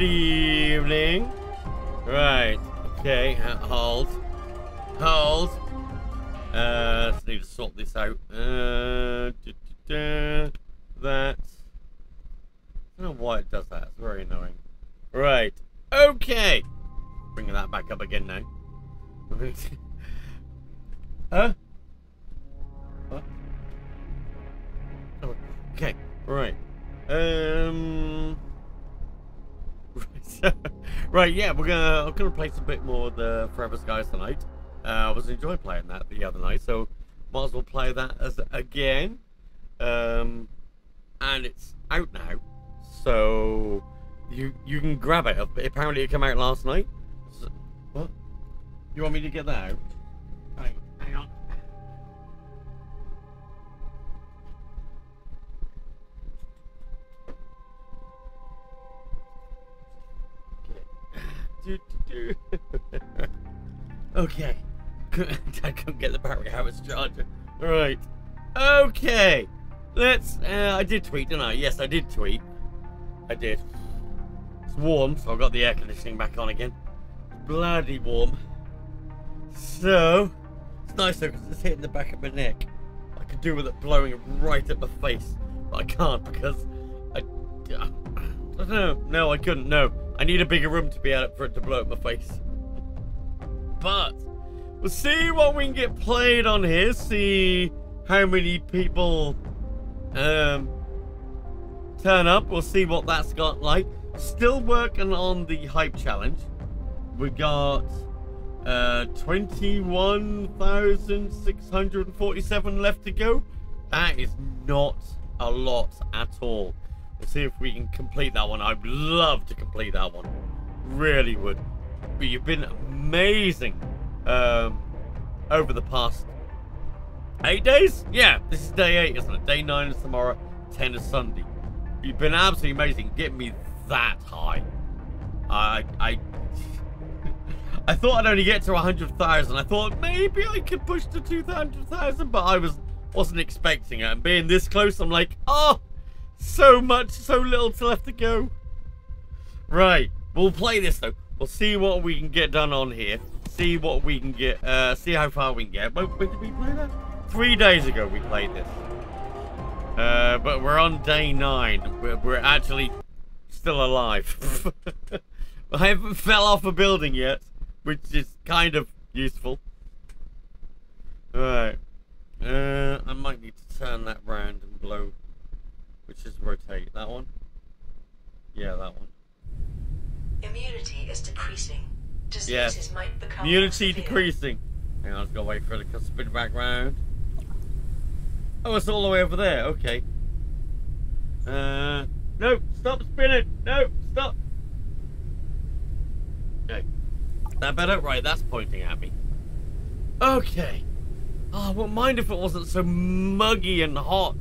evening, Yeah, we're gonna. I'm gonna play some bit more of the Forever Skies tonight. Uh, I was enjoying playing that the other night, so might as well play that as again. Um, and it's out now, so you you can grab it. Apparently, it came out last night. So, what? You want me to get that out? okay. I couldn't get the battery out of its charger. Right. Okay. Let's. Uh, I did tweet, didn't I? Yes, I did tweet. I did. It's warm, so I've got the air conditioning back on again. Bloody warm. So, it's nice though because it's hitting the back of my neck. I could do with it blowing right at my face, but I can't because I. I don't know. No, I couldn't. No, I need a bigger room to be able for it to blow up my face. But we'll see what we can get played on here. See how many people um, turn up. We'll see what that's got like. Still working on the hype challenge. We got uh, 21,647 left to go. That is not a lot at all. We'll see if we can complete that one. I'd love to complete that one. Really would. But you've been amazing um, over the past eight days. Yeah, this is day eight, isn't it? Day nine is tomorrow, ten is Sunday. You've been absolutely amazing. Get me that high. I I I thought I'd only get to 100,000. I thought maybe I could push to 200,000, but I was wasn't expecting it. And being this close, I'm like, oh, so much, so little to left to go. Right, we'll play this though. We'll see what we can get done on here. See what we can get, uh, see how far we can get. When, when did we play that? Three days ago we played this. Uh, but we're on day nine. We're, we're actually still alive. I haven't fell off a building yet, which is kind of useful. Alright. Uh, I might need to turn that round and blow is rotate. That one? Yeah, that one. Immunity is decreasing. Diseases yes. might become Immunity decreasing. Hang on, let's go wait for it to spin back round. Oh, it's all the way over there. Okay. Uh, no, stop spinning. No, stop. Okay. That better? Right, that's pointing at me. Okay. Oh, I wouldn't mind if it wasn't so muggy and hot.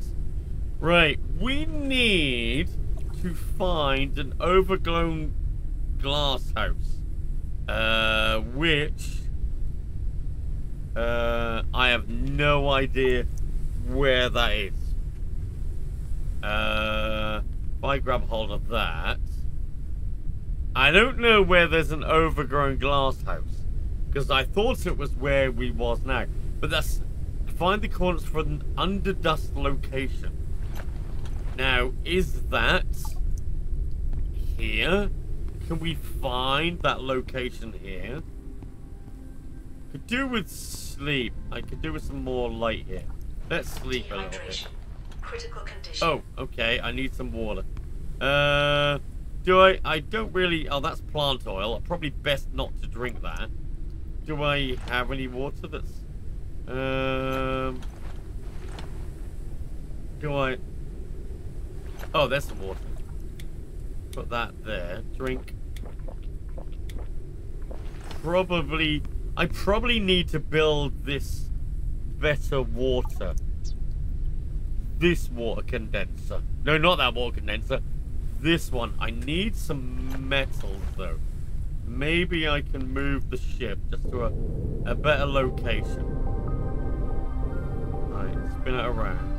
Right, we need to find an overgrown glass house. Uh, which... Uh, I have no idea where that is. Uh, if I grab hold of that... I don't know where there's an overgrown glass house. Because I thought it was where we was now. But that's... Find the coordinates for an underdust location. Now, is that here? Can we find that location here? Could do with sleep. I could do with some more light here. Let's sleep a little bit. Critical condition. Oh, okay. I need some water. Uh, do I? I don't really. Oh, that's plant oil. Probably best not to drink that. Do I have any water that's? Um. Do I? Oh, there's the water. Put that there. Drink. Probably... I probably need to build this better water. This water condenser. No, not that water condenser. This one. I need some metals, though. Maybe I can move the ship just to a, a better location. Right, spin it around.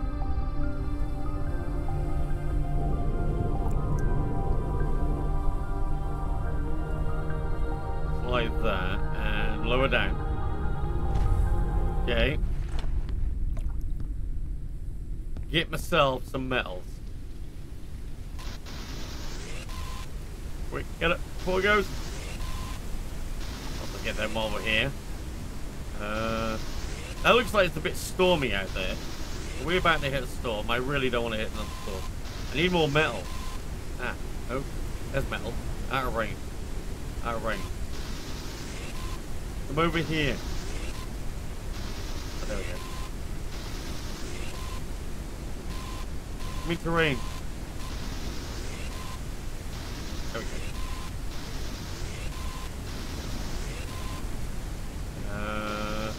Fly that and lower down. Okay. Get myself some metals. Quick, get it before it goes. I'll get them while we're here. Uh, that looks like it's a bit stormy out there. We're about to hit a storm. I really don't want to hit another storm. I need more metal. Ah, oh, there's metal. Out of range. Out of range. Come over here. Oh, there we go. Give me terrain. There we go. Uh,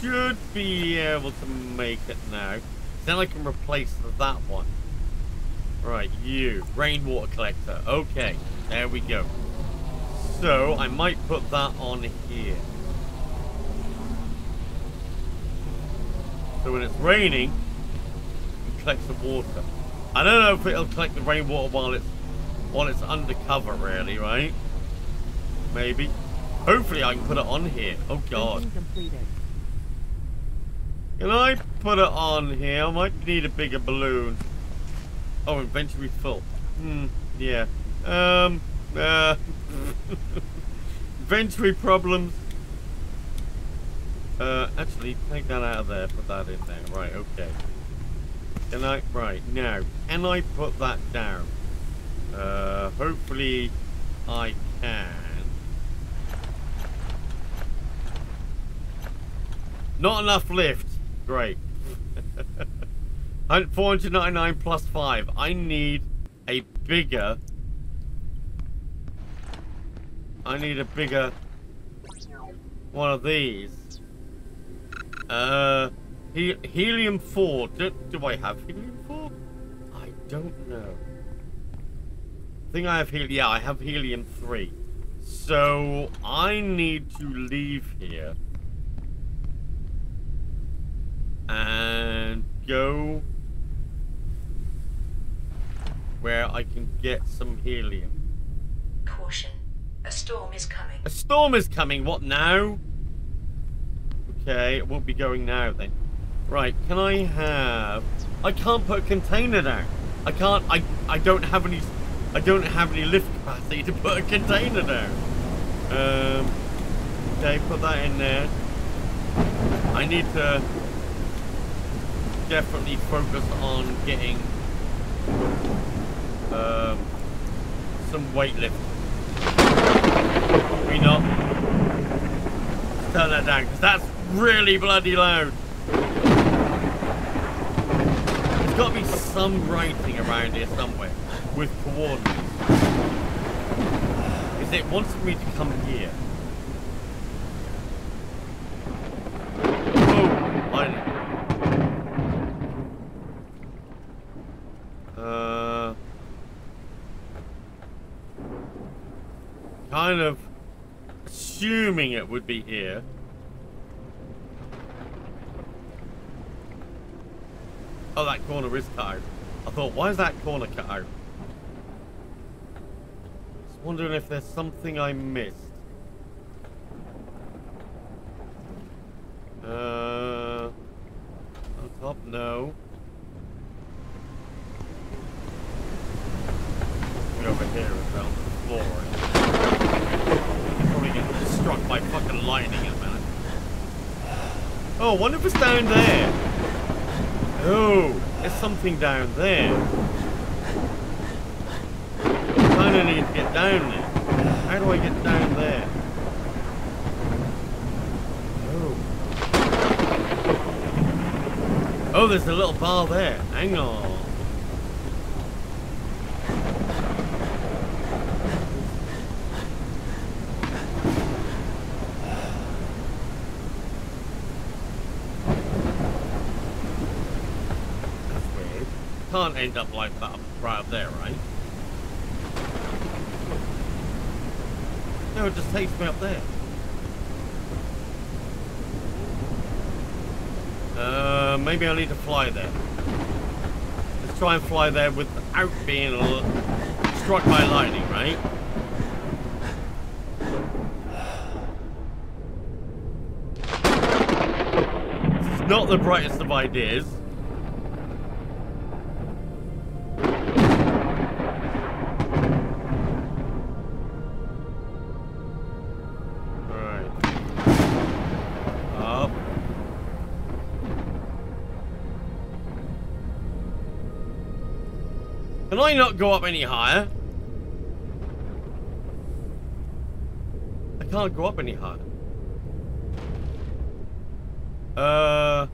should be able to make it now. Then I can replace that one. Right, you. Rainwater collector. Okay, there we go. So, I might put that on here. So when it's raining, it collects the water. I don't know if it'll collect the rainwater while it's while it's undercover, really, right? Maybe. Hopefully I can put it on here. Oh god. Can I put it on here? I might need a bigger balloon. Oh, inventory full. Hmm, yeah. Um, uh, inventory problems. Uh, actually, take that out of there, put that in there. Right, okay. Can I, right, now, can I put that down? Uh, hopefully I can. Not enough lift. Great. 499 plus 5. I need a bigger... I need a bigger one of these. Uh, he helium 4. Do, do I have helium 4? I don't know. I think I have helium. Yeah, I have helium 3. So, I need to leave here. And go where I can get some helium. A storm is coming. A storm is coming. What now? Okay, it won't be going now then. Right, can I have... I can't put a container down. I can't... I, I don't have any... I don't have any lift capacity to put a container down. Um, okay, put that in there. I need to definitely focus on getting um, some weightlifting. We not turn that down because that's really bloody loud. There's got to be some writing around here somewhere with coordinates. Is it wants me to come here? Oh, I kind of assuming it would be here. Oh, that corner is cut out. I thought, why is that corner cut out? Just wondering if there's something I missed. Uh, on top, no. over here as well, floor struck by fucking lightning in a minute. Oh, wonder if it's down there. Oh, there's something down there. I kinda need to get down there. How do I get down there? Oh. Oh, there's a little bar there. Hang on. can't end up like that right up there, right? No, it just takes me up there. Uh, maybe I need to fly there. Let's try and fly there without being struck by lightning, right? This is not the brightest of ideas. Can I not go up any higher? I can't go up any higher. Uh...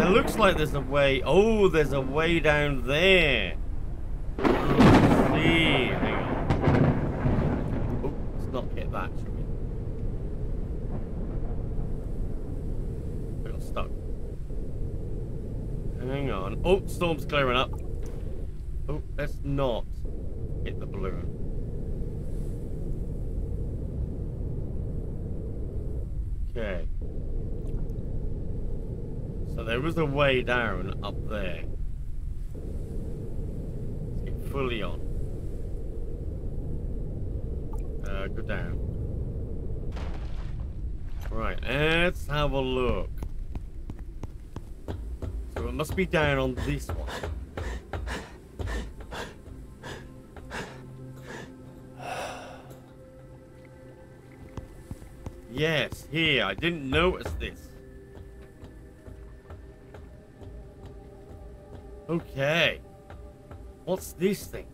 It looks like there's a way... Oh, there's a way down there. Let's see. Hang on. Oh, let's not hit that, shall we? I got stuck. Hang on. Oh, storm's clearing up. Oh, let's not hit the balloon. Okay. So there was a way down up there. Let's get fully on. Uh, go down. Right, let's have a look. It must be down on this one. Yes, here. I didn't notice this. Okay. What's this thing?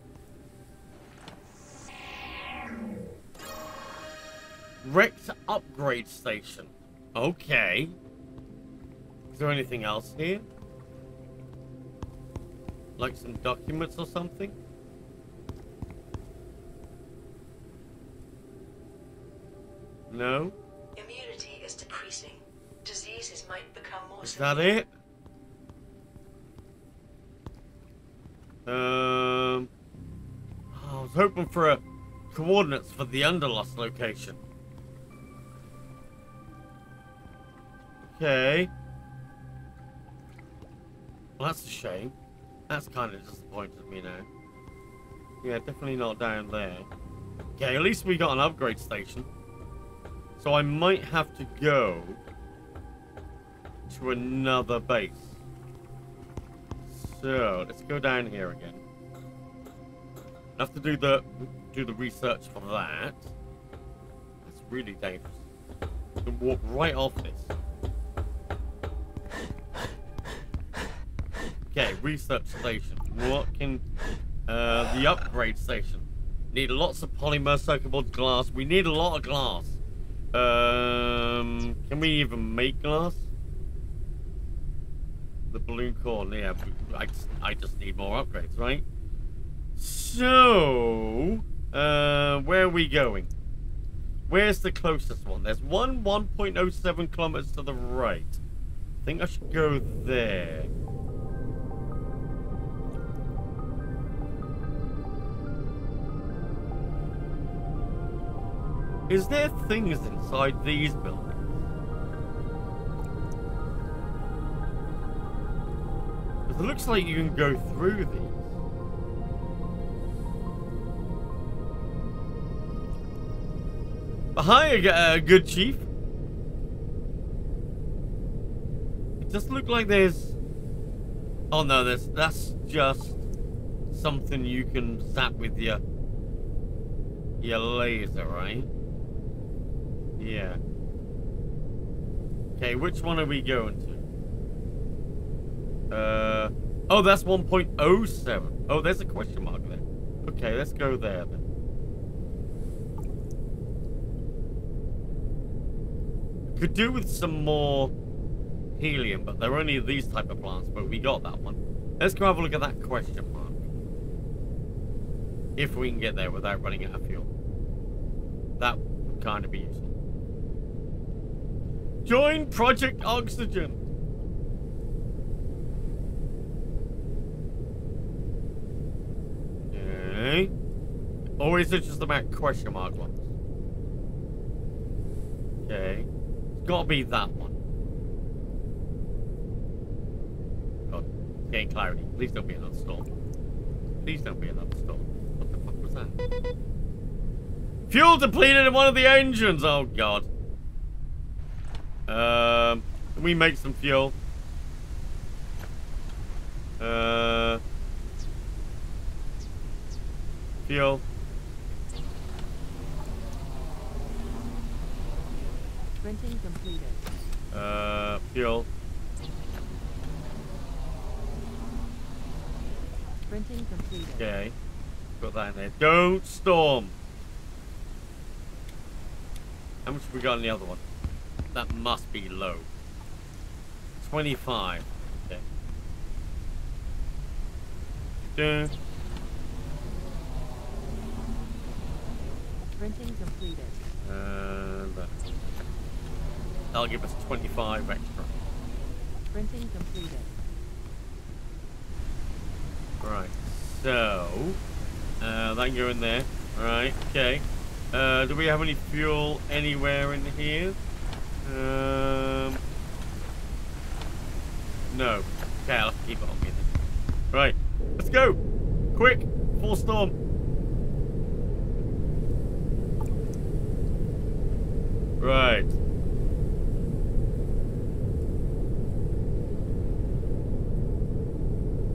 Wrecked upgrade station. Okay. Is there anything else here? Like some documents or something? No? Immunity is decreasing. Diseases might become more Is that it? Um, I was hoping for a coordinates for the Underdust location. Okay. Well, that's a shame. That's kind of disappointed me now. Yeah, definitely not down there. Okay, at least we got an upgrade station. So I might have to go to another base. So let's go down here again. I have to do the do the research for that. That's really dangerous. Can walk right off this. Okay, research station. What can uh, the upgrade station? Need lots of polymer circuit board glass. We need a lot of glass. Um, can we even make glass? The balloon core, yeah. I just, I just need more upgrades, right? So, uh, where are we going? Where's the closest one? There's one 1.07 kilometers to the right. I think I should go there. Is there things inside these buildings? It looks like you can go through these. Hi, uh, good chief. It does look like there's... Oh no, there's, that's just something you can zap with your, your laser, right? Yeah. Okay, which one are we going to? Uh, oh, that's 1.07. Oh, there's a question mark there. Okay, let's go there then. Could do with some more helium, but they're only these type of plants, but we got that one. Let's go have a look at that question mark. If we can get there without running out of fuel. That would kind of be useful. Join Project Oxygen. Okay. Or is it just about question mark ones? Okay. It's gotta be that one. God, getting clarity. Please don't be another storm. Please don't be another storm. What the fuck was that? Fuel depleted in one of the engines! Oh god. Um, can we make some fuel? Uh, fuel. Printing completed. Uh, fuel. Printing completed. Okay. Got that in there. Don't storm. How much have we got on the other one? That must be low. 25. Okay. Dun. Printing completed. And uh, that'll give us 25 extra. Printing completed. Right. So, uh, that can go in there. Right. Okay. Uh, do we have any fuel anywhere in here? Um, no. Okay, I'll keep it on me then. Right. Let's go. Quick. Full storm. Right.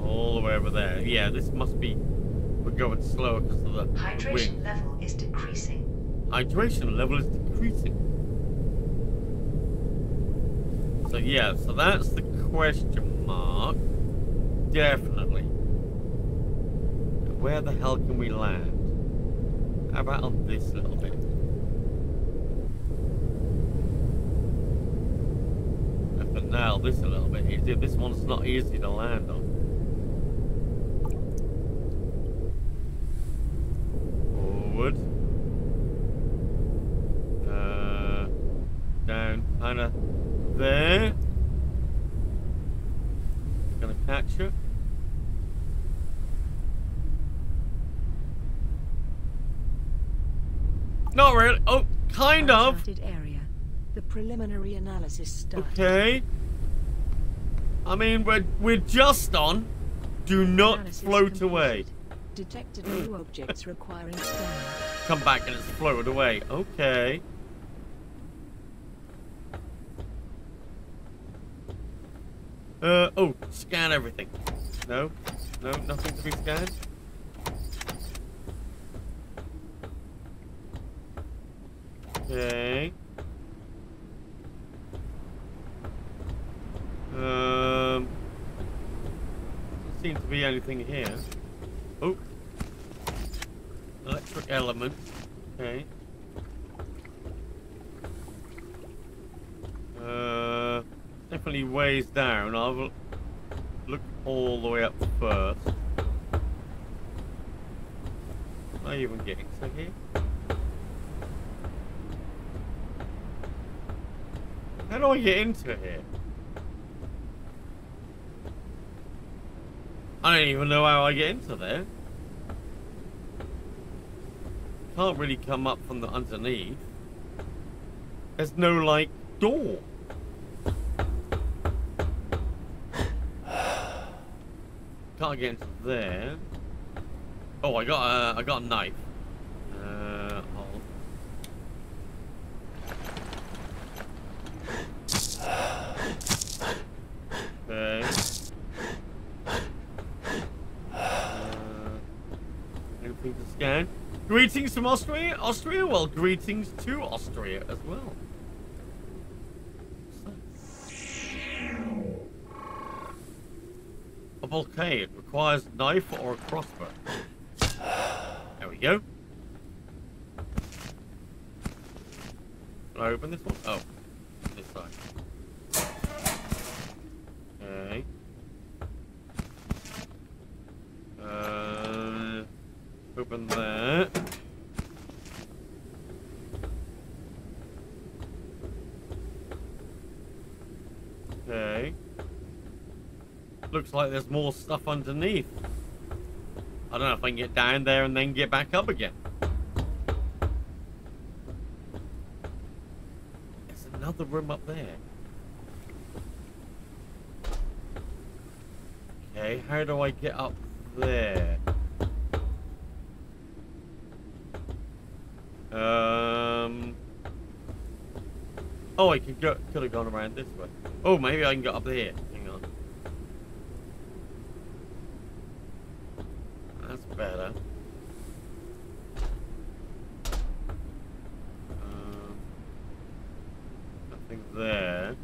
All the way over there. Yeah, this must be. We're going slower because of the Hydration wind. level is decreasing. Hydration level is decreasing. So yeah, so that's the question mark. Definitely. Where the hell can we land? How about on this little bit? And for now, this a little bit easier. This one's not easy to land on. Forward. Uh, down, kind of there. Gonna catch her. Not really. Oh, kind of. Area. The preliminary analysis started. Okay. I mean, we're we're just on. Do not Analysis float completed. away. Detected new objects requiring scanning. Come back and it's floated away. Okay. Uh oh, scan everything. No, no, nothing to be scanned. Okay. Um. Doesn't seem to be anything here. Oh. Electric element. Okay. Uh, definitely ways down. I'll look all the way up first. Am I even getting to here? How do I get into here? I don't even know how I get into there. Can't really come up from the underneath. There's no like door. Can't get into there. Oh, I got a, I got a knife. Uh, hold. Okay. Uh, anything to scan? Greetings from Austria. Austria. Well, greetings to Austria as well. A blockade requires knife or a crossbow. There we go. Can I open this one? Oh, this side. Okay. Uh, open that. Okay. Looks like there's more stuff underneath. I don't know if I can get down there and then get back up again. There's another room up there. Okay, how do I get up there? Um. Oh, I could go. Could have gone around this way. Oh, maybe I can get up here. Hang on. That's better. Um, nothing there.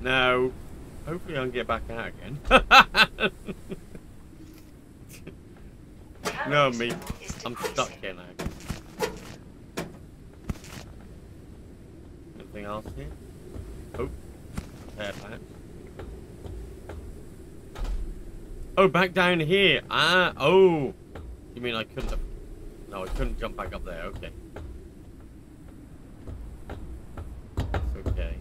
No. Hopefully I can get back out again. no, me. I'm stuck here now. Oh. Hair patch. Oh, back down here. Ah, oh. You mean I couldn't have... No, I couldn't jump back up there. Okay. It's okay.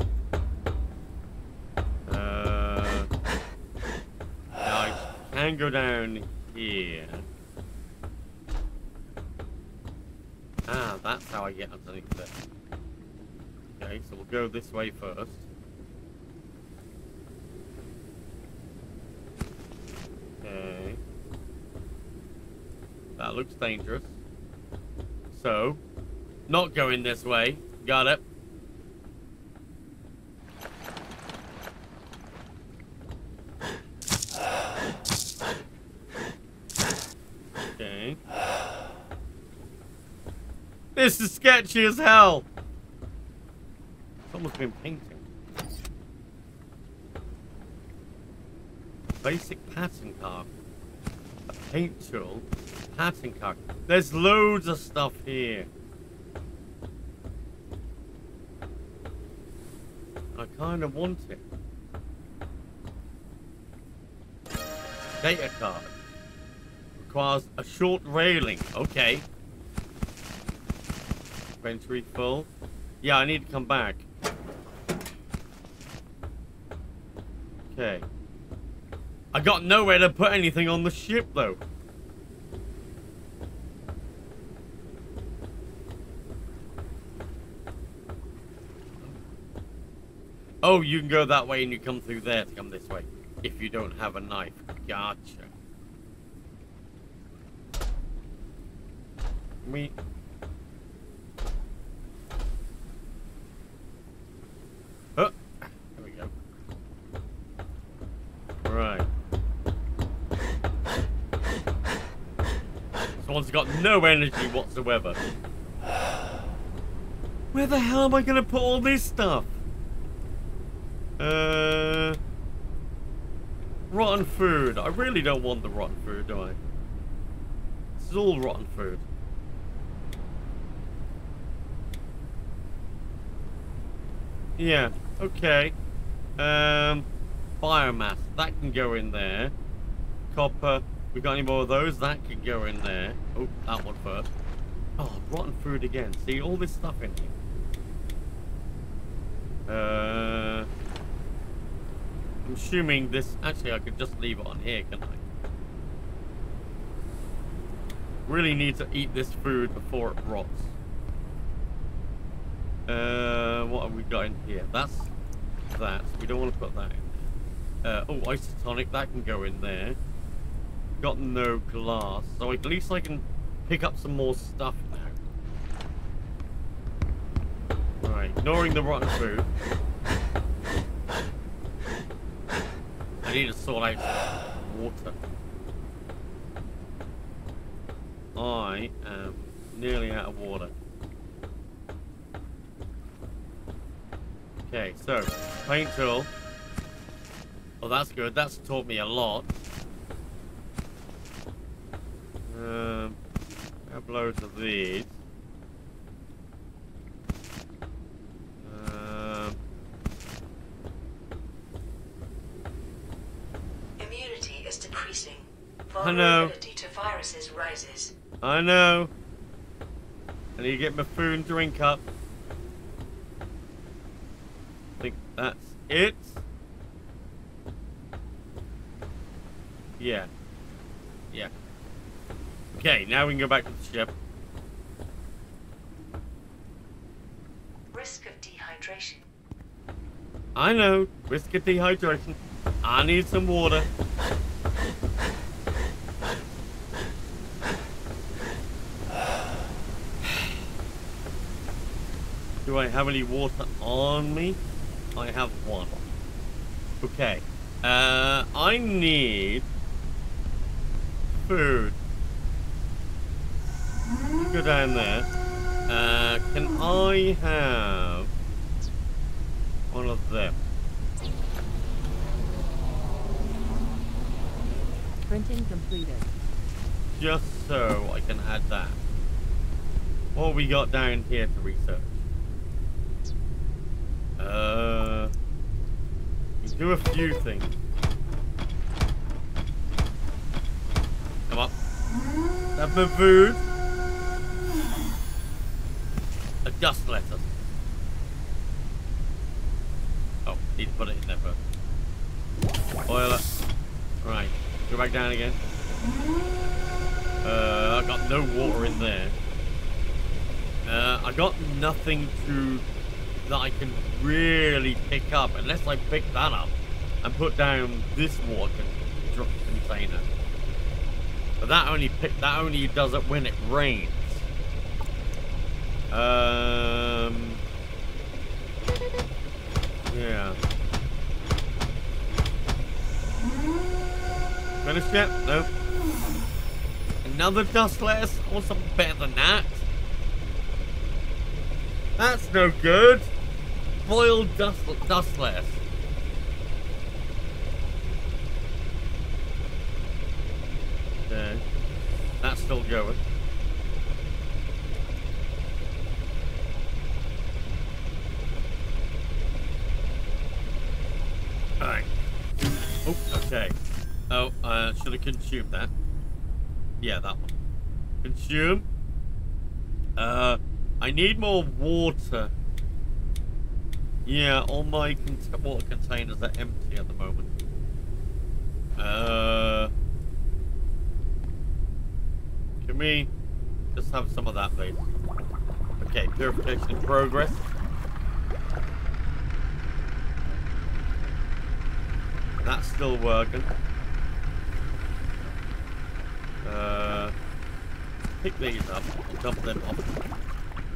Uh, I can go down here. Ah, that's how I get underneath there. Okay, so we'll go this way first. Okay. That looks dangerous. So, not going this way. Got it. Okay. This is sketchy as hell. Someone's been painting. Basic pattern card. A paint tool. Pattern card. There's loads of stuff here. I kind of want it. Data card. Requires a short railing. Okay. Inventory full. Yeah, I need to come back. Okay. I got nowhere to put anything on the ship, though. Oh, you can go that way and you come through there to come this way. If you don't have a knife. Gotcha. Me. Oh, there we go. Right. Someone's got no energy whatsoever. Where the hell am I gonna put all this stuff? Uh, rotten food. I really don't want the rotten food, do I? This is all rotten food. Yeah, okay. Um, biomass. That can go in there. Copper. We got any more of those? That can go in there. Oh, that one first. Oh, rotten food again. See, all this stuff in here. Uh... I'm assuming this... Actually, I could just leave it on here, can I? Really need to eat this food before it rots. Uh, what have we got in here? That's that. We don't want to put that in. Uh, oh, isotonic. That can go in there. Got no glass. So at least I can pick up some more stuff now. Right, ignoring the rotten food. I need to sort out water. I am nearly out of water. Okay, so, paint tool. Oh, that's good. That's taught me a lot. Um, have loads of these. Um, Immunity is decreasing. I know. Vulnerability to viruses rises. I know. I need to get my food and drink up. I think that's it. Yeah. Yeah. Okay, now we can go back to the ship. Risk of dehydration. I know. Risk of dehydration. I need some water. Do I have any water on me? I have one. Okay. Uh, I need food. Go down there. Uh, can I have one of them? Printing completed. Just so I can add that. What we got down here to research? Uh, do a few things. Come up. Have the food. A dust letter. Oh, need to put it in there first. Boil it. Right. Go back down again. Uh, I got no water in there. Uh, I got nothing to that I can really pick up unless I pick that up and put down this water container. That only pick that only does it when it rains. Um. Yeah. Finished yet? No. Another dustless? Want something better than that. That's no good. Boiled dust dustless. Okay. That's still going. Alright. Oh, okay. Oh, I should have consumed that. Yeah, that one. Consume. Uh, I need more water. Yeah, all my water containers are empty at the moment. Uh, can we just have some of that, please? Okay, purification in progress. That's still working. Uh, pick these up and dump them off.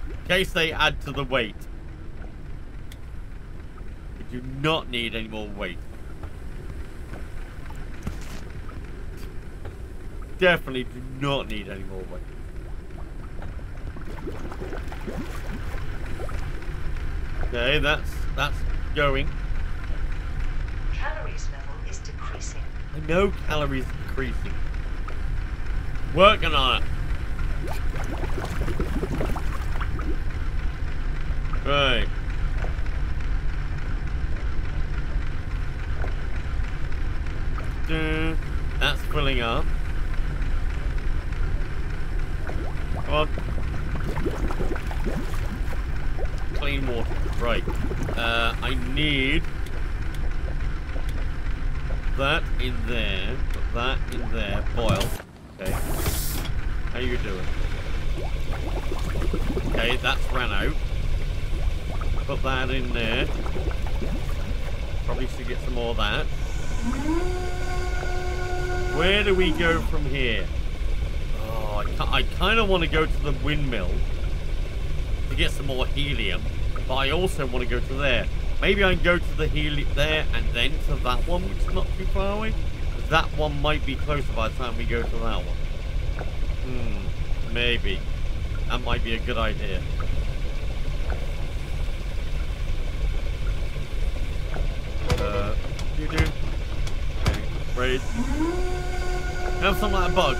In case they add to the weight. We do not need any more weight. Definitely do not need any more weight. Okay, that's that's going. Calories level is decreasing. I know calories decreasing. Working on it. Right. That's filling up. Come on. Clean water. Right. Uh, I need that in there. Put that in there. Boil. Okay. How you doing? Okay, that's ran out. Put that in there. Probably should get some more of that. Where do we go from here? I, I kind of want to go to the windmill to get some more helium, but I also want to go to there. Maybe I can go to the helium there and then to that one, which is not too far away. That one might be closer by the time we go to that one. Hmm, maybe. That might be a good idea. Uh, you do. Okay, raid. Have some like a bug.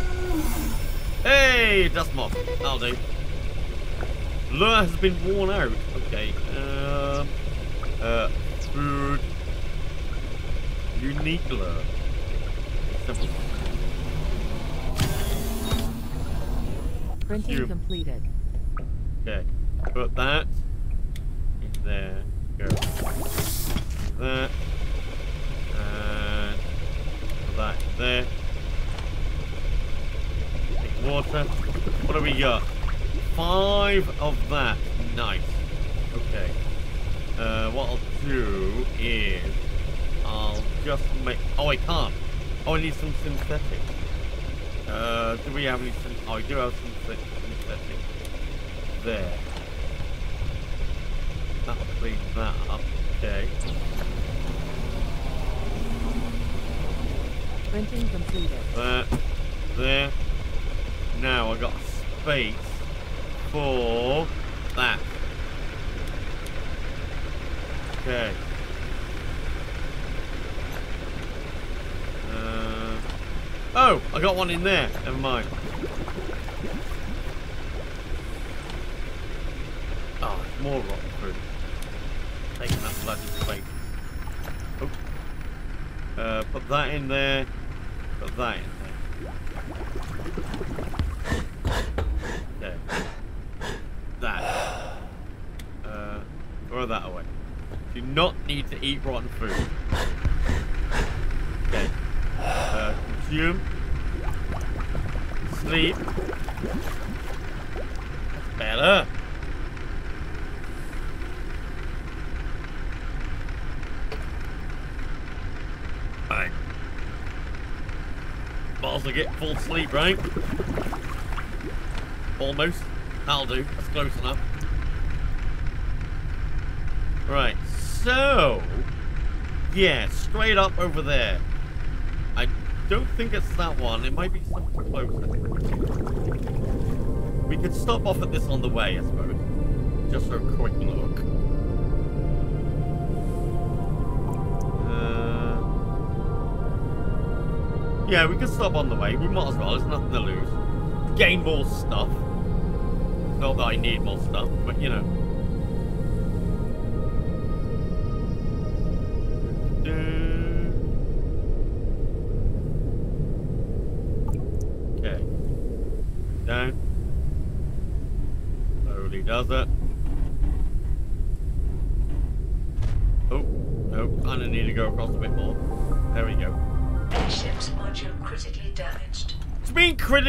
Hey, dust moth. That'll do. Lure has been worn out. Okay. Um. Uh. Food. Unique lure. Simple. Printing You. completed. Okay. Put that in there. Go. That. And put that in there. Water. What do we got? Five of that. Nice. Okay. Uh, what I'll do is I'll just make. Oh, I can't. Oh, I need some synthetic. Uh, do we have any? Oh, I do have some syn- synthetic. There. That'll clean that up. Okay. Printing completed. There. There. Now I've got space for that. Okay. Uh, oh, I got one in there. Never mind. Oh, more rotten fruit. Taking that bloody space. Oh. Uh, put that in there. Put that in there. Okay. That. Uh, throw that away. Do not need to eat rotten food. Okay. Uh, consume. Sleep. Better. Right. As well get full sleep, right? Almost. That'll do. That's close enough. Right, so... Yeah, straight up over there. I don't think it's that one. It might be something closer. We could stop off at this on the way, I suppose. Just for a quick look. Uh, yeah, we could stop on the way. We might as well. There's nothing to lose. Gain more stuff. Not that I need more stuff, but you know.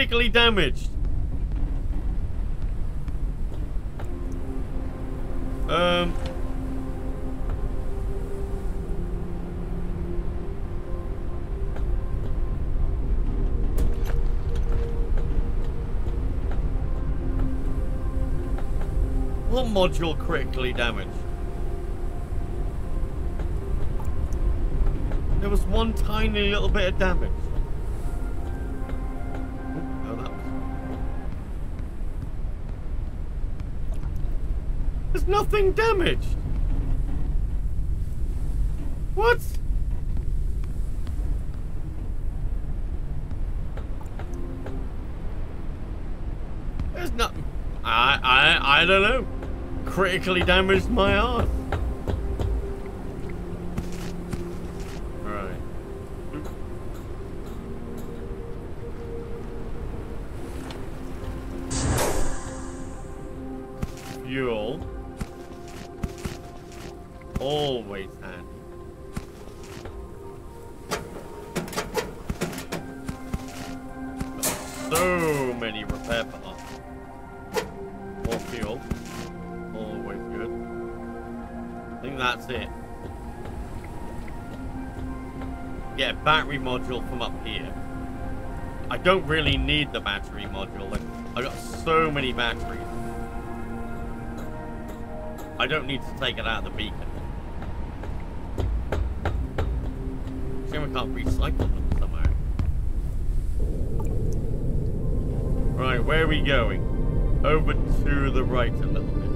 Critically damaged. Um. What module critically damaged? There was one tiny little bit of damage. Nothing damaged. What? There's not. I I I don't know. Critically damaged my arm. Don't really need the battery module. Like, I got so many batteries. I don't need to take it out of the beacon. Shame I can't recycle them somewhere. Right, where are we going? Over to the right a little bit.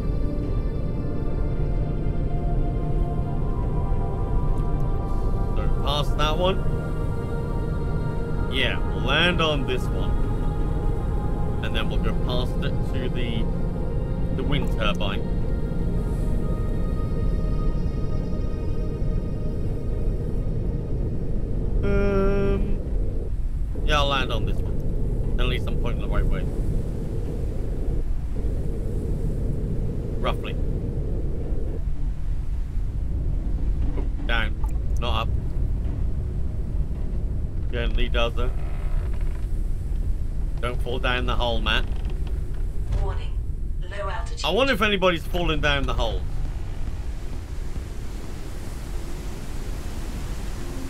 So past that one. Yeah, land on this one. And then we'll go past it to the the wind turbine. Um, yeah, I'll land on this one. At least I'm pointing the right way. Roughly. Oh, down. Not up. Gently does it. Don't fall down the hole, Matt. Warning. Low altitude. I wonder if anybody's fallen down the hole.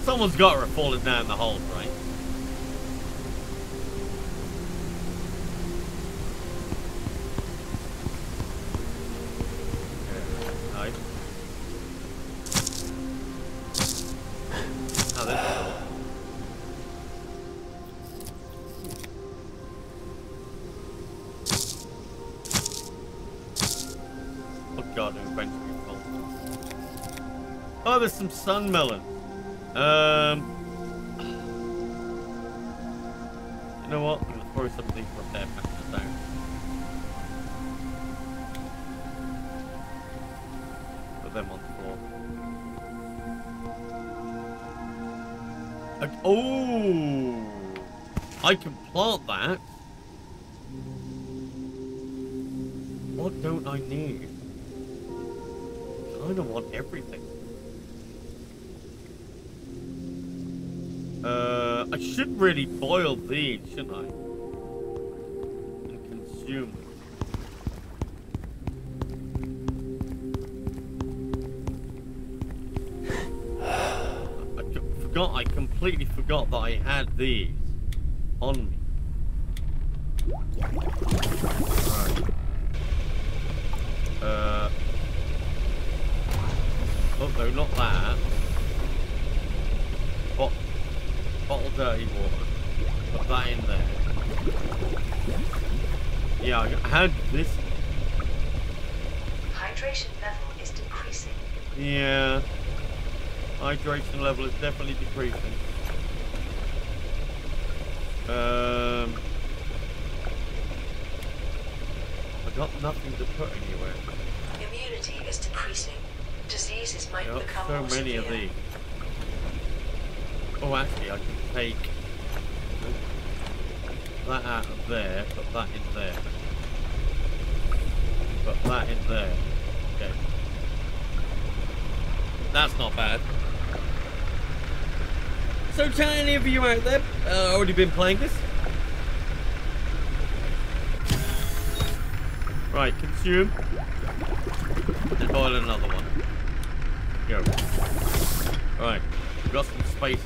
Someone's got to have fallen down the hole, right? Oh, there's some sun melon. Um, you know what? I'm gonna throw some of these repair packages down. Put them on the floor. Oh, I can really boil these, shouldn't I? And consume. I forgot, I completely forgot that I had these on me. Right. Uh. Oh no, not that. Bot bottle dirty water. Put that in there. Yeah, I had this. Hydration level is decreasing. Yeah. Hydration level is definitely decreasing. Um. I got nothing to put anywhere. Immunity is decreasing. Diseases might are become so more many severe. of these. Oh, actually, I can take that out of there, put that in there. Put that in there. Okay. That's not bad. So, to any of you out there, uh, already been playing this? Right, consume. And boil another one. Go. Right, we've got some space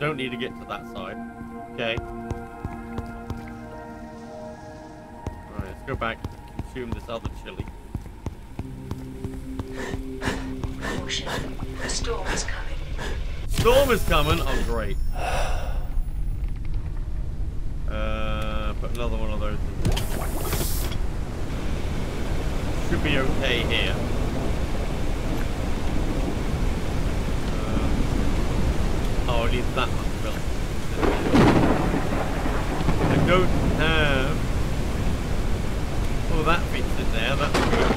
don't need to get to that side. Okay. Alright, let's go back and consume this other chili. Caution. A storm is coming. Storm is coming. Oh, great. Uh, put another one of those in. Should be okay here. Um, oh, I need that much milk. I don't have... Oh, that fits in there. That's good.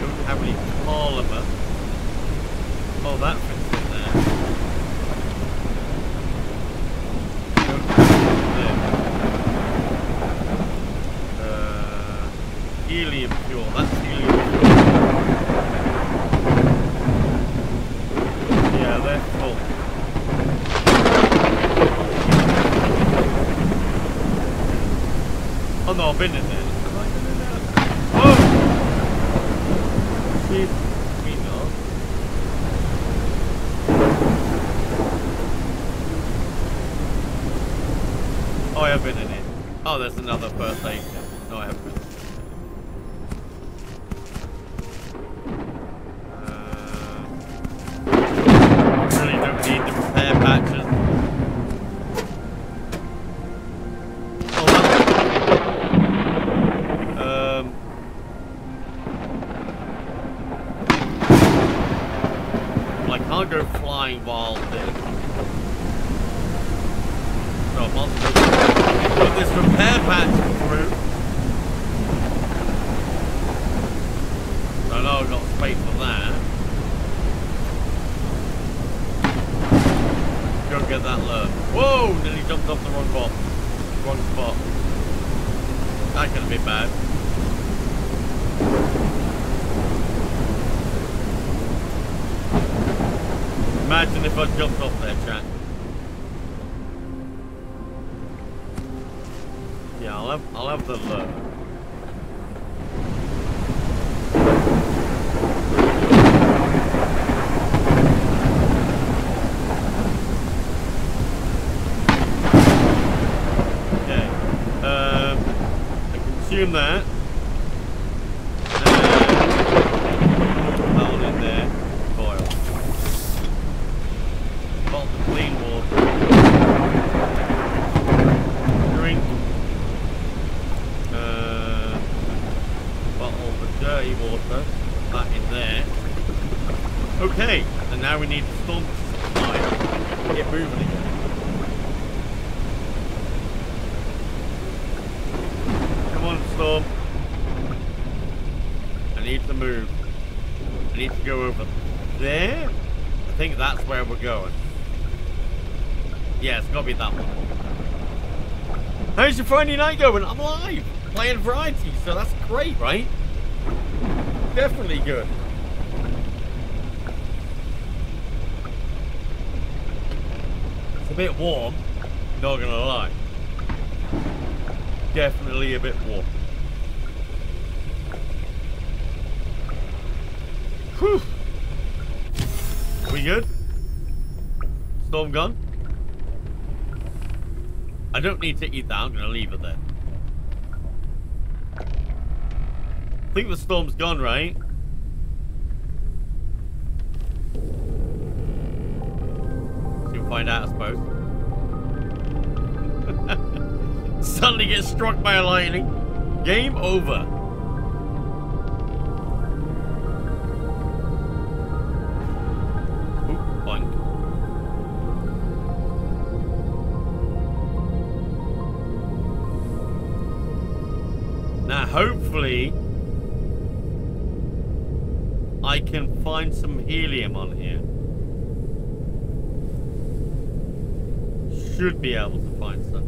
Don't have any polymer. Oh, that fits in there. Don't have it there. Uh, helium fuel. That's helium fuel. Yeah, they're full. Oh no, I've been in there. Have I been in there? Oh! Excuse me, no. Oh, I have been in it. Oh, there's another first aid kit. No, I haven't been. Uh, really don't need the repair patches. Oh, that- Um. Well, I can't go flying while this. So I must go put this repair patch through. I know I've got space for that. Go get that lure. Whoa! Nearly jumped off the wrong spot. Wrong spot. That could have been bad. Imagine if I jumped off there, chat. Yeah, I'll have I'll have the look. Okay. Um, I consume that. And that one in there. Boil. Bottle of clean water. Drink. Uh, bottle of dirty water. Put that in there. Okay, and now we need to storm supply. Get moving again. Come on, Storm. I need to move. I need to go over there. I think that's where we're going. Yeah, it's got to be that one. How's your Friday night going? I'm live, playing variety, so that's great, right? Definitely good. It's a bit warm, not gonna lie. Definitely a bit warm. Whew. We good? Storm gone? I don't need to eat that. I'm going to leave it there. I think the storm's gone, right? You'll find out, I suppose. Suddenly get struck by a lightning. Game over. Find some helium on here. Should be able to find some.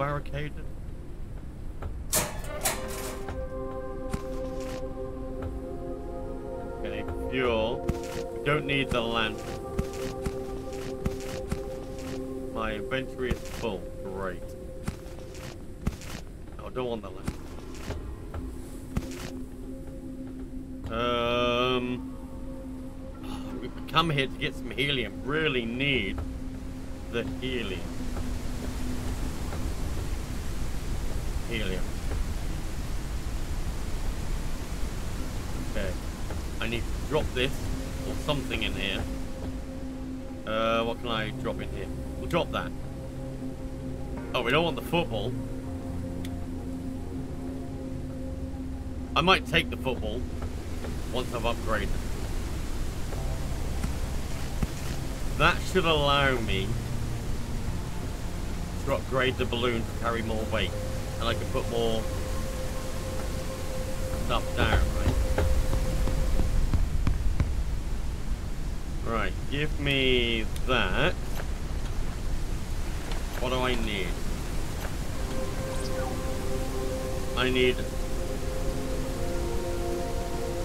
Barricaded? Okay, fuel. We don't need the lantern. My inventory is full. Great. No, I don't want the lantern. Um, we come here to get some helium. Really need the. Helium. Okay. I need to drop this or something in here. Uh, what can I drop in here? We'll drop that. Oh, we don't want the football. I might take the football once I've upgraded. That should allow me to upgrade the balloon to carry more weight. And I can put more stuff down, right? Right, give me that. What do I need? I need...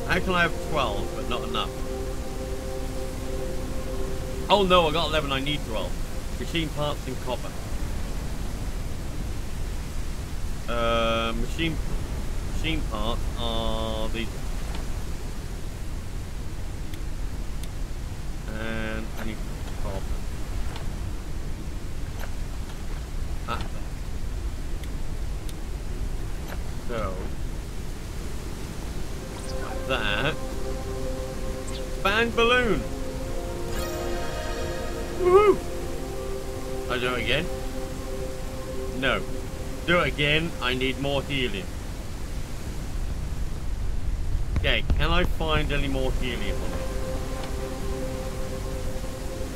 How can I have 12 but not enough? Oh no, I got 11, I need 12. Machine parts and copper. Uh, machine machine parts are these. Again, I need more helium. Okay, can I find any more helium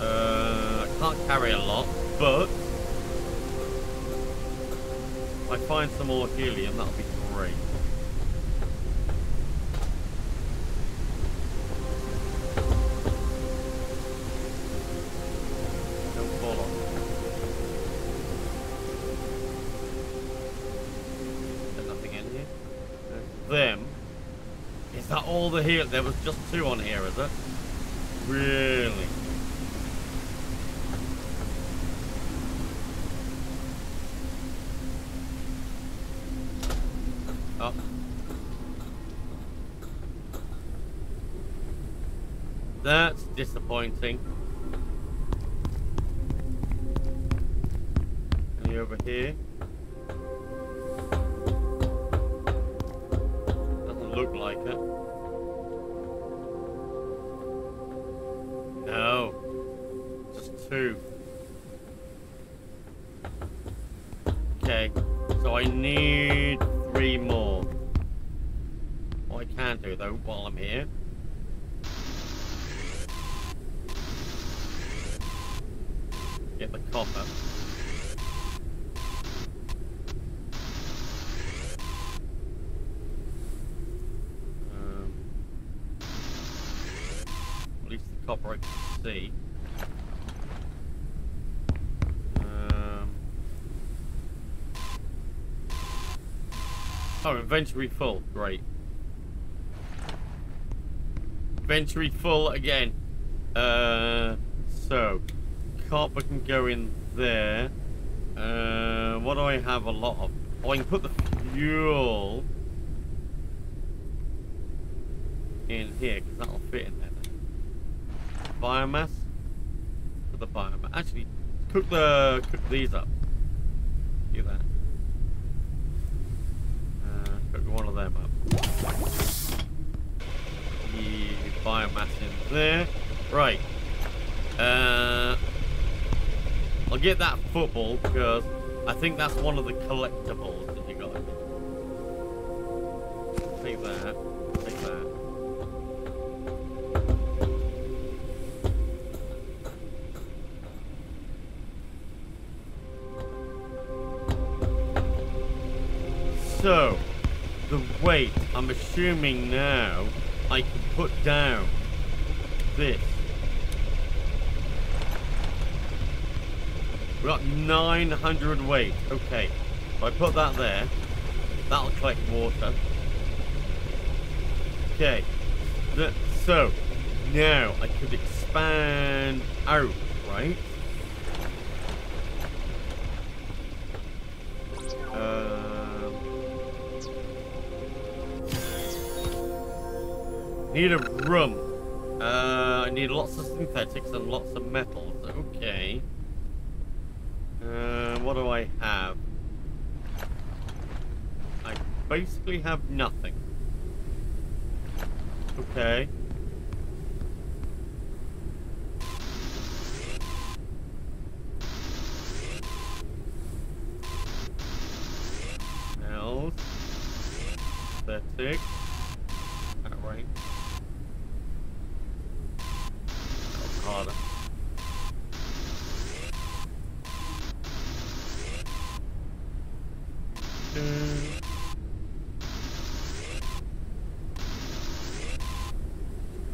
Uh, I can't carry a lot, but if I find some more helium, that'll be great. Here? There was just two on here, is it? Really? Oh. That's disappointing. Inventory full. Great. Inventory full again. Uh, so copper can go in there. Uh, what do I have a lot of? Oh, I can put the fuel in here because that'll fit in there. Biomass. Put the biomass. Actually, cook the cook these up. Do that. Uh, cook one of them up. The biomass in there. Right. Uh, I'll get that football because I think that's one of the collectibles that you got. Take that. Take that. So, the weight, I'm assuming now I can put down this. We got 900 weight. Okay. If I put that there, that'll collect water. Okay. So, now I could expand out, right? Um, need a room. Uh, I need lots of synthetics and lots of metals. Basically have nothing. Okay. Else. Pathetic. Alright. That was harder. Mm.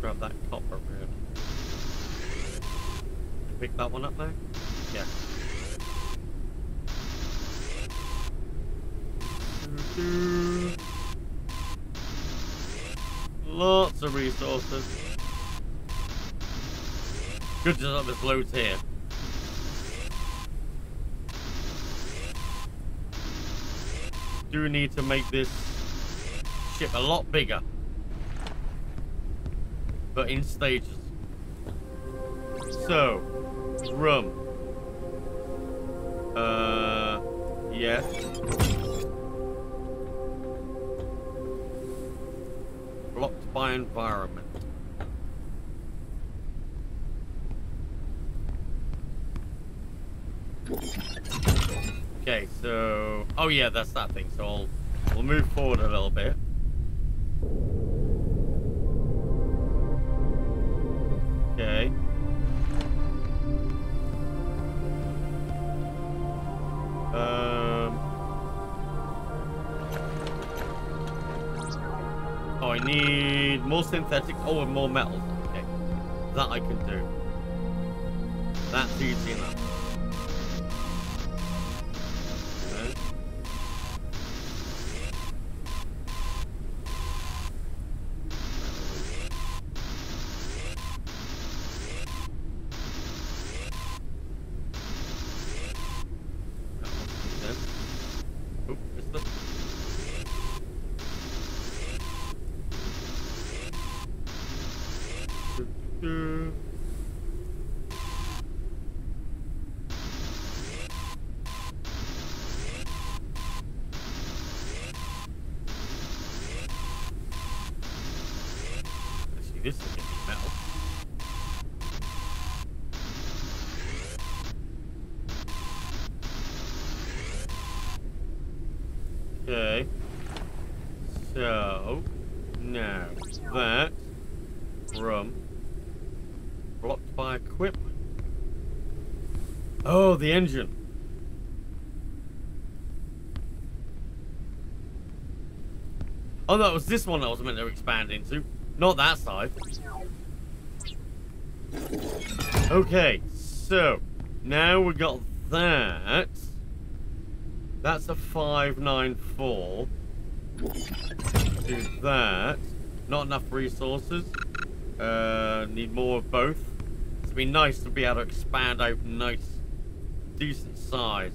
Grab that copper really. Pick that one up now? Yeah. Doo-doo. Of resources. Good job there's loads here. do need to make this ship a lot bigger. But in stages. So, rum. Uh, yes. By environment. Okay, so... Oh yeah, that's that thing. So I'll, we'll move forward a little bit. More synthetic. Oh, and more metals. Okay. That I can do. That's easy enough. The engine. Oh, that was this one I was meant to expand into, not that side. Okay, so now we got that. That's a 594. Do that. Not enough resources. Uh, need more of both. It'd be nice to be able to expand out nice, decent size.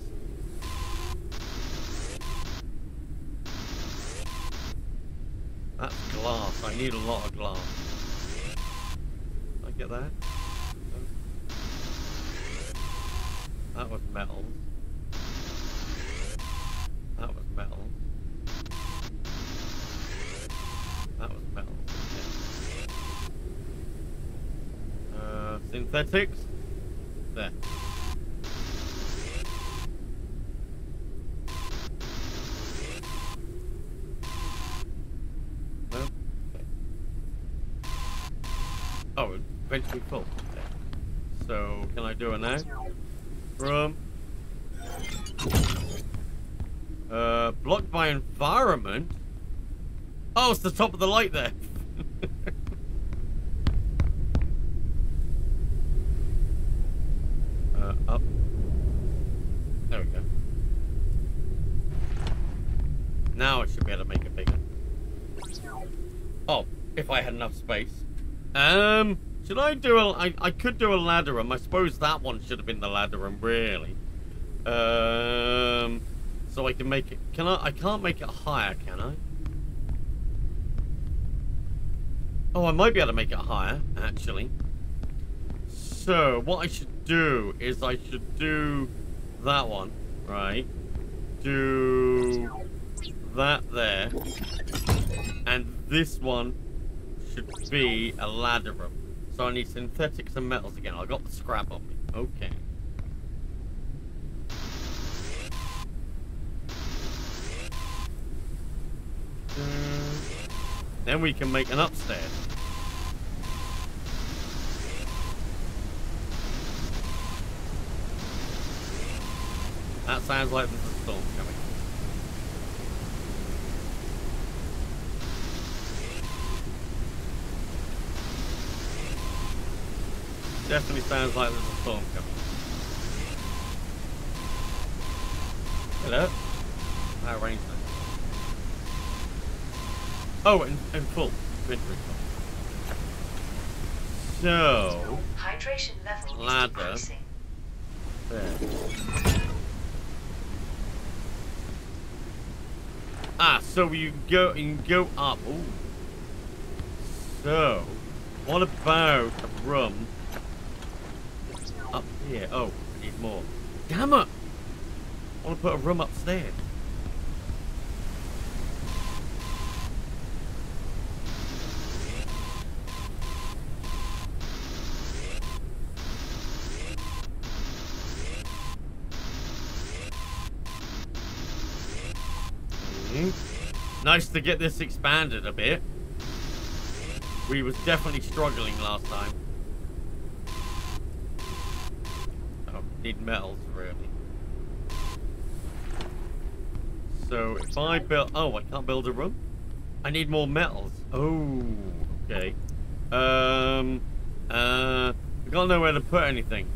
That's glass. I need a lot of glass. I get that. That was metal. That was metal. That was metal. Uh, synthetics. There. No? Okay. Oh, eventually full. Okay. So, can I do it now? Room. Uh, blocked by environment? Oh, it's the top of the light there. uh, up. There we go. Now I should be able to make it bigger. Oh, if I had enough space. Um, should I do a... I, I could do a ladder room. I suppose that one should have been the ladder room, really. Um, so I can make it... Can I... I can't make it higher, can I? Oh, I might be able to make it higher, actually. So, what I should do is I should do that one, right? Do that there. And this one should be a ladder room. So I need synthetics and metals again. I got the scrap on me. Okay. Uh, Then we can make an upstairs. That sounds like there's a storm coming. Definitely sounds like there's a storm coming. Hello? That rain's. Oh, and, and full. Inventory full. So, Hydration level Ladder. there. Ah, so you go you can go up. Ooh. So, what about a room up here? Oh, I need more. Damn it! I want to put a room upstairs. Nice to get this expanded a bit. We was definitely struggling last time. Oh, need metals really. So if I build, oh, I can't build a room. I need more metals. Oh, okay. Um, uh, I got nowhere to put anything.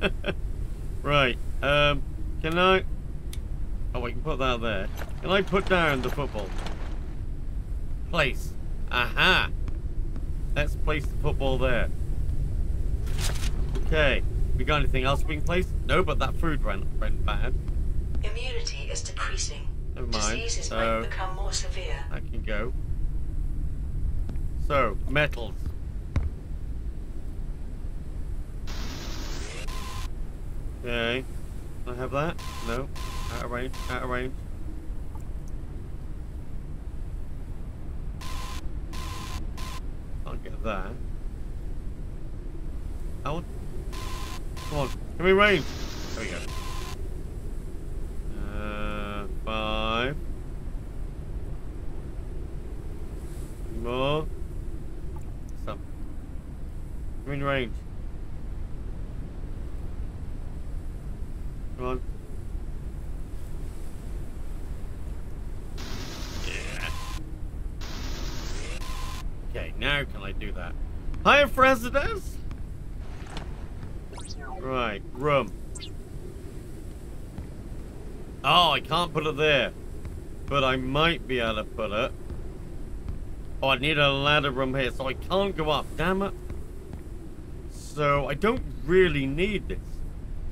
right. Um, can I? Oh, I can put that there. Can I put down the football? Place. Aha. Let's place the football there. Okay. We got anything else we can place? No, but that food ran, ran bad. Immunity is decreasing. Never mind. Diseases So might become more severe. that can go. So metals. Okay. Can I have that? No. Out of range. Out of range. Can't get that. Out. Come on. Give me range. There we go. Uh, five. More. Some. Give me range. Come on. Yeah. Okay, now can I do that? Right, room. Oh, I can't put it there. But I might be able to put it. Oh, I need a ladder room here, so I can't go up. Damn it. So, I don't really need this.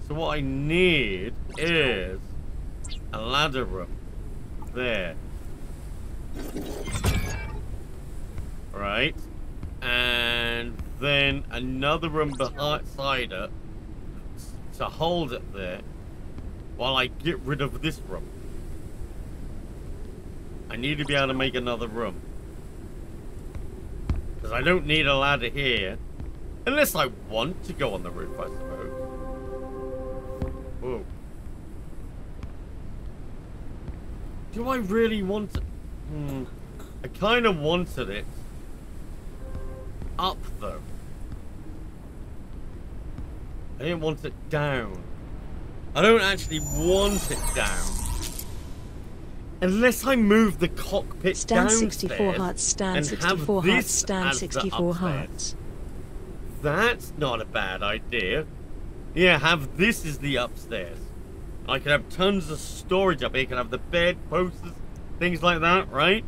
So what I need is a ladder room. There. Right. And then another room beside it to hold it there while I get rid of this room. I need to be able to make another room. Because I don't need a ladder here. Unless I want to go on the roof, I suppose. Whoa. Do I really want it? Hmm. I kind of wanted it up, though. I didn't want it down. I don't actually want it down. Unless I move the cockpit Stand downstairs 64 hearts, stand and 64 have hearts, stand as the 64 upstairs. hearts. That's not a bad idea. Yeah, have this as the upstairs. I can have tons of storage up here. You can have the bed, posters, things like that, right?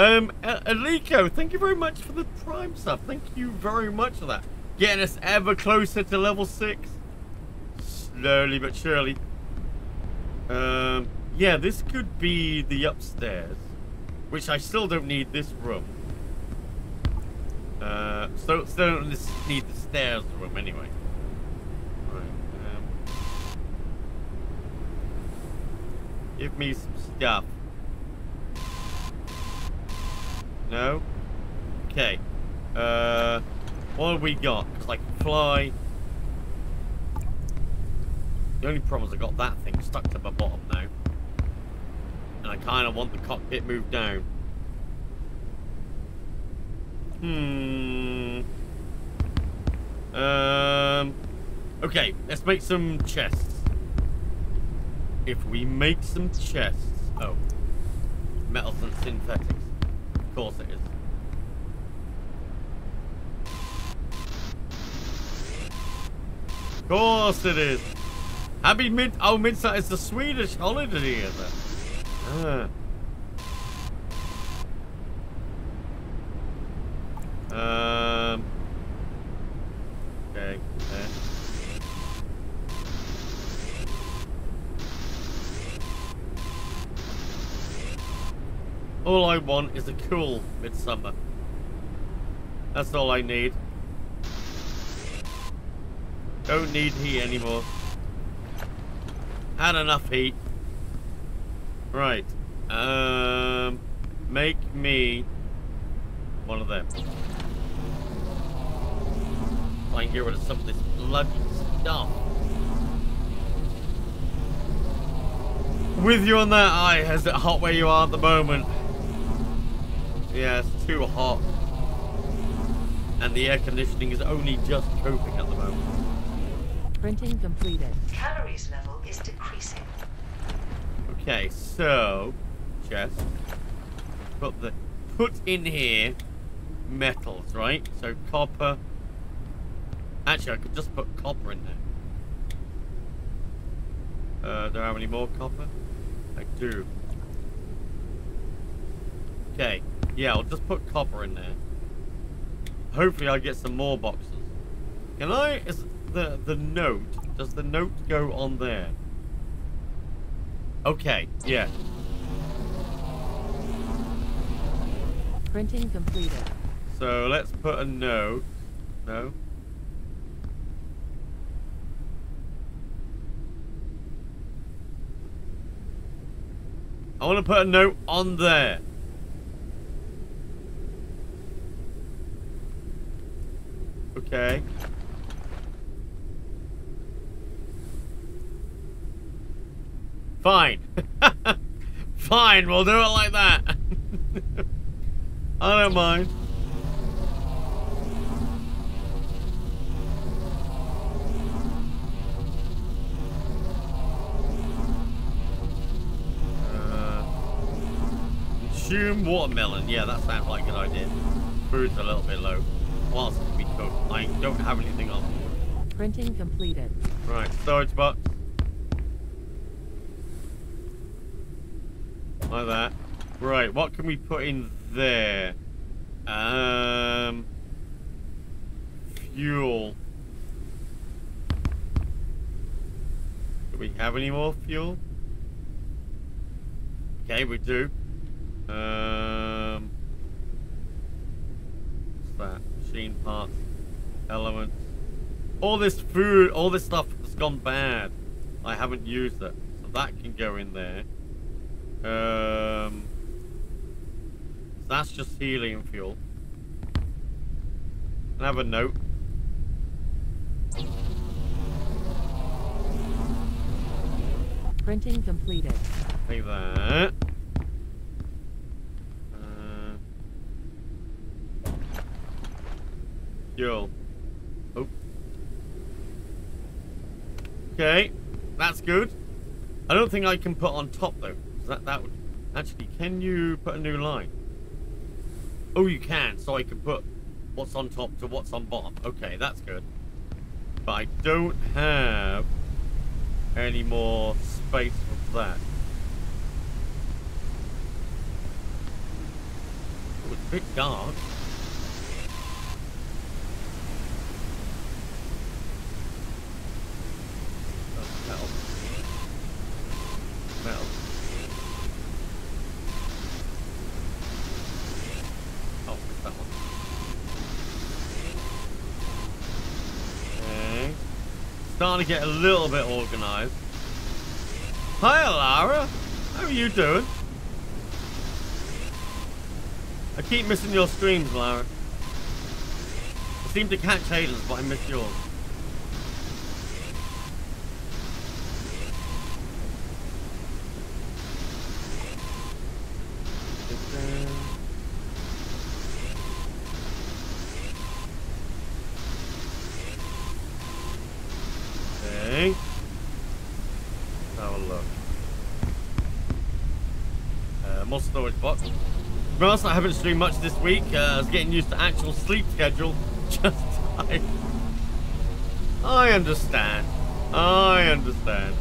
Um, Aliko, thank you very much for the prime stuff. Thank you very much for that. Getting us ever closer to level six. Slowly but surely. Um, yeah, this could be the upstairs, which I still don't need this room. Uh, so still don't need the stairs room anyway. Um, give me some stuff. No. Okay. Uh, what have we got? Because I can fly. The only problem is I got that thing stuck to my bottom now. And I kind of want the cockpit moved down. Hmm. Um. Okay, let's make some chests. If we make some chests. Oh. Metals and synthetics. Of course it is. Of course it is. Happy mid. Oh, Midsummer is the Swedish holiday, is it? Ah. Um. Okay. okay. All I want is a cool midsummer. That's all I need. Don't need heat anymore. Had enough heat. Right. Um. Make me one of them. Try and get rid of some of this bloody stuff. With you on that eye, is it hot where you are at the moment? Yeah, it's too hot. And the air conditioning is only just coping at the moment. Printing completed. Calories level is decreasing. Okay, so chest. put the put in here metals, right? So copper. Actually, I could just put copper in there. Uh, do I have any more copper? I do. Okay. Yeah, I'll just put copper in there. Hopefully I get some more boxes. Can I... Is the, the note... Does the note go on there? Okay, yeah. Printing completed. So let's put a note. No? I want to put a note on there. Okay. Fine. Fine, we'll do it like that. I don't mind. Uh, watermelon. Yeah, that sounds like a good idea. Food's a little bit low. What I don't have anything on. Printing completed. Right, storage box. Like that. Right, what can we put in there? Um, fuel. Do we have any more fuel? Okay, we do. Um, what's that? Machine parts, elements. All this food, all this stuff has gone bad. I haven't used it, so that can go in there. Um, that's just helium fuel. And have a note. Printing completed. Like that. Uh, fuel. Oh. Okay, that's good. I don't think I can put on top though. That that would actually. Can you put a new line? Oh, you can. So I can put what's on top to what's on bottom. Okay, that's good. But I don't have any more space for that. Oh, it's a bit dark. Oh, metal. Metal. Oh, it's that one. Okay. Starting to get a little bit organized. Hi, Lara. How are you doing? I keep missing your streams, Lara. I seem to catch Hayden's, but I miss yours. Okay. Let's have a look. Uh, more storage box. To be honest, I haven't streamed much this week. Uh, I was getting used to actual sleep schedule. Just I, I understand. I understand.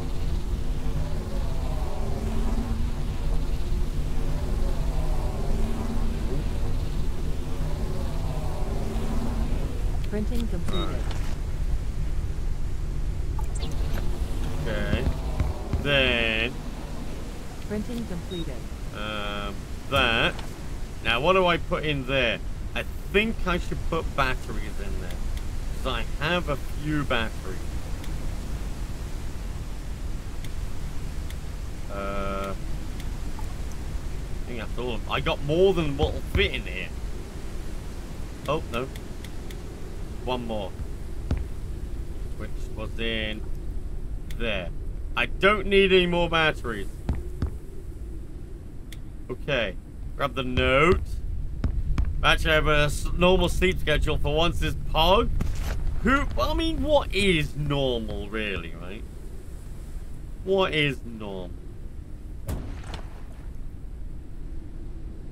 Printing completed. Okay. Then Printing completed. um, that. Now, what do I put in there? I think I should put batteries in there. Because I have a few batteries. Uh, I think that's all. I got more than what will fit in here. Oh, no. One more. Which was in there. I don't need any more batteries. Okay. Grab the note. I have a normal sleep schedule for once is Pog. Who, I mean, what is normal, really, right? What is normal?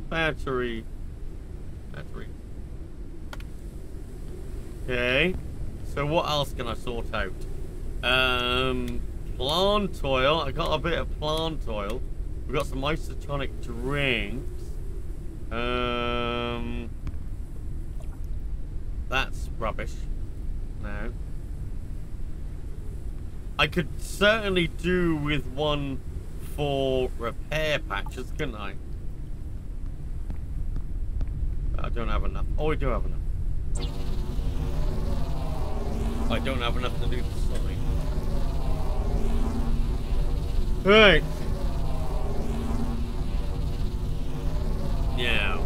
battery. Battery. Okay. So what else can I sort out? Um, plant oil. I got a bit of plant oil. We've got some isotonic drinks. Um, that's rubbish. No. I could certainly do with one for repair patches, couldn't I? I don't have enough. Oh, I do have enough. I don't have enough to do the sign. Right. Now.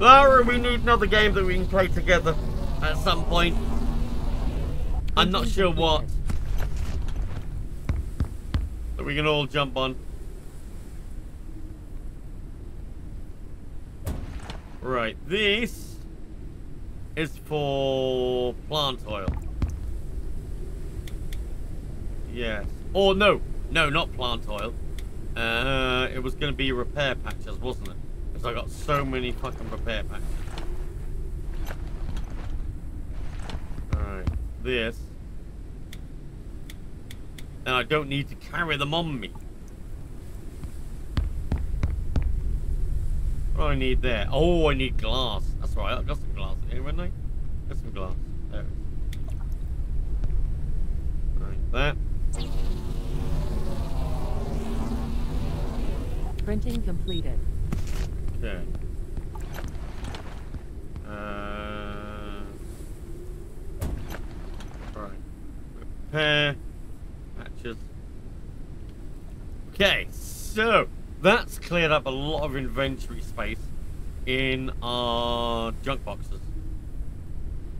Lara, we need another game that we can play together at some point. I'm not sure what. That we can all jump on. Right, this is for plant oil. Yes. Or no, no, not plant oil. Uh, it was going to be repair patches, wasn't it? Because I got so many fucking repair patches. Alright, this. And I don't need to carry them on me. What do I need there? Oh, I need glass. That's right, I've got some glass here, haven't I? Got some glass. There is. Right, that. Printing completed. Okay. Uh, right. Repair. Patches. Okay, so that's cleared up a lot of inventory space in our junk boxes.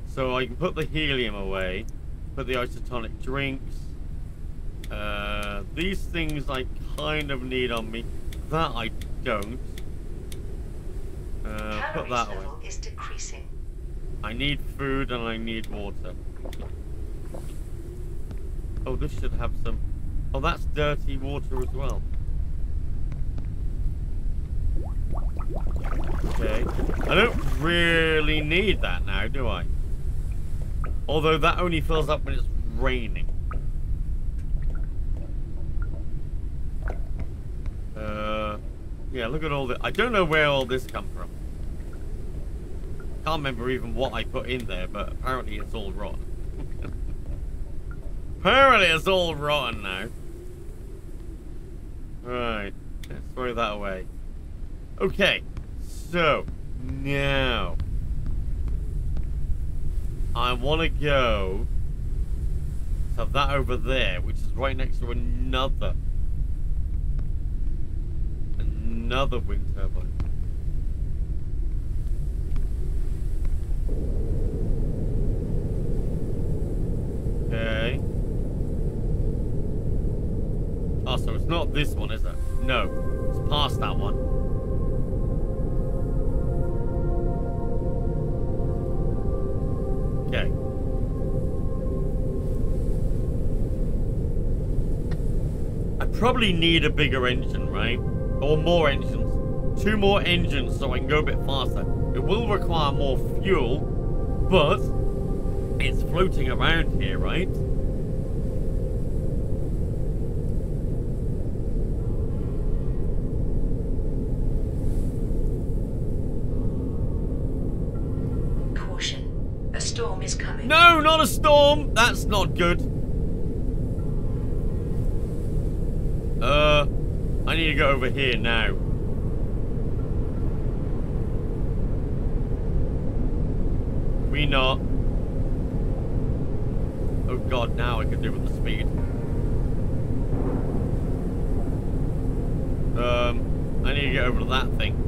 So I can put the helium away, put the isotonic drinks. Uh, these things I kind of need on me. That I don't. Uh, put that away. is decreasing. I need food and I need water. Oh, this should have some. Oh, that's dirty water as well. Okay. I don't really need that now, do I? Although that only fills up when it's raining. Uh, yeah, look at all the. I don't know where all this come from. Can't remember even what I put in there, but apparently it's all rotten. apparently it's all rotten now. Right, let's throw that away. Okay, so now I want to go to that over there, which is right next to another another wind turbine. Okay. Oh, so it's not this one, is it? No. It's past that one. Okay. I probably need a bigger engine, right? Or more engines. Two more engines so I can go a bit faster. It will require more fuel, but it's floating around here, right? Caution. A storm is coming. No, not a storm! That's not good. Go over here now. We not. Oh god, now I can do with the speed. Um, I need to get over to that thing.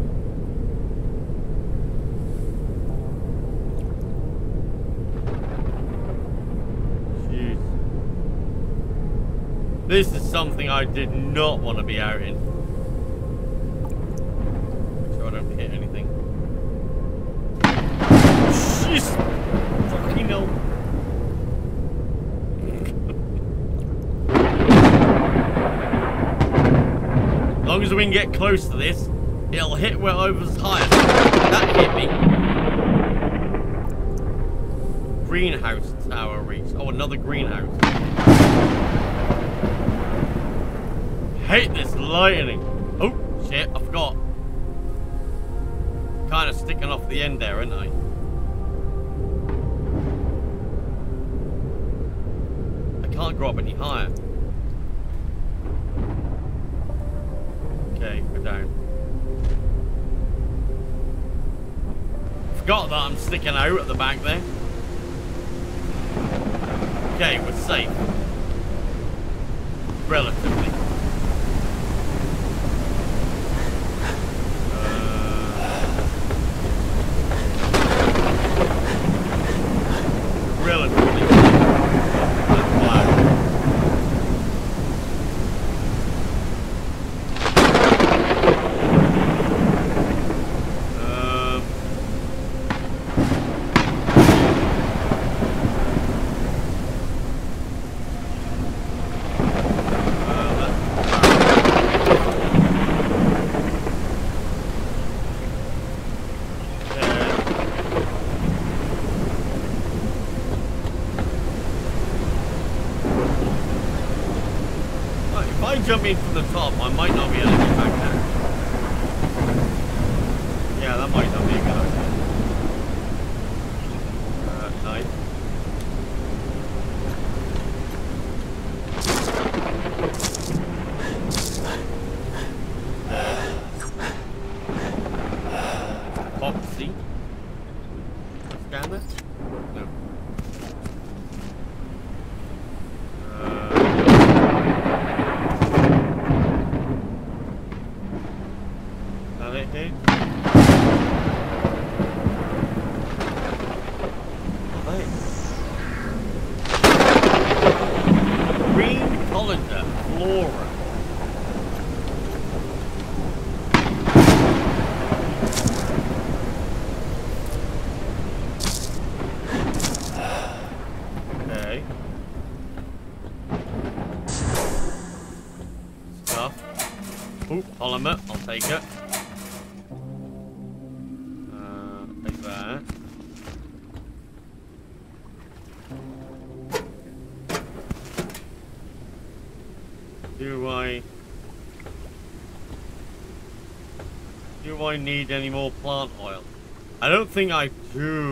This is something I did not want to be out in. Make sure I don't hit anything. Jeez! Fucking hell. As long as we can get close to this, it'll hit whoever's highest. That hit me. Greenhouse tower reached. Oh, another greenhouse. Hate this lightning. Oh, shit, I forgot. Kind of sticking off the end there, aren't I? I can't go up any higher. Sticking out at the back there. Okay, we're safe. Relatively. Uh, relatively. That's fine. Um, uh, that's- uh, uh, If I jump in from the top, I might not be able to get back down. Yeah, that might not be a good idea. Uh, nice. Foxy. Scan that? No. Uh, that it, dude? Green colander, flora. Okay. Stuff. Ooh, polymer, I'll take it. Uh, that. Do I... Do I need any more plant oil? I don't think I do.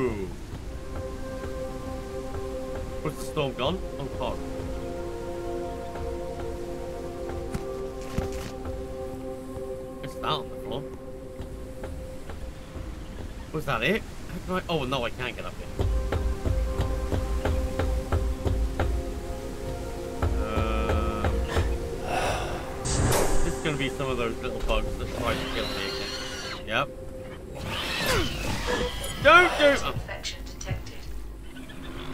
Was that it? How can I... Oh, no, I can't get up here. Um, this is gonna be some of those little bugs that try to kill me again. Yep. Don't do. Oh, Infection detected.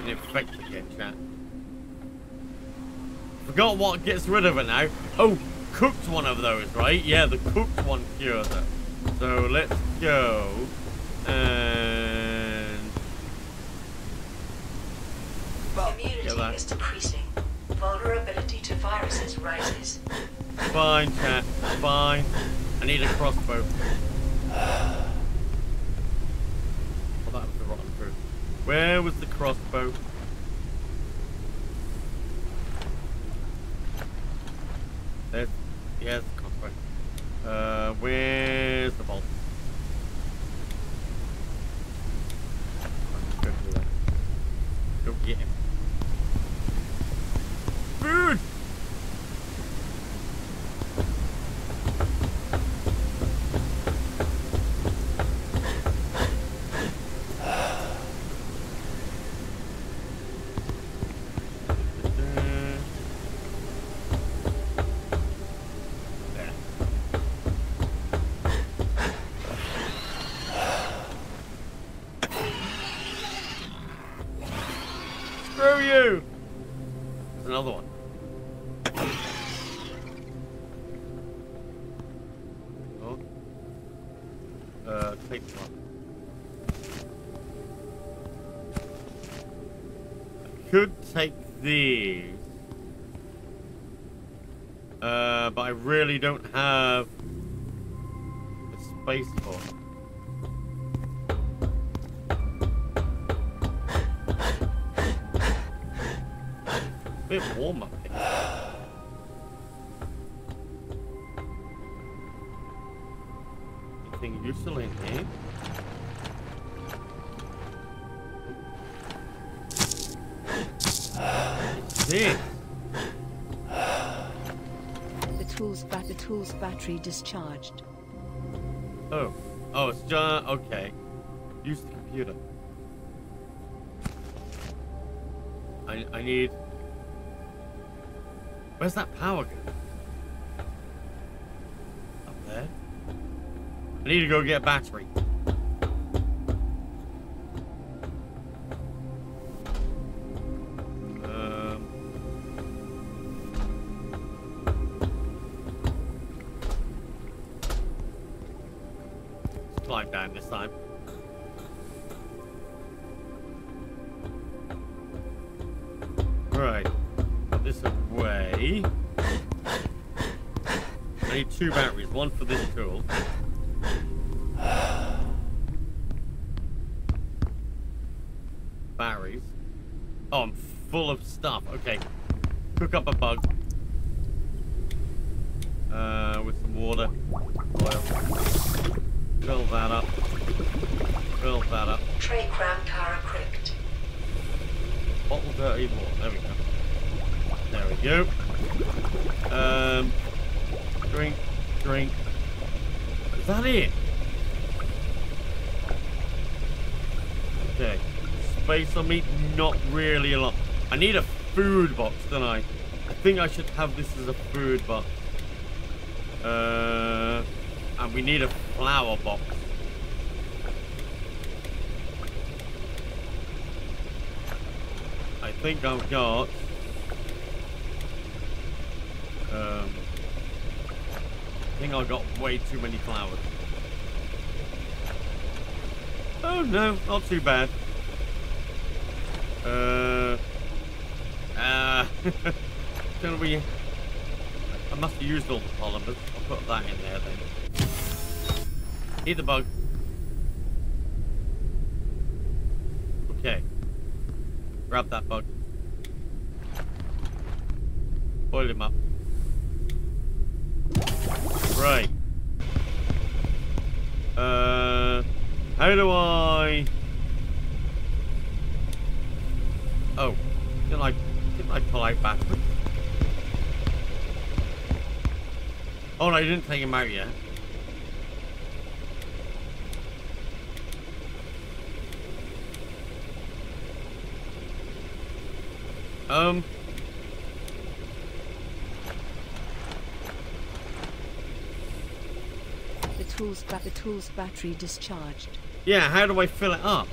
an again, chat. Forgot what gets rid of it now. Oh, cooked one of those, right? Yeah, the cooked one cures it. So let's go and Immunity is decreasing. Vulnerability to viruses rises. fine, chat. Fine. I need a crossbow. Anything useful in here? What's this? The tools bat the tools battery discharged. Oh. Oh, it's just... Okay. Use the computer. I, I need... Where's that power go? Need to go get battery. Need a food box, don't I? I think I should have this as a food box. Uh, and we need a flower box. I think I've got. Um, I think I've got way too many flowers. Oh no, not too bad. Uh, I must have used all the polymers. I'll put that in there then. Eat the bug. Okay. Grab that bug. Boil him up. Right. Uh, how do I? Oh, can I? Can I pull out battery? Oh no, I didn't take him out yet. Um. The tools the tools battery discharged. Yeah, how do I fill it up?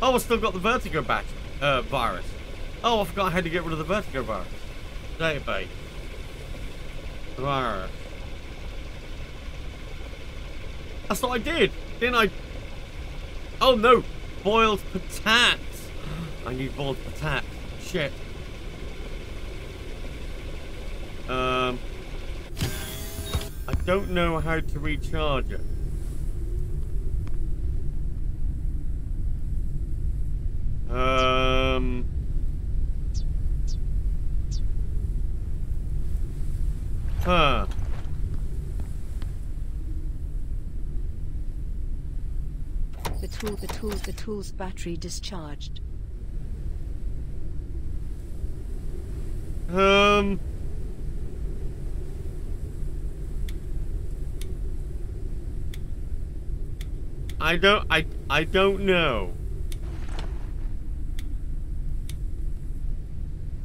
Oh, I've still got the vertigo batch, uh, virus. Oh, I forgot how to get rid of the vertigo virus. Database. That's what I did, didn't I? Oh no, boiled patates. I need boiled patates. Shit. Um, I don't know how to recharge it. Um. The tool the tools the tools battery discharged. Um. I don't. I. I don't know.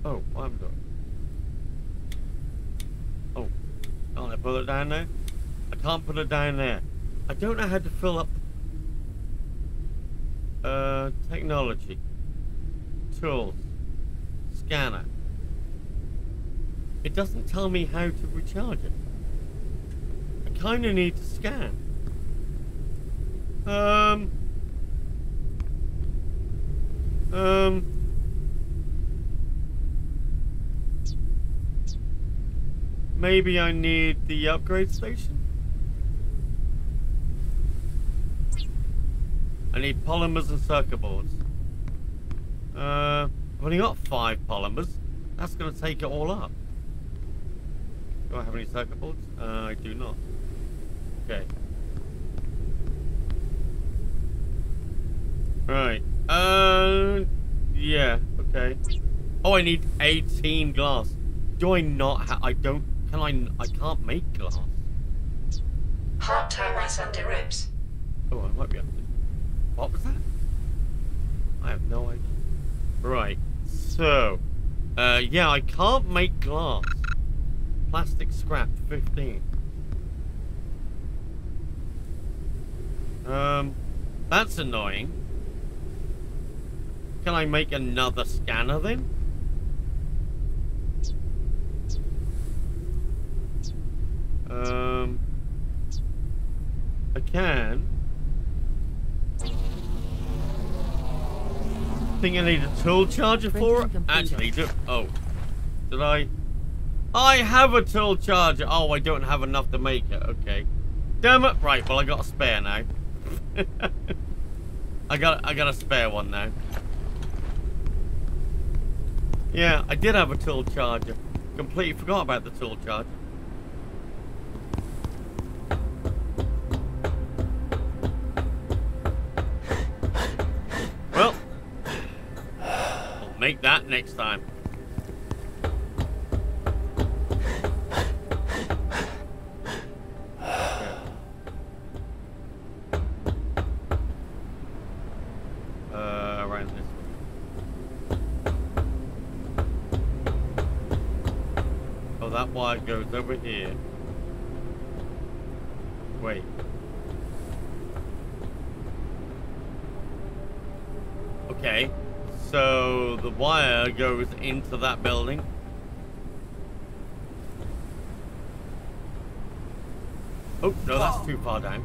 Oh, I'm done. Oh, can't I put it down there? I can't put it down there. I don't know how to fill up. Uh, technology. Tools. Scanner. It doesn't tell me how to recharge it. I kind of need to scan. Um. Um. Maybe I need the upgrade station? I need polymers and circuit boards. Uh, I've only got five polymers. That's going to take it all up. Do I have any circuit boards? Uh, I do not. Okay. Right. Uh, yeah. Okay. Oh, I need 18 glass. Do I not ha I don't... Can I... I can't make glass. Hot termites under ribs. Oh, I might be able to. What was that? I have no idea. Right. So... Uh, yeah, I can't make glass. Plastic scrap, 15. Um, that's annoying. Can I make another scanner then? Um, I can. Think I need a tool charger for it? Actually, do. Oh, did I? I have a tool charger. Oh, I don't have enough to make it. Okay. Damn it. Right. Well, I got a spare now. I got I got a spare one now. Yeah, I did have a tool charger. Completely forgot about the tool charger. Well, I'll make that next time. Uh, this. Oh, that wire goes over here. Wait. Okay. So the wire goes into that building. Oh, no, that's too far down.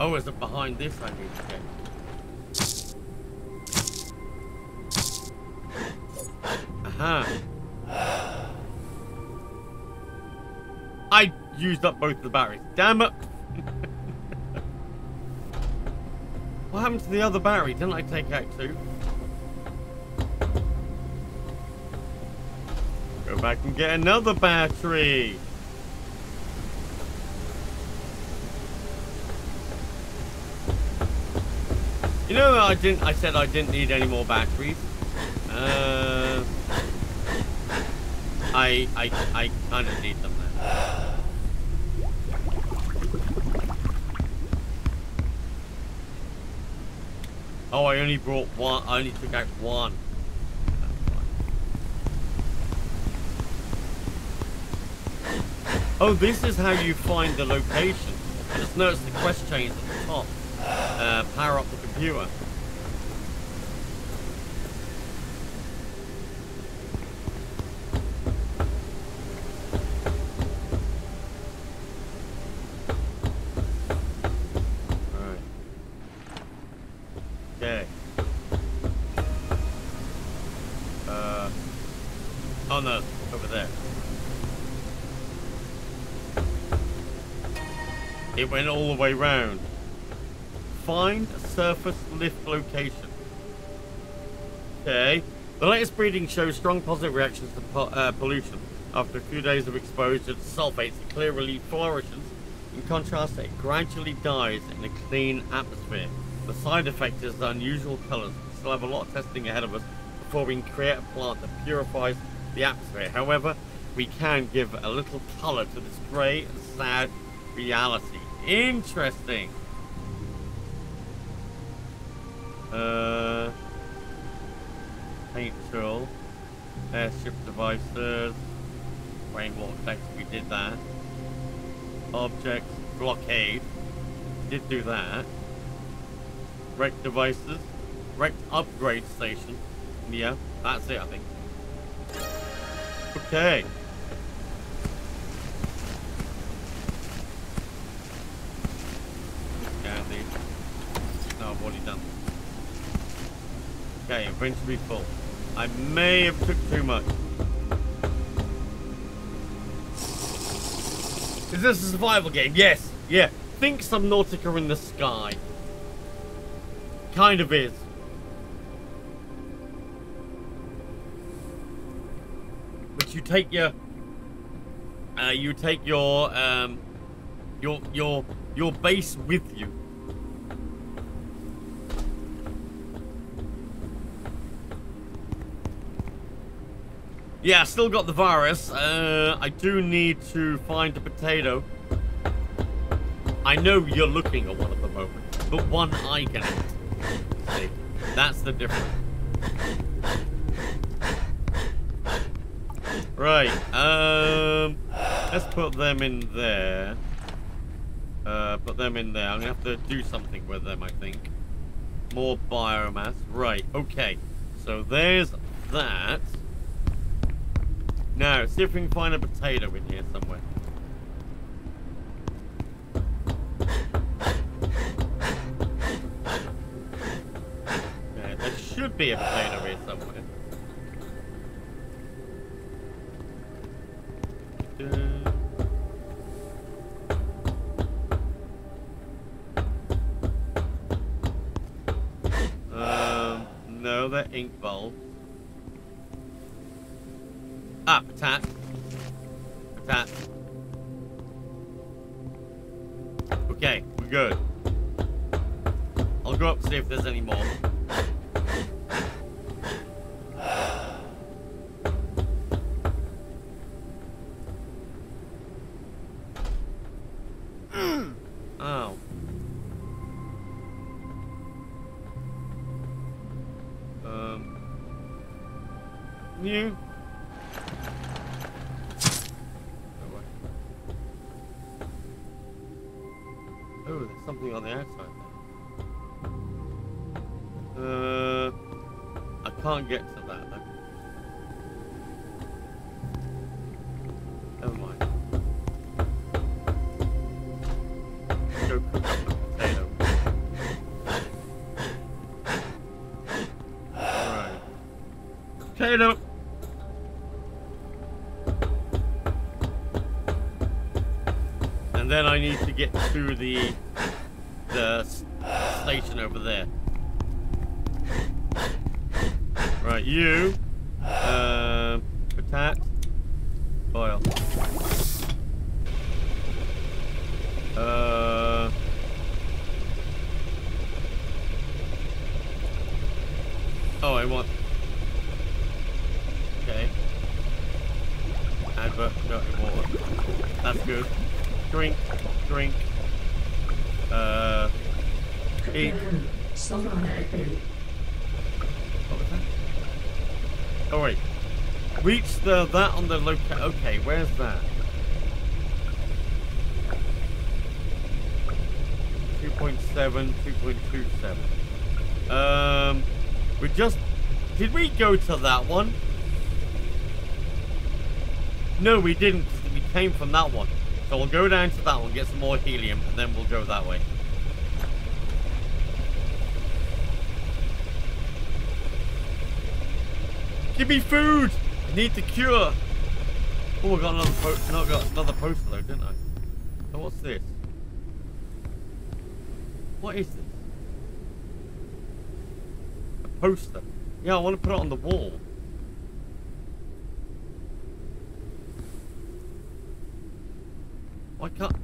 Oh, is it behind this I need to get? Used up both the batteries. Damn it! what happened to the other battery? Didn't I take out two? Go back and get another battery. You know, I didn't. I said I didn't need any more batteries. Uh, I I I kind of need them now. Oh, I only brought one. I only took out one. Oh, this is how you find the location. Just notice the quest chains at the top. Uh, power up the computer. Alright. Okay. Uh. Oh no, over there. Went all the way round. Find surface lift location. Okay. The latest breeding shows strong positive reactions to po- uh, pollution. After a few days of exposure to sulfates, it clearly flourishes. In contrast, it gradually dies in a clean atmosphere. The side effect is the unusual colours. We still have a lot of testing ahead of us before we can create a plant that purifies the atmosphere. However, we can give a little colour to this grey and sad reality. Interesting. Uh, paint tool, airship devices, rainwater collector, we did that. Objects, blockade, did do that. Wreck devices, wreck upgrade station, yeah, that's it I think. Okay. going to be full. I may have took too much. Is this a survival game? Yes. Yeah. Think Subnautica in the sky. Kind of is. But you take your uh, you take your um your your your base with you. Yeah, still got the virus. Uh, I do need to find a potato. I know you're looking at one at the moment, but one I can. See, that's the difference. Right, um, let's put them in there. Uh, put them in there. I'm gonna have to do something with them, I think. More biomass. Right, okay. So there's that. Now, see if we can find a potato in here somewhere. Okay, there should be a potato here somewhere. Uh, Um, no, they're ink bulbs. Ah, patat. Patat. Okay, we're good. I'll go up and see if there's any more. Oh. Um. Get to the the station over there. Right, you, um, attack, boil. Uh. Oh, I want. Okay. Advert, no, water. That's good. Drink, drink. Uh. Eat. What was that? Oh wait. Reach the that on the loca. Okay, where's that? Two point seven, two point two seven. Um, we just did we go to that one? No, we didn't. We came from that one. So we'll go down to that one, get some more helium, and then we'll go that way. Give me food! I need the cure! Oh, I got another post. No, I got another poster though, didn't I? So what's this? What is this? A poster. Yeah, I want to put it on the wall. Why can't...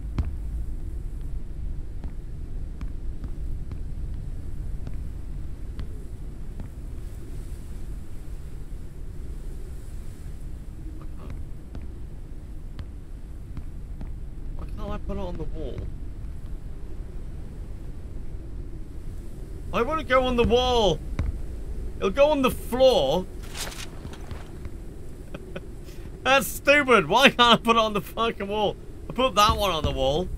Why can't... Why can't I put it the wall? I want to go on the wall! It'll go on the floor! That's stupid! Why can't I put it on the fucking wall? I put that one on the wall.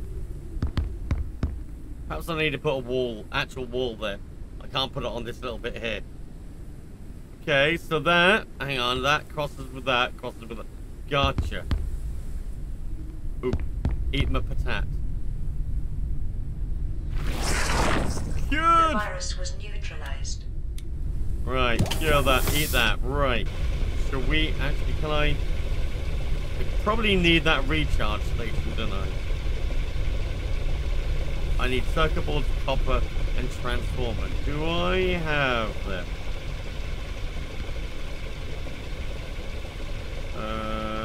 Perhaps I need to put a wall, actual wall there. I can't put it on this little bit here. Okay, so that, hang on, that crosses with that, crosses with that. Gotcha. Eat my patat. The Good! virus was neutralized. Right, kill that, eat that, right. Shall we actually, can I probably need that recharge station, don't I? I need circuit boards, copper, and transformer. Do I have them? Uh, I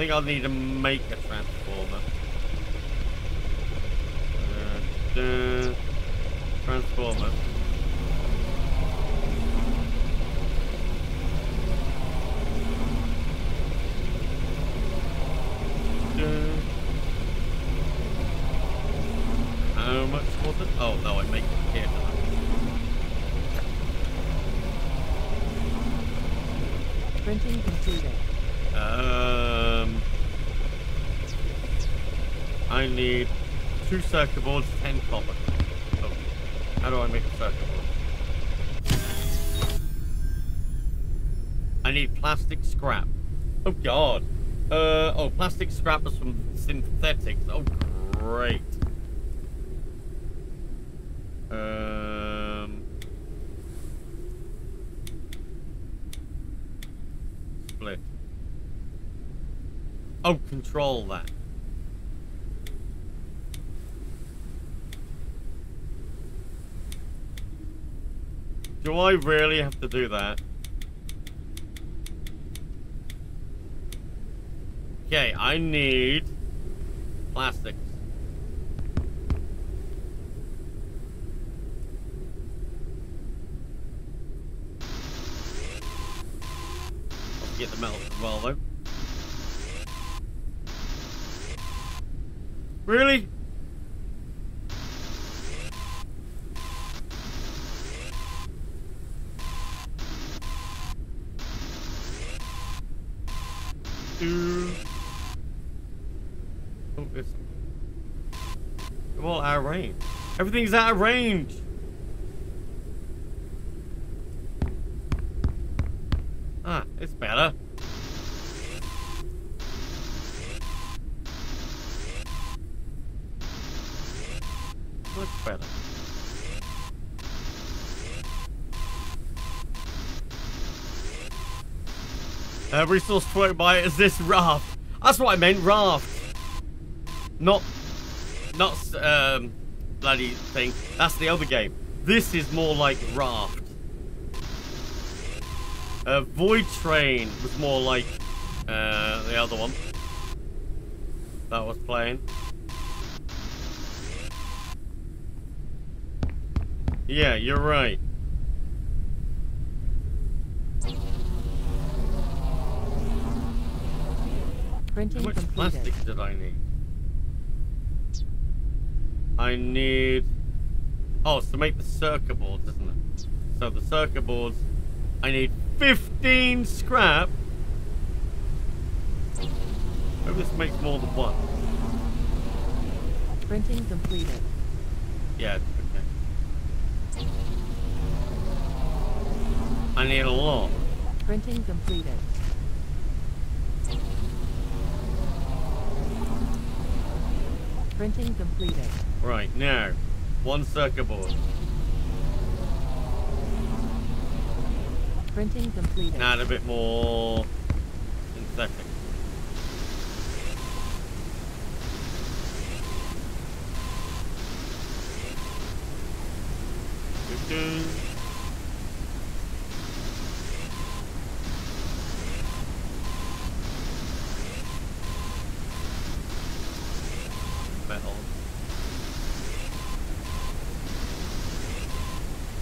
think I'll need to make a transformer. Uh, transformer. How much was it? Oh no, I make it here. Printing completed. Um, I need two circuit boards, ten copper. Oh, how do I make a circuit board? I need plastic scrap. Oh god. Uh oh, plastic scrap is from synthetics. Oh great. Um. Oh, control that. Do I really have to do that? Okay, I need plastics. I'll get the metal as well, though. Really? Two. Oh, it's well out of range. Everything's out of range. Ah, it's better. Much better. Uh, resource float by is this raft? That's what I meant, raft. Not, not um, bloody thing. That's the other game. This is more like raft. Uh, Void Train was more like uh, the other one that was playing. Yeah, you're right. How Printing much completed. plastic did I need? I need... Oh, it's to make the circuit boards, isn't it? So the circuit boards, I need 15 scrap. Maybe this makes more than one. Printing completed. Yeah, I need a lot. Printing completed. Printing completed. Right, now, one circuit board. Printing completed. Add a bit more synthetic. Doo-doo. Metal.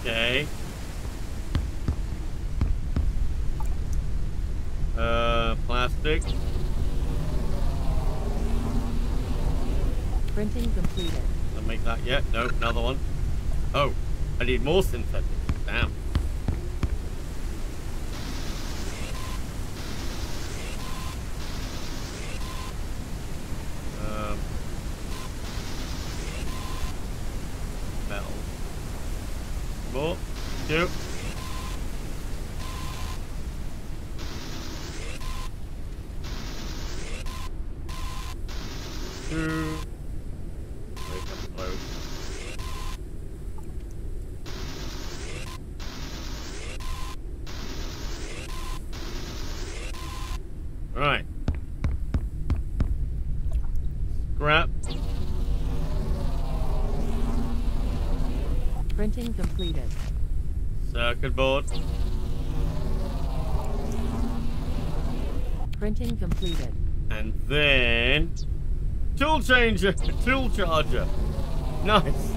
Okay. Uh, plastic. Printing completed. I'll make that yet. No, another one. Oh, I need more synthetic. Damn. Um, metal. More. Two. Two. Wait, I'm close. Right. Scrap. Printing completed. Circuit board. Printing completed. And then... Tool changer! Tool charger! Nice!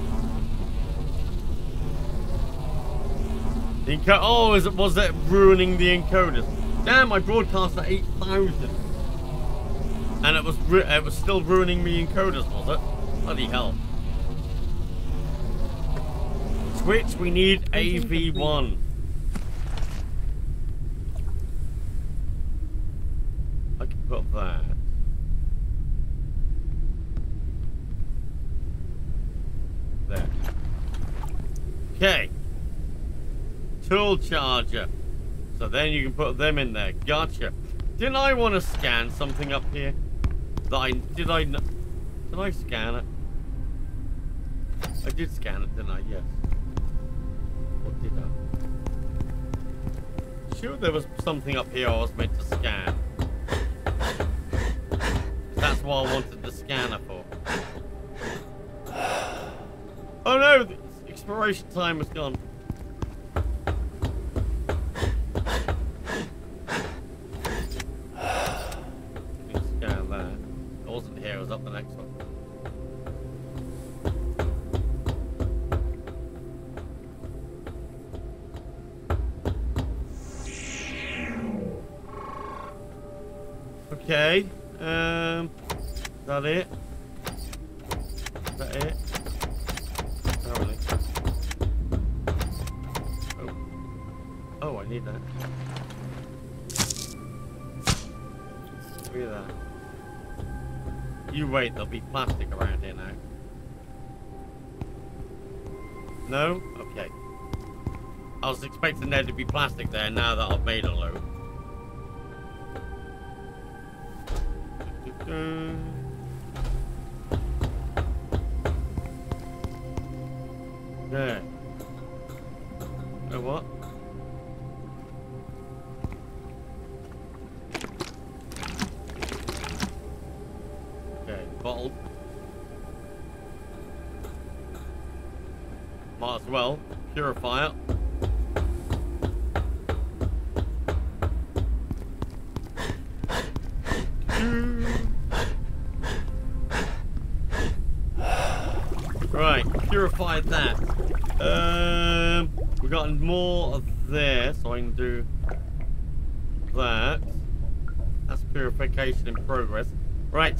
The enco- oh, is it, was that ruining the encoders? Damn, I broadcast at 8,000. And it was it was still ruining me encoders, was it? Bloody hell. Switch, we need AV1. I can put that. There. Okay. Tool charger. So then you can put them in there. Gotcha. Didn't I want to scan something up here? That I did I did I scan it? I did scan it, didn't I? Yes. Did I? Sure, there was something up here I was meant to scan. That's what I wanted the scanner for. Oh no! The expiration time was gone. Was expecting there to be plastic there now that I've made a load. There.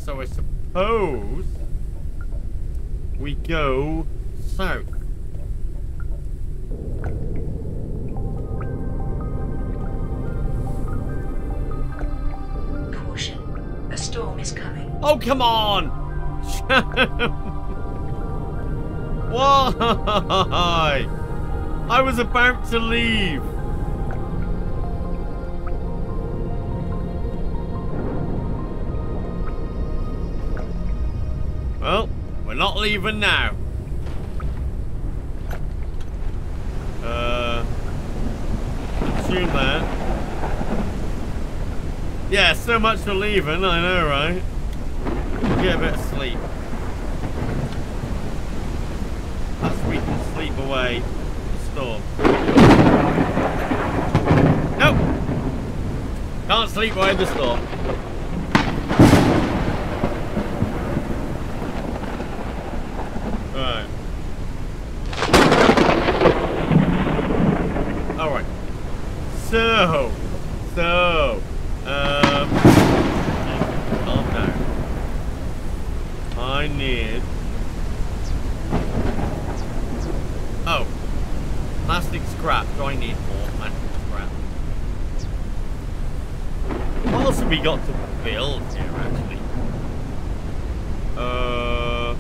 So I suppose we go south. Caution. A storm is coming. Oh, come on! Why? I was about to leave. Not leaving now. Uh, assume that. Yeah, so much for leaving, I know, right? Get a bit of sleep. That's we can sleep away the storm. Nope! Can't sleep away the storm. Alright. Alright. So, so, um, calm down. I need. Oh, plastic scrap. Do I need more plastic scrap? What else have we got to build here, actually? Uh,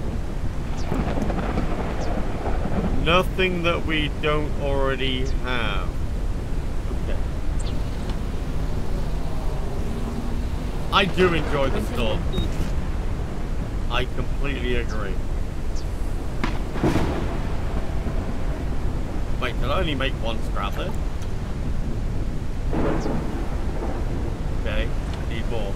nothing that we don't already have. Okay. I do enjoy the storm. I completely agree. Wait, did I only make one scrap there? Okay, I need more.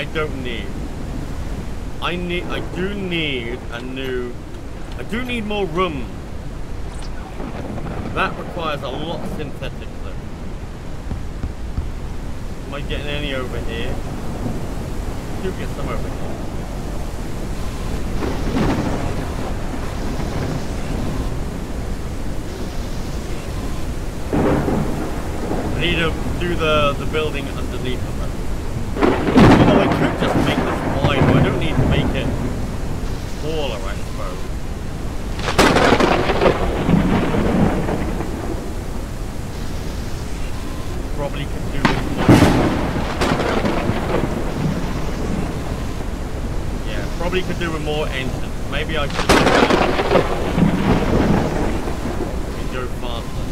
I don't need. I need. I do need a new. I do need more room. That requires a lot though. Am I getting any over here? Do get some over here. I need to do the, the building underneath of it. Although I could just make this wide, but I don't need to make it taller, I suppose. Probably could do this more. Yeah, probably could do with more engines. Maybe I should. And go faster.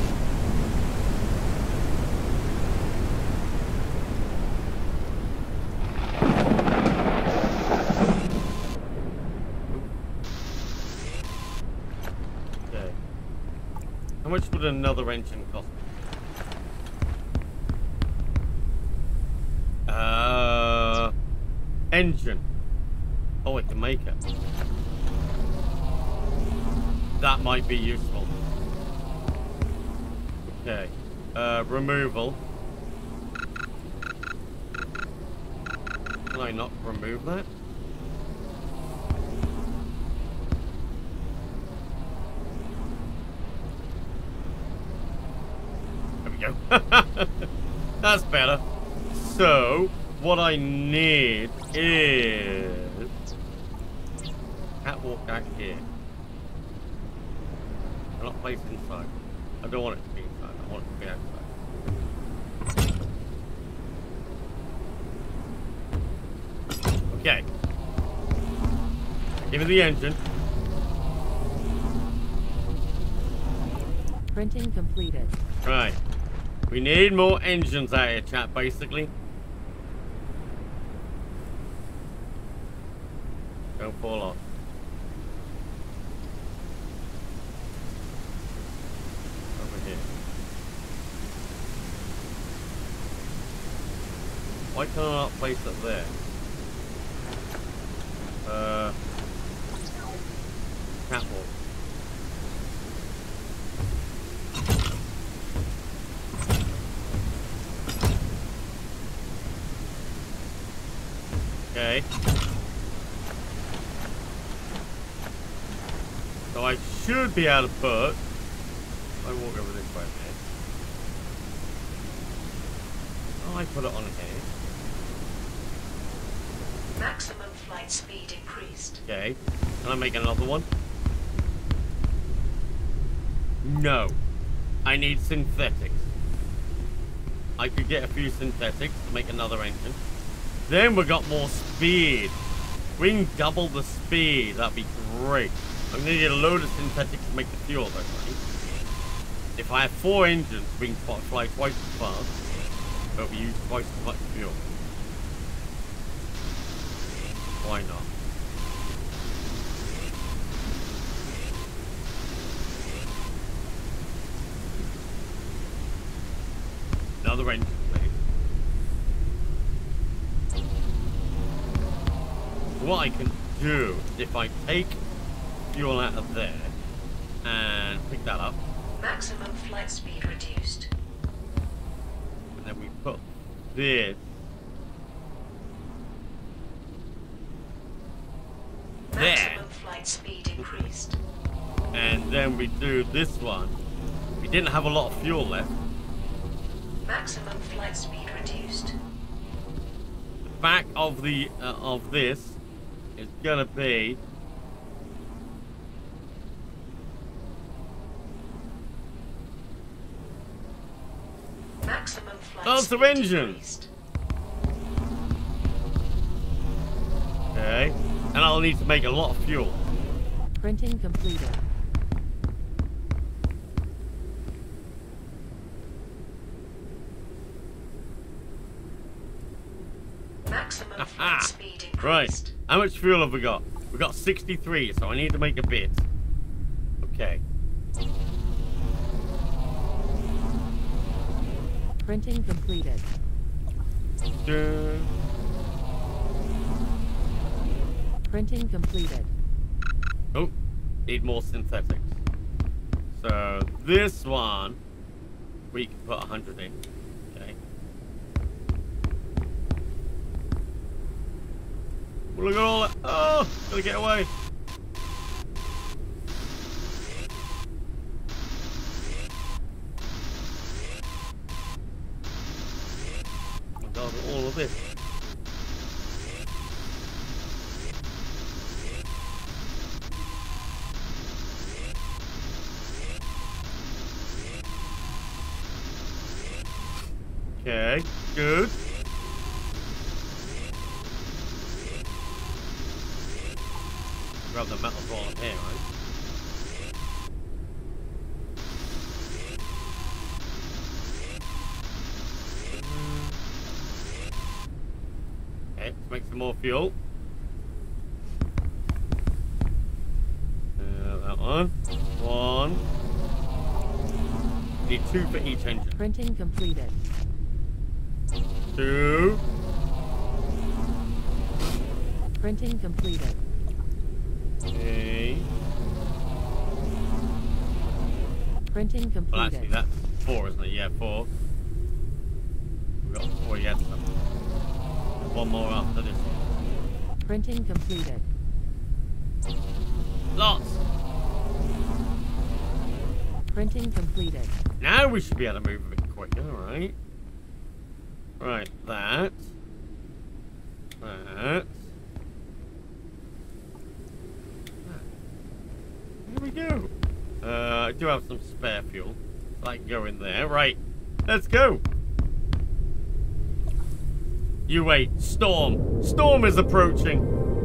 Okay. How much would another engine cost? Uh, engine. Oh, I can make it. That might be useful. Okay. Uh, removal. Can I not remove that? There we go. That's better. So, what I need is catwalk back here. I'm not placed inside. I don't want it to be inside. I want it to be outside. Okay. Give me the engine. Printing completed. Right. We need more engines out here, chat, basically. Don't fall off. Over here. Why can't I not place it there? Uh, catwalk. Okay. So I should be able to put. I walk over this way a bit. Oh, I put it on here. Maximum flight speed increased. Okay. Can I make another one? No. I need synthetics. I could get a few synthetics to make another engine. Then we got more speed. We can double the speed. That'd be great. I'm gonna need a load of synthetics to make the fuel though, right? If I have four engines, we can fly twice as fast, but we use twice as much fuel. Why not? Another engine, please. What I can do is if I take fuel out of there and pick that up, Maximum flight speed reduced. and then we put this there, Maximum flight speed increased. And then do this one. We didn't have a lot of fuel left. Maximum flight speed reduced. The back of the uh, of this is gonna be Maximum flight Oh, it's the speed engine. increased. okay, and I'll need to make a lot of fuel. Printing completed. Maximum Aha. flight speed Right. increased. How much fuel have we got? We got 63, so I need to make a bit. Okay. Printing completed. Dun. Printing completed. Oh, need more synthetics. So this one, we can put 100 in. Okay. Well, look at all that. Oh, gotta get away. Oh god, all of this. Okay, good. Grab the metal ball up here, right? Make some more fuel. Uh, that one. One. Need two for each engine. Printing completed. Two. Printing completed. Okay. Printing Well, actually, completed. that's four, isn't it? Yeah, four. We've got four yes. One more after this one. Printing completed. Lots! Printing completed. Now we should be able to move a bit quicker, right? Right, that. That. We go. Uh, I do have some spare fuel. I can go in there. Right, let's go. You wait. Storm. Storm is approaching.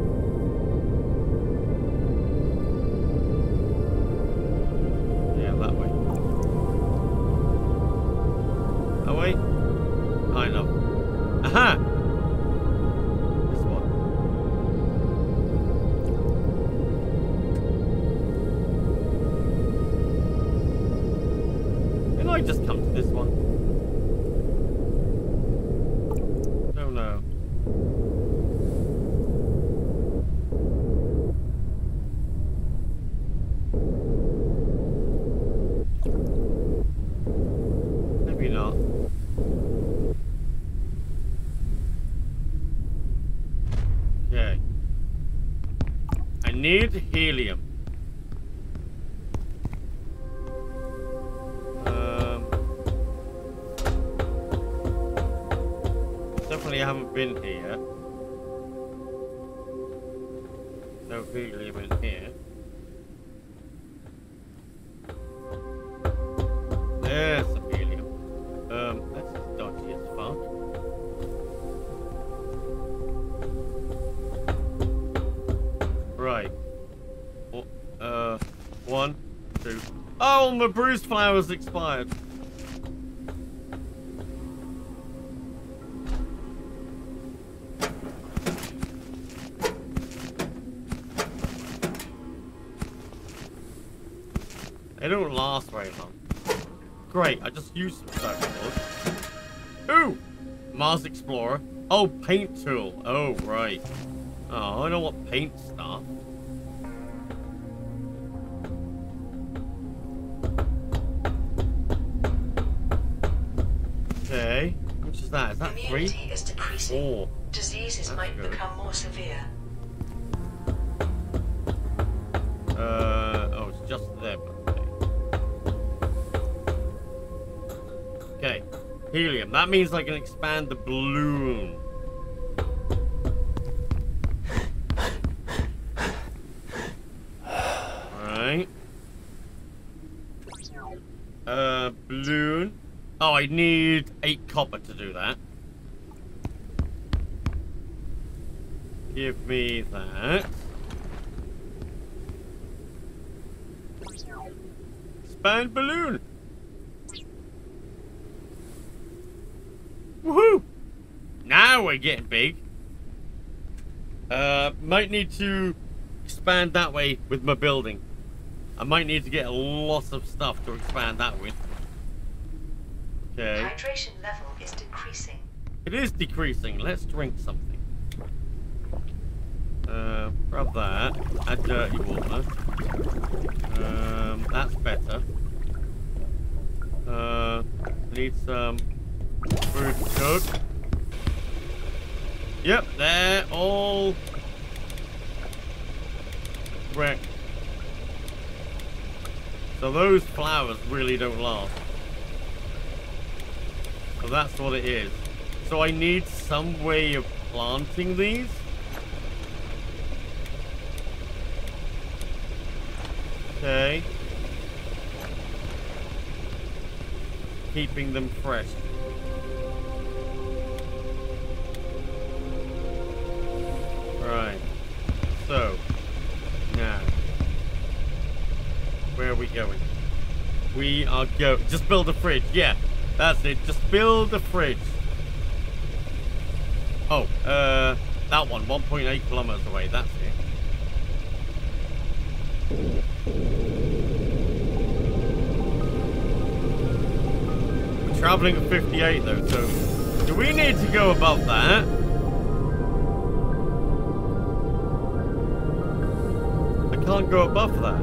Can just come to this one? Oh no. Maybe not. Okay. I need helium. My bruised flowers expired. They don't last very long. Great, I just used some stuff. Ooh! Mars Explorer. Oh, paint tool. Oh, right. Oh, I don't want paint Is three? Is decreasing. Four. Diseases That's might good. become more severe. Uh, oh, it's just there. Okay. Okay. Helium. That means I can expand the balloon. Right. Uh, balloon. Oh, I need eight copper to do that. Give me that. Expand balloon. Woohoo! Now we're getting big. Uh, might need to expand that way with my building. I might need to get a lot of stuff to expand that with. Okay. Hydration level is decreasing. It is decreasing. Let's drink something. Uh, grab add, add dirty water. Um, that's better. Uh, need some food cook. Yep, they're all wrecked. So those flowers really don't last. So that's what it is. So I need some way of planting these. Okay. Keeping them fresh. Right. So, now, where are we going? We are go. Just build a fridge. Yeah, that's it. Just build a fridge. Oh, uh, that one, 1.8 kilometers away. That's it. We're traveling at 58 though, so do we need to go above that? I can't go above that.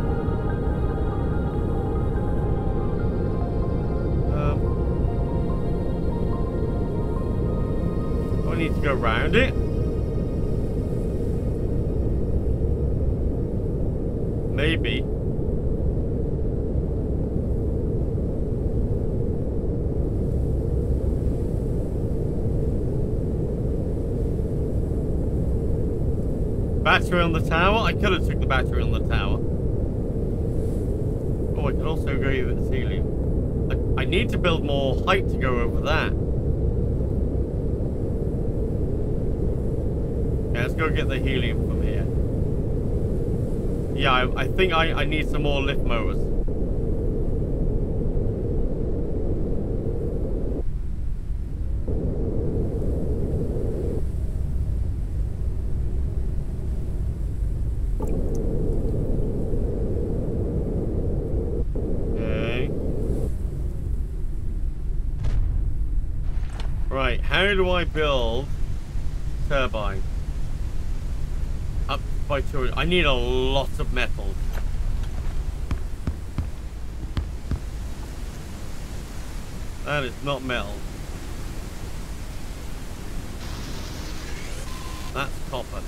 Um, I need to go round it? Maybe. Battery on the tower? I could have took the battery on the tower. Oh, I could also go with the helium. I, I need to build more height to go over that. Yeah, let's go get the helium from here. Yeah, I, I think I, I need some more lift mowers. Okay. Right, how do I build turbine? Up by two. I need a lot of metal. That is not metal. That's copper.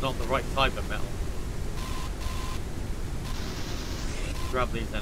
Not the right type of metal. Grab these anyway.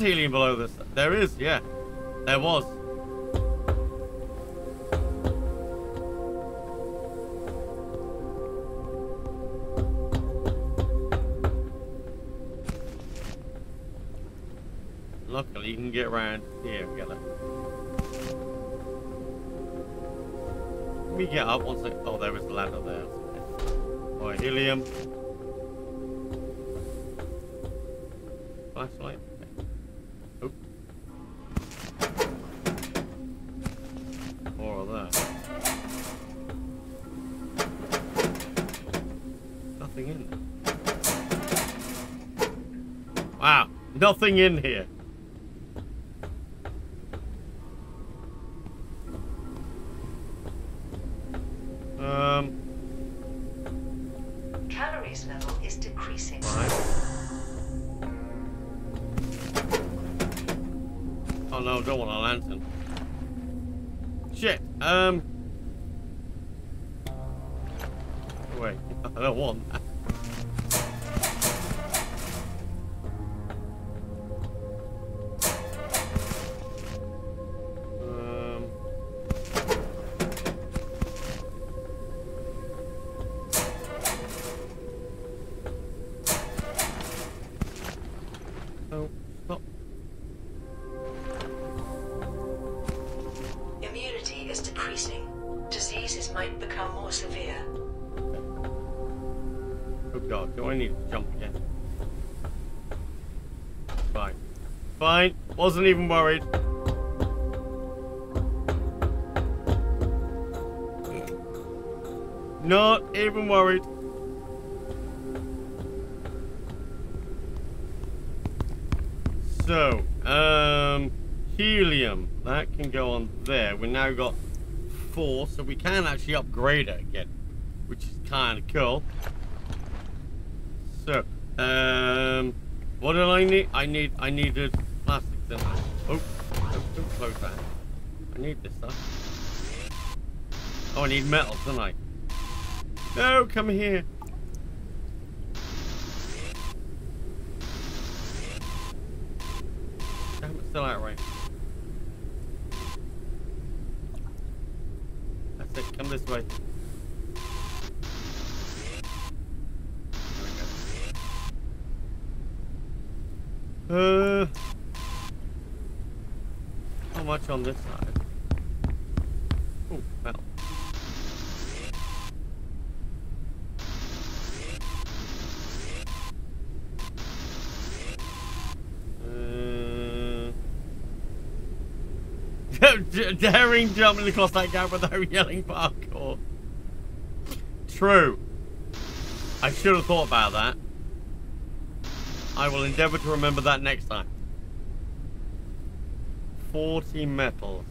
Helium below this. There is, yeah. There was. Luckily, you can get around here it. Let me get up once I... Oh, there is a ladder there. Oh, helium. Flashlight. Nothing in here. Wasn't even worried. Not even worried. So, um, helium. That can go on there. We now got four, so we can actually upgrade it again, which is kind of cool. So, um, what did I need? I need, I needed need this stuff. Oh, I need metal, don't I? No, come here. Damn, it's still out right. That's it, come this way. There we go. Uh, how much on this side? Oh, metal. Uh, daring jumping across that gap without yelling parkour. True. I should have thought about that. I will endeavour to remember that next time. 40 metals.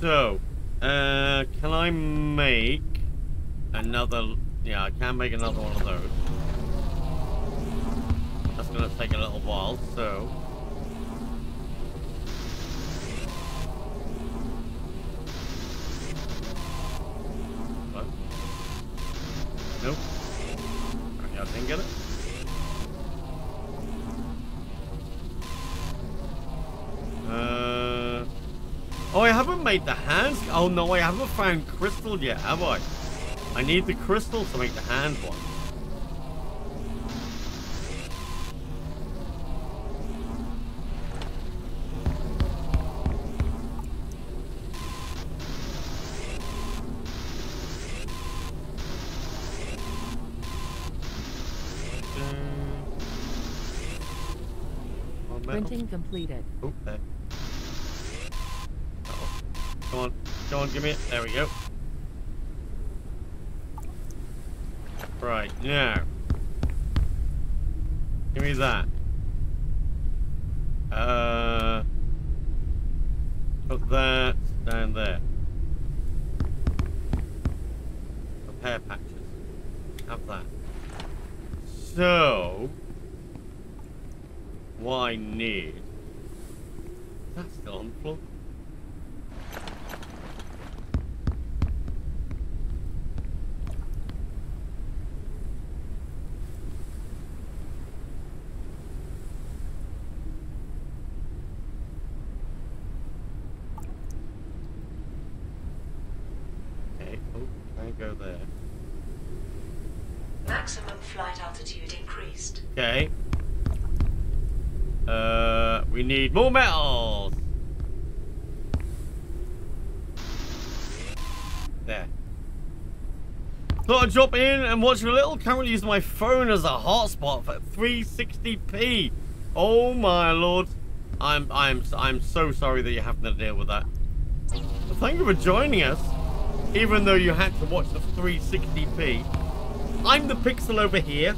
So, uh, can I make another... Yeah, I can make another one of those. That's going to take a little while, so... didn't get it. Uh... Oh, I haven't made the hands. Oh no, I haven't found crystal yet, have I? I need the crystal to make the hand one. Uh, oh, completed. Oh, there. Uh-oh. Come on. Come on, give me it. There we go. Right, now. Give me that. Uh, put that down there. Repair patches. Have that. So, what I need. That's still on the floor. Okay, oh, can I go there? Maximum flight altitude increased. Okay. Uh, we need more metals. There. Thought I'd drop in and watch a little. Currently using my phone as a hotspot for 360p. Oh my lord. I'm I'm I'm so sorry that you're having to deal with that. But thank you for joining us. Even though you had to watch the 360p. I'm the pixel over here.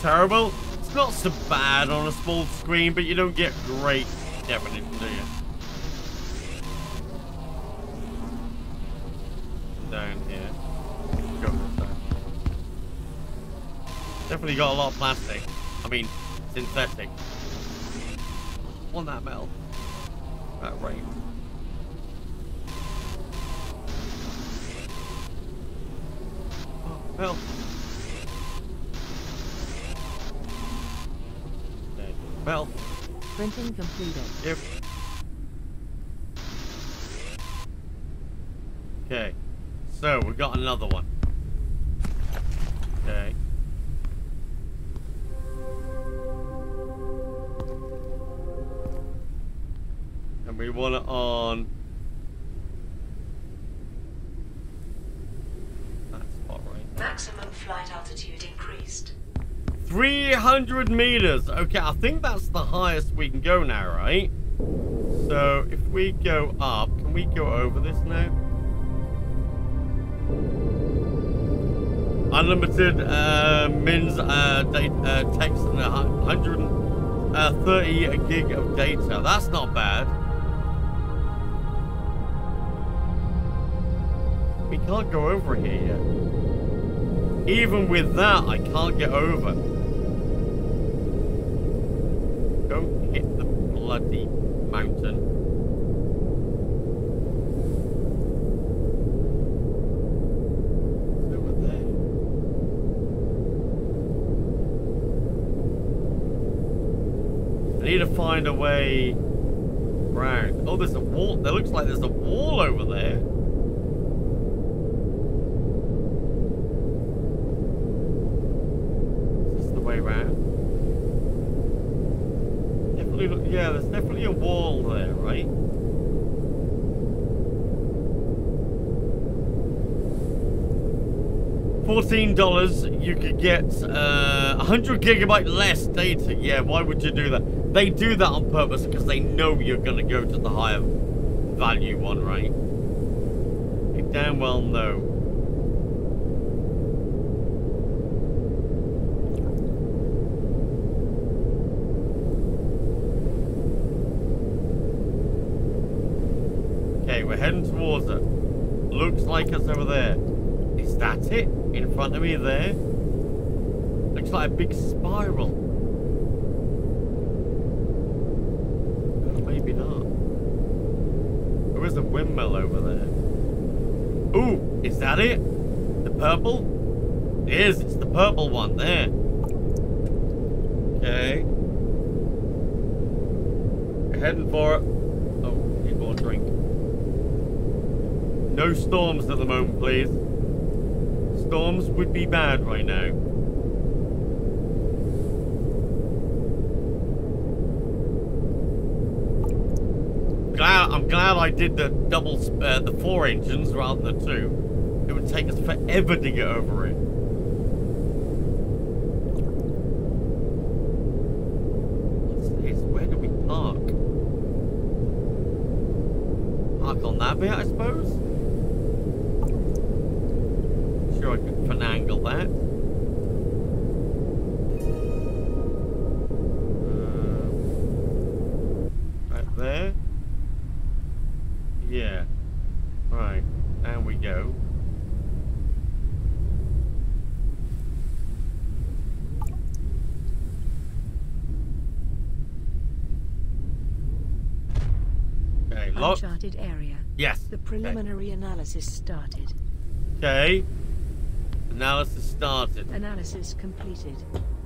Terrible. It's not so bad on a small screen, but you don't get great definition, do you? Down here. Go. Definitely got a lot of plastic. I mean, synthetic. On that metal. That rain. Oh, metal. Printing completed. Yep. 300 meters. Okay, I think that's the highest we can go now, right? So if we go up, can we go over this now? Unlimited uh, mins uh, data, uh, text and 130 gig of data. That's not bad. We can't go over here yet. Even with that, I can't get over. Bloody mountain. It's over there. I need to find a way round. Oh, there's a wall. There looks like there's a wall over there. Is this the way round? Definitely look. Definitely a wall there, right? Fourteen dollars, you could get uh, hundred gigabyte less data. Yeah, why would you do that? They do that on purpose because they know you're gonna go to the higher value one, right? They damn well know. Okay, we're heading towards it. Looks like it's over there. Is that it? Me there? Looks like a big spiral. Oh, maybe not. There is a windmill over there. Ooh, is that it? The purple? It is, it's the purple one there. Okay. Heading for it. Oh, need more drink. No storms at the moment, please. Storms would be bad right now. Glad, I'm glad I did the double, uh, the four engines rather than the two. It would take us forever to get over it. What's this? Where do we park? Park on that bit, I suppose? Sure, I could finagle that. Um, right there. Yeah. Right. And we go. Okay, lock. Uncharted area. Yes. The preliminary analysis started. Okay. Analysis started. Analysis completed.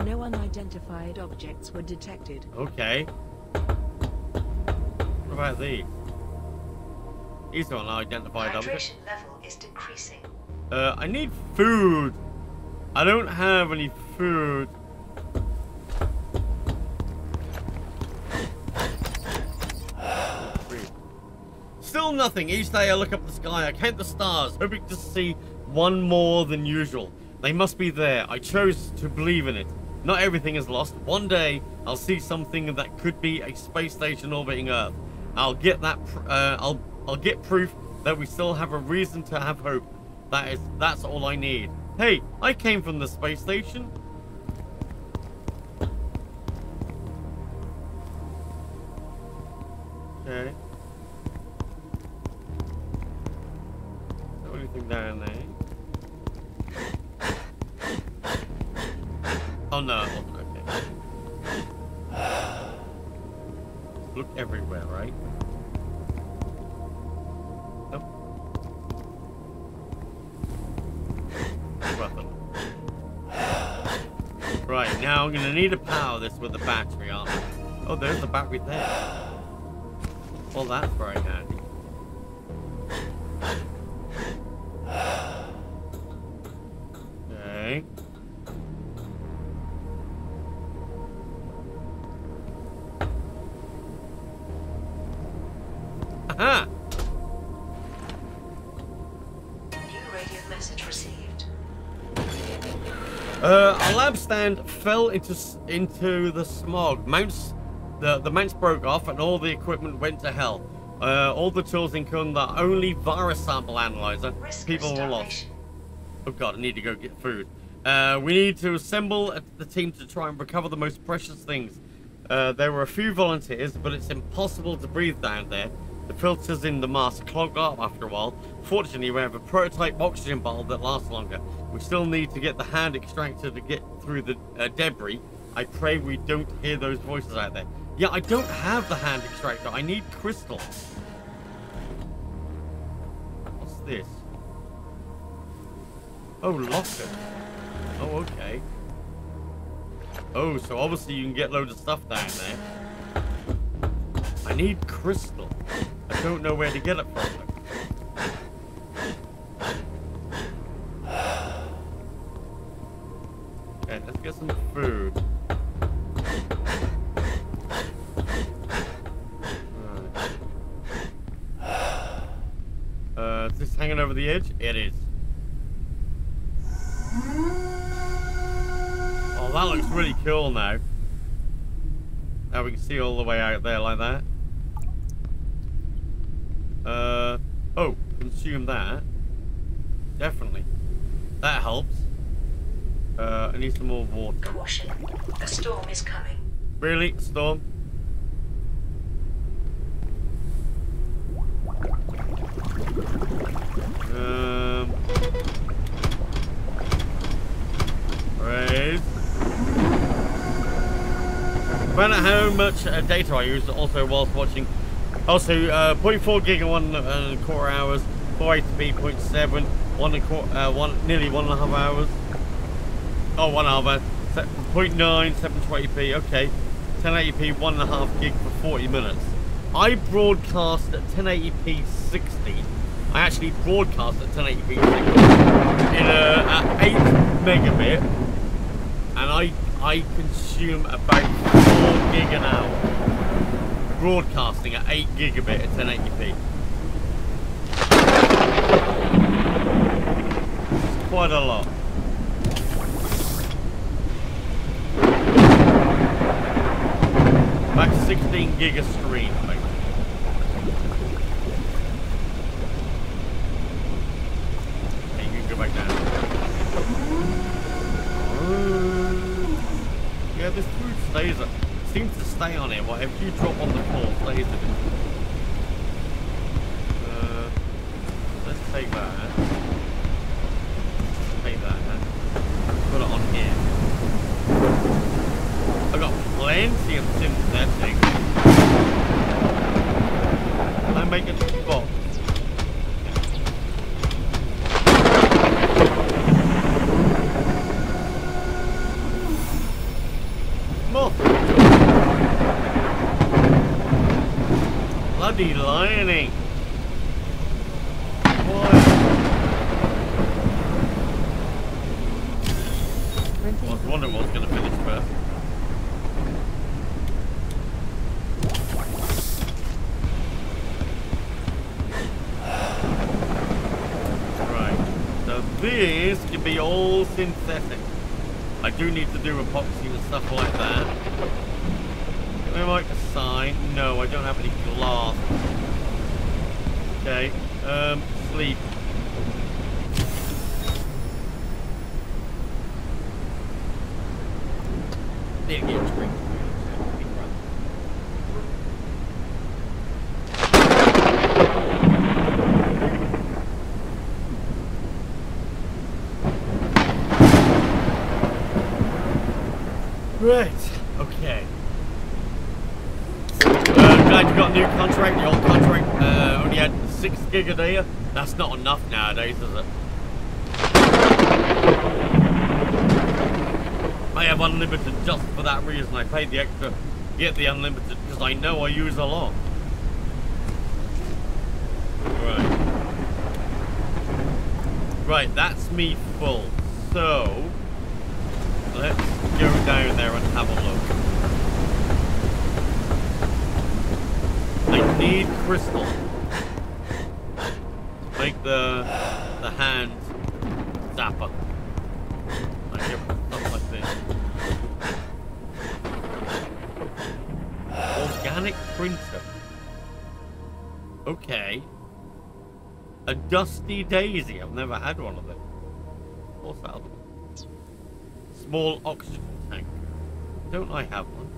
No unidentified objects were detected. Okay. What about these? These are unidentified objects. Hydration level is decreasing. Uh, I need food. I don't have any food. Still nothing. Each day I look up the sky, I count the stars, hoping to see one more than usual. They must be there. I chose to believe in it. Not everything is lost. One day I'll see something that could be a space station orbiting Earth. I'll get that. Uh, I'll I'll get proof that we still have a reason to have hope. That is that's all I need. Hey, I came from the space station. Okay. Oh no, okay. Look everywhere, right? Nope. Right, now I'm gonna need to power this with a battery, aren't Oh, there's the battery there. Well, that's very handy. Uh, a lab stand fell into into the smog. Mounts, the the mounts broke off, and all the equipment went to hell. Uh, all the tools, including the only virus sample analyzer, Risk people were lost. Oh god, I need to go get food. Uh, we need to assemble the team to try and recover the most precious things. Uh, there were a few volunteers, but it's impossible to breathe down there. The filters in the mask clog up after a while. Fortunately, we have a prototype oxygen bottle that lasts longer. We still need to get the hand extractor to get through the uh, debris. I pray we don't hear those voices out there. Yeah, I don't have the hand extractor. I need crystal. What's this? Oh, locker. Oh, okay. Oh, so obviously you can get loads of stuff down there. I need crystal. I don't know where to get it from. Okay, let's get some food. Uh, is this hanging over the edge? It is. Oh, that looks really cool now. Now we can see all the way out there like that. Uh, oh, consume that. Definitely. That helps. Uh, I need some more water. Caution. A storm is coming. Really? Storm? Um. Raise. Found out how much uh, data I used also whilst watching. Also, uh, 0.4 gig in one uh, quarter hours, 480p 0.7, one and quarter, uh, one nearly one and a half hours. Oh, one and a. Se- 0.9, 720p, okay. 1080p, one and a half gig for 40 minutes. I broadcast at 1080p 60. I actually broadcast at 1080p 60 in a, at 8 megabit, and I I consume about 4 gig an hour. Broadcasting at 8 gigabit at 1080p. It's quite a lot. About 16 gig a stream, mate. Okay, you can go back down. Yeah, this food stays. Seems to stay on it. Whatever you drop on the floor stays it. Uh, let's take that. Take that. Put it on here. I got plenty of synthetic. I make a box. Moth. Bloody lining. Boy. Printing I was wondering what was going to finish first. Right. So this can be all synthetic. I do need to do epoxy and stuff like that. Can I like a sign? No, I don't have any glass. Okay. Um, sleep. Need to get a drink. Right. Okay. Uh, glad you got a new contract. The old contract uh, only had six gig a day. That's not enough nowadays, is it? I have unlimited just that reason. I paid the extra to get the unlimited because I know I use a lot. Right. Right, that's me full. So, let's go down there and have a look. I need crystal. Daisy. I've never had one of them. What's that other one? Small oxygen tank. Don't I have one?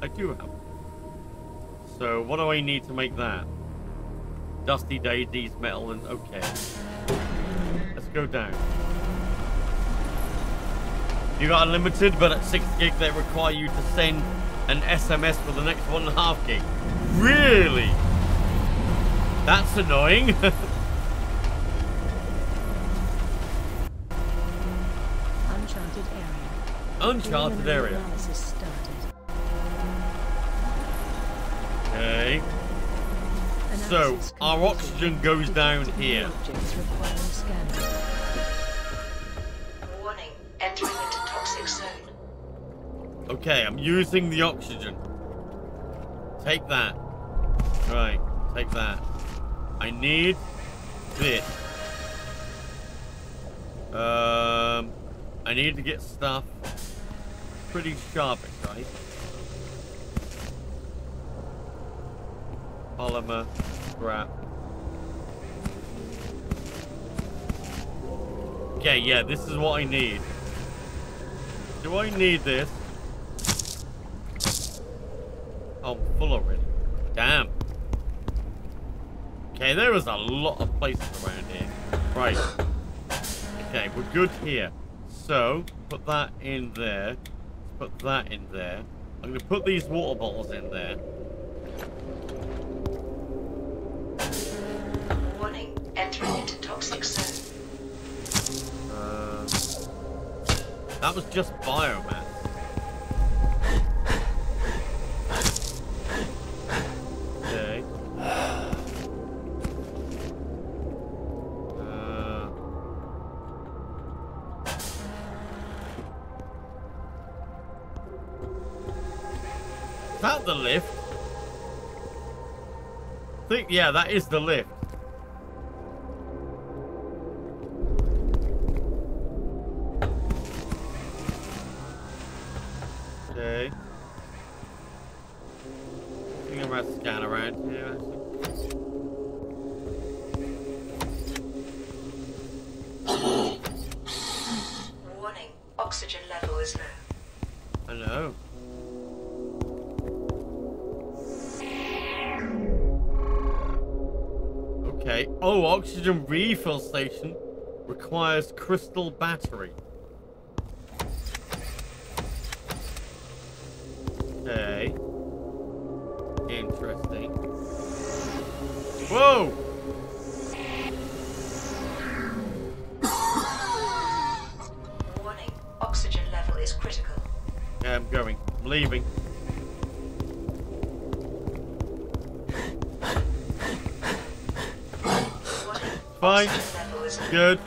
I do have one. So what do I need to make that? Dusty daisies, metal, and okay. Let's go down. You got unlimited, but at 6 gig they require you to send an SMS for the next one and a half gig. Really? That's annoying. Uncharted area. Okay. So, our oxygen goes down here. Objects requiring scanning. Warning, entering into toxic zone. Okay, I'm using the oxygen. Take that. Right, take that. I need this. Um, I need to get stuff pretty sharpish, right? Polymer, scrap. Okay, yeah, this is what I need. Do I need this? Oh, I'm full already. Damn. Okay, there is a lot of places around here. Right. Okay, we're good here. So, put that in there. Put that in there. I'm going to put these water bottles in there. Warning, entering into toxic zone. Uh, that was just biomass. Okay. That the lift? I think, yeah, that is the lift. Okay. I think I'm about to scan around here. actually. Warning, oxygen level is low. I Okay. Oh, oxygen refill station requires crystal battery. Okay. Interesting. Whoa! Warning, oxygen level is critical. Yeah, I'm going. I'm leaving. Fine. Good.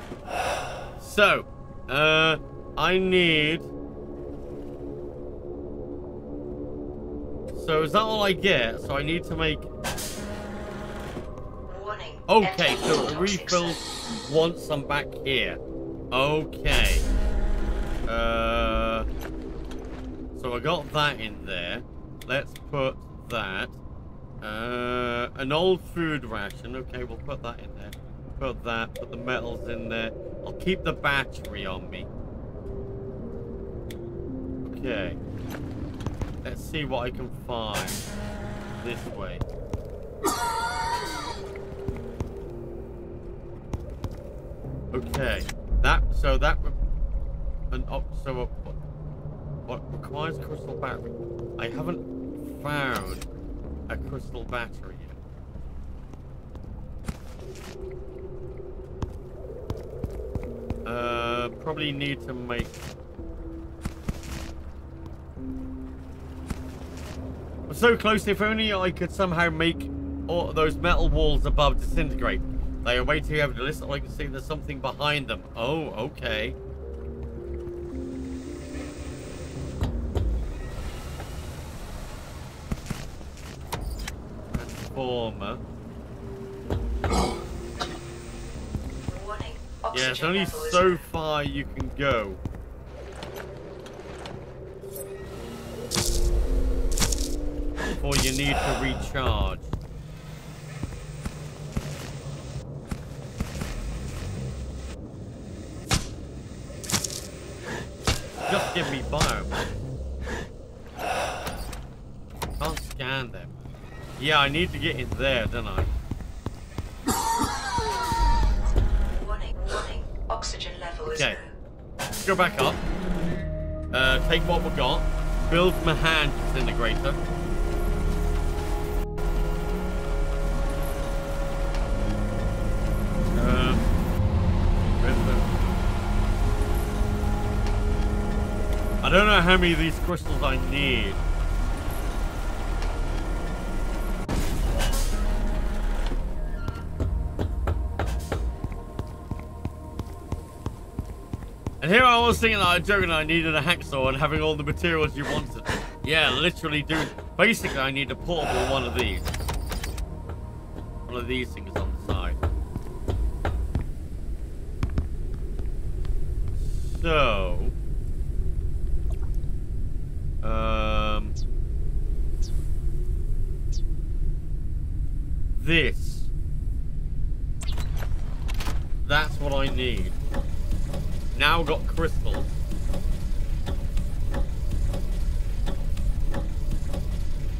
So, uh, I need. So is that all I get? So I need to make. Okay, so it refills once I'm back here. Okay. Uh. So I got that in there. Let's put that. Uh, an old food ration. Okay, we'll put that in there. Put that. Put the metals in there. I'll keep the battery on me. Okay. Let's see what I can find this way. Okay. That so that an so a, what requires crystal battery? I haven't found a crystal battery yet. Uh, probably need to make. We're so close. If only I could somehow make all those metal walls above disintegrate. They are way too heavy to listen. I can see there's something behind them. Oh, okay. Transformer. Warning, Yeah, it's only level so low. far you can go. Before you need to recharge. Just give me bio. Can't scan them. Yeah, I need to get in there, don't I? Oxygen level is Okay. Go back up. Uh, take what we got. Build my hand disintegrator. The- I don't know how many of these crystals I need. Here I was thinking that I joking I needed a hacksaw and having all the materials you wanted. Yeah, literally, dude. Basically, I need a portable one of these. One of these things on the side. So... Um... This. That's what I need. Now got crystals.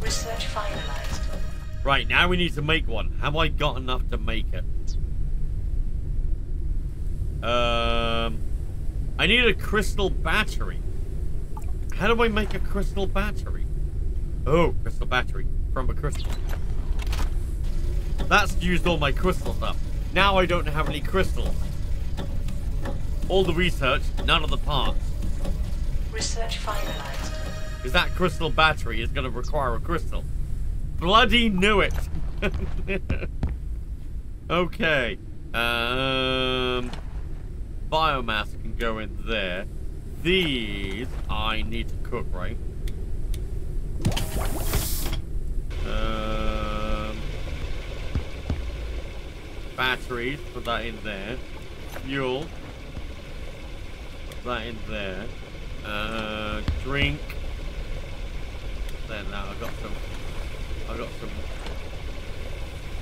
Research finalized. Right, now we need to make one. Have I got enough to make it? Um, I need a crystal battery. How do I make a crystal battery? Oh, crystal battery from a crystal. That's used all my crystals up. Now I don't have any crystals. All the research, none of the parts. Research finalized. Because that crystal battery is going to require a crystal. Bloody knew it. okay. Um, biomass can go in there. These I need to cook, right? Um, batteries, put that in there. Fuel, in there. Uh, drink. There now, I got some. I got some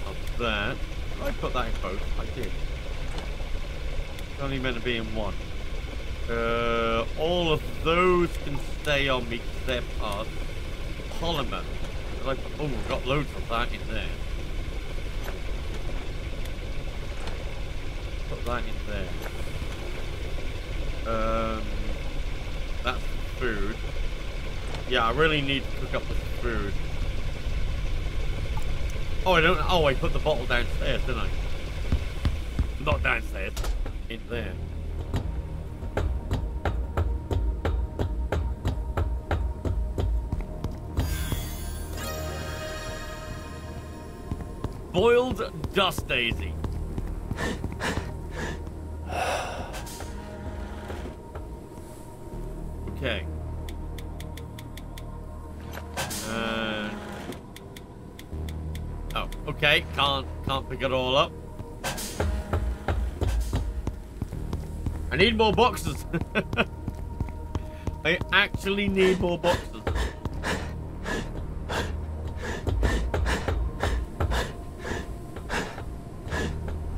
of that. Did I put that in both? I did. It's only meant to be in one. Uh, all of those can stay on me they're part polymer. I oh, we've got loads of that in there. Put that in there. Um, that's food. Yeah, I really need to cook up this food. Oh, I don't. Oh, I put the bottle downstairs, didn't I? Not downstairs. In there. Boiled dust daisy. Okay. Uh, oh, okay. Can't can't pick it all up. I need more boxes. I actually need more boxes.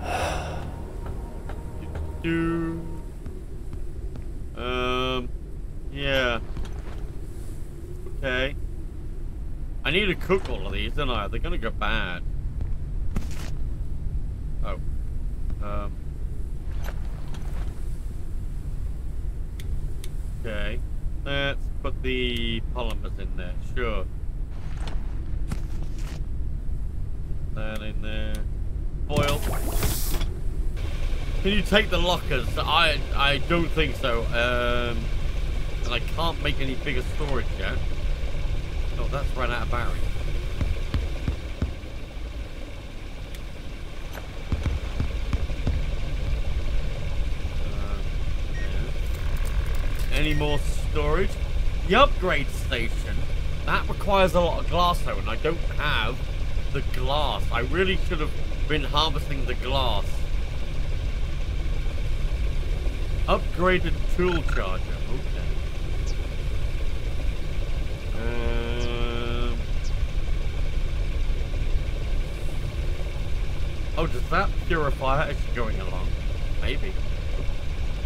Do. Um. Yeah. Okay. I need to cook all of these, don't I? They're gonna go bad. Oh. Um. Okay. Let's put the polymers in there. Sure. That in there. Foil. Can you take the lockers? I I don't think so. Um, and I can't make any bigger storage yet. Oh, that's run out of battery. Uh, yeah. Any more storage? The upgrade station. That requires a lot of glass though, and I don't have the glass. I really should have been harvesting the glass. Upgraded tool charger. Okay. Um. Oh, does that purifier actually going along? Maybe.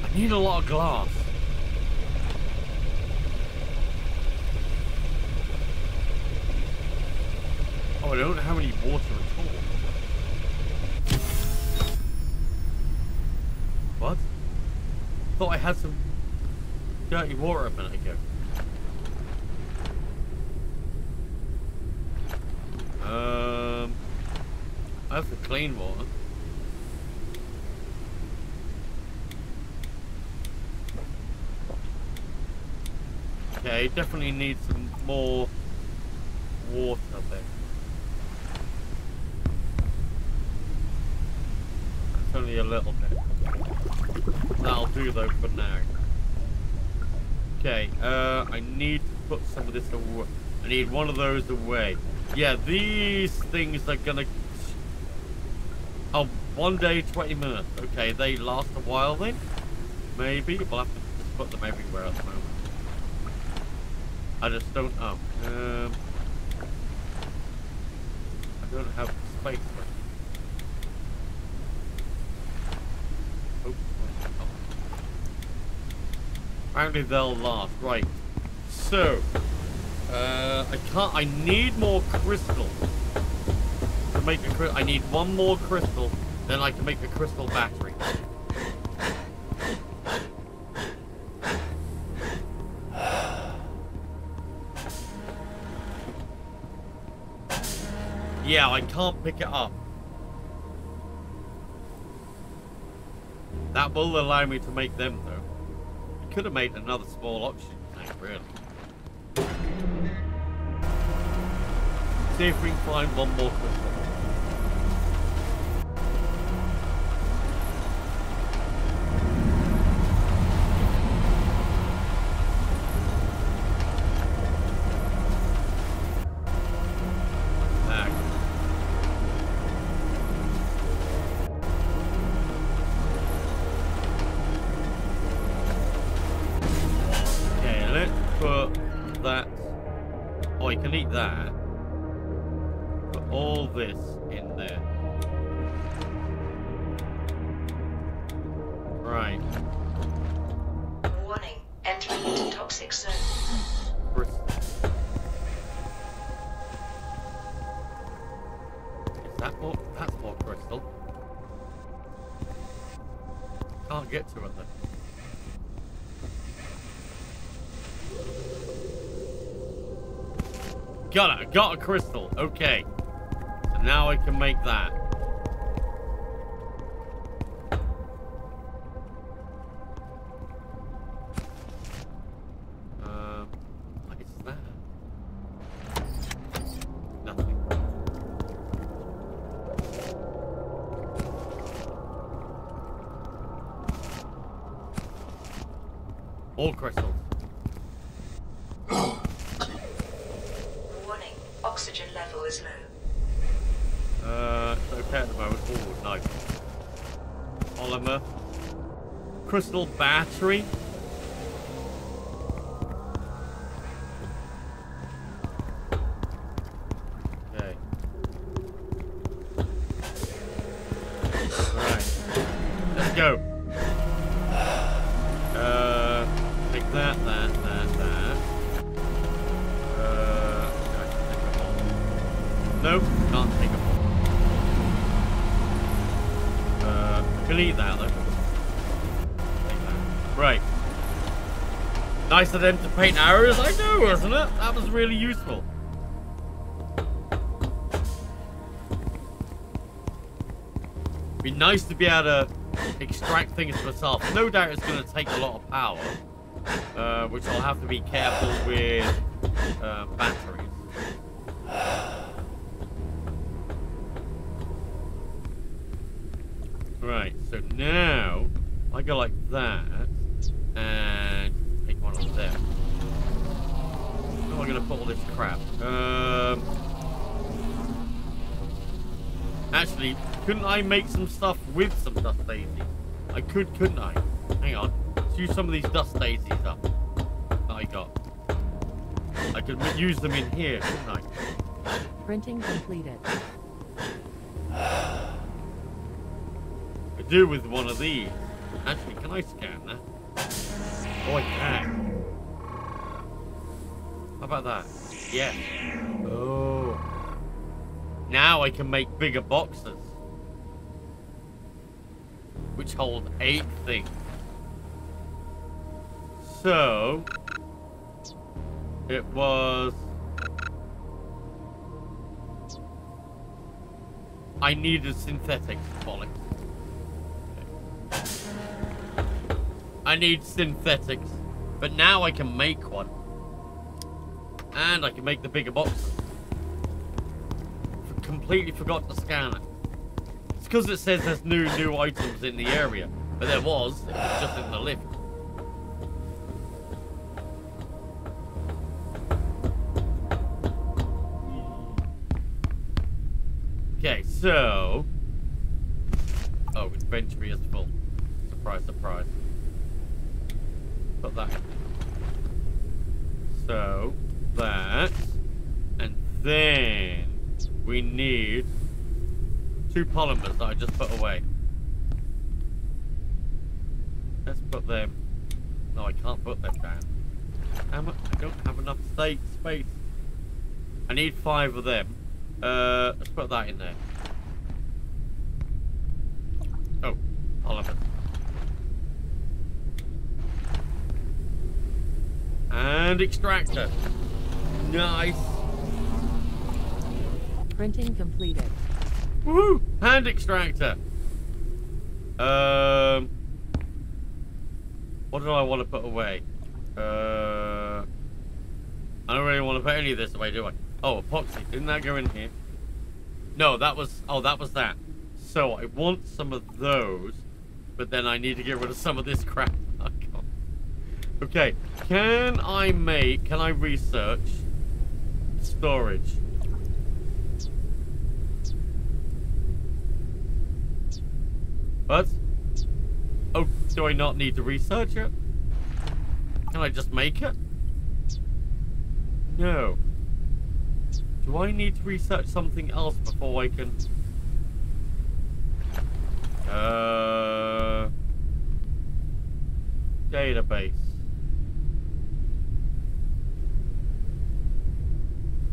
I need a lot of glass. Oh, I don't have any water at all. What? Thought I had some dirty water a minute ago. Um, clean water. Okay, definitely needs some more water there. It's only a little bit. That'll do though for now. Okay, uh, I need to put some of this away. I need one of those away. Yeah, these things are gonna... One day, 20 minutes. Okay, they last a while then? Maybe. We'll have to put them everywhere at the moment. I just don't know. Um, I don't have space for. Oh, oh. Apparently they'll last. Right. So, uh, I can't. I need more crystal to make a. I need one more crystal, then I can make the crystal battery. Yeah, I can't pick it up. That will allow me to make them, though. I could have made another small oxygen tank, really. See if we can find one more crystal. Got a crystal. Okay. So now I can make that. Battery. Nice of them to paint arrows, I know, wasn't it? That was really useful. Be nice to be able to extract things myself. No doubt it's going to take a lot of power, uh, which I'll have to be careful with uh. Right, so now I go like that and take one of them. Where am I going to put all this crap? Um, actually, couldn't I make some stuff with some dust daisies? I could, couldn't I? Hang on. let's use some of these dust daisies up that I got. I could use them in here, couldn't I? Printing completed. I do with one of these. Actually, can I scan that? Oh, I can. How about that? Yeah. Oh. Now I can make bigger boxes. Which hold eight things. So... It was... I needed a synthetics, bollocks. I need synthetics. But now I can make one. And I can make the bigger box. Completely forgot to scan it. Because it says there's new new items in the area. But there was. It was just in the lift. Okay, so... Oh, inventory is full. Surprise, surprise. Put that. So, that. And then we need two polymers that I just put away. Let's put them. No, I can't put them down. How much? I don't have enough state space. I need five of them. Uh, let's put that in there. Oh, polymers. And extractor. Nice. Printing completed. Woohoo! Hand extractor. Um. What do I want to put away? Uh. I don't really want to put any of this away, do I? Oh, epoxy. Didn't that go in here? No, that was. Oh, that was that. So I want some of those, but then I need to get rid of some of this crap. Can't. Okay, can I make? Can I research storage? What? Oh, do I not need to research it? Can I just make it? No. Do I need to research something else before I can... Uh... Database.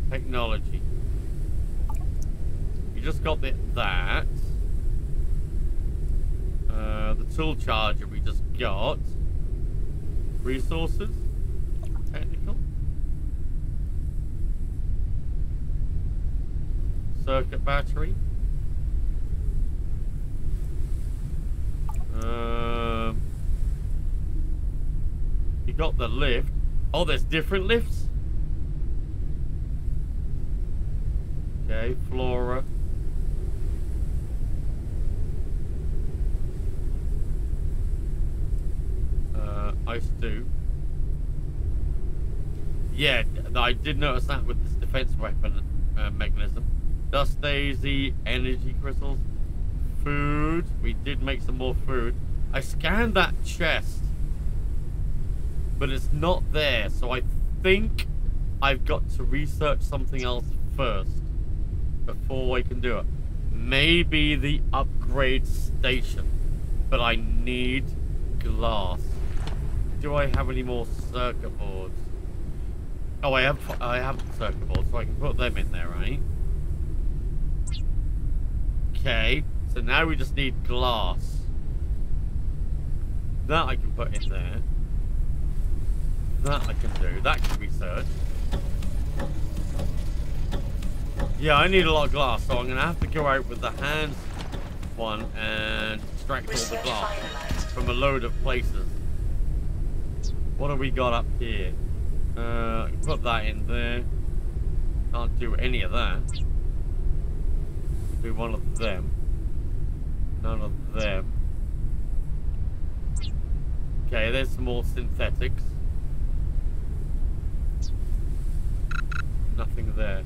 Technology. You just got the, that. Uh, the tool charger we just got. Resources. Technical. Circuit battery. Um, you got the lift. Oh, there's different lifts? Okay, Flora. Ice do. Yeah, I did notice that with this defense weapon uh, mechanism. Dust daisy, energy crystals, food. We did make some more food. I scanned that chest, but it's not there. So I think I've got to research something else first before I can do it. Maybe the upgrade station, but I need glass. Do I have any more circuit boards? Oh, I have. I have circuit boards, so I can put them in there, right? Okay. So now we just need glass. That I can put in there. That I can do. That can research. Yeah, I need a lot of glass, so I'm gonna have to go out with the hand one and extract all the glass from a load of places. What have we got up here? Uh, put that in there. Can't do any of that. Do one of them. None of them. Okay, there's some more synthetics. Nothing there.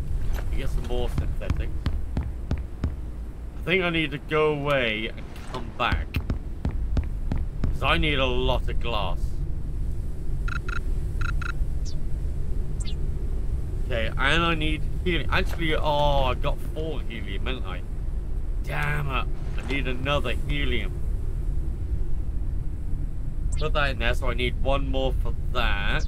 Get some more synthetics. I think I need to go away and come back. Because I need a lot of glass. Okay, and I need helium. Actually, oh, I got four helium, didn't I? Damn it. I need another helium. Put that in there, so I need one more for that.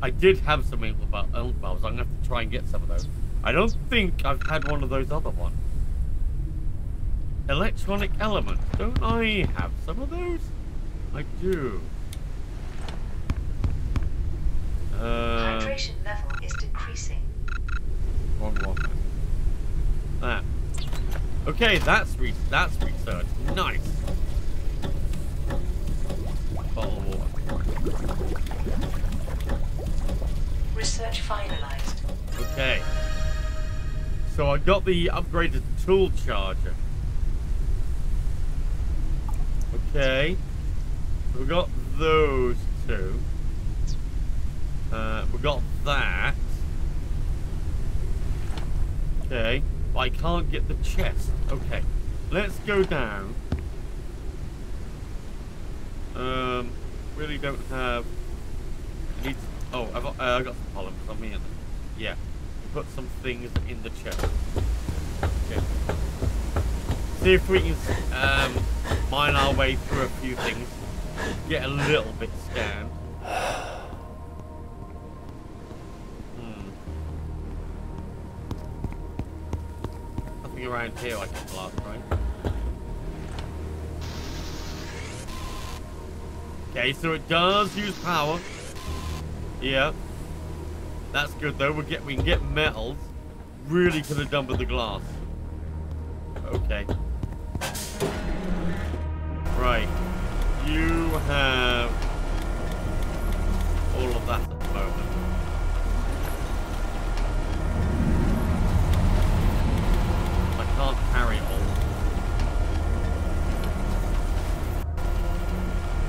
I did have some ink bulbs. I'm going to have to try and get some of those. I don't think I've had one of those other ones. Electronic elements. Don't I have some of those? I do. Uh, Hydration level is decreasing. wrong one. That. Okay, that's re that's research. Nice. Bottle of water. Research finalized. Okay. So I got the upgraded tool charger. Okay. We got those two. Uh, we got that. Okay. But I can't get the chest. Okay. Let's go down. Um, really don't have. I need. Oh, I've got, uh, I got some polymers on me. Yeah, put some things in the chest. Okay. See if we can um, mine our way through a few things. Get a little bit scanned. Around here I can blast, right? Okay, so it does use power. Yeah. That's good though. We get we can get metals. Really could have done with the glass. Okay. Right. You have all of that at the moment. I can't carry it all.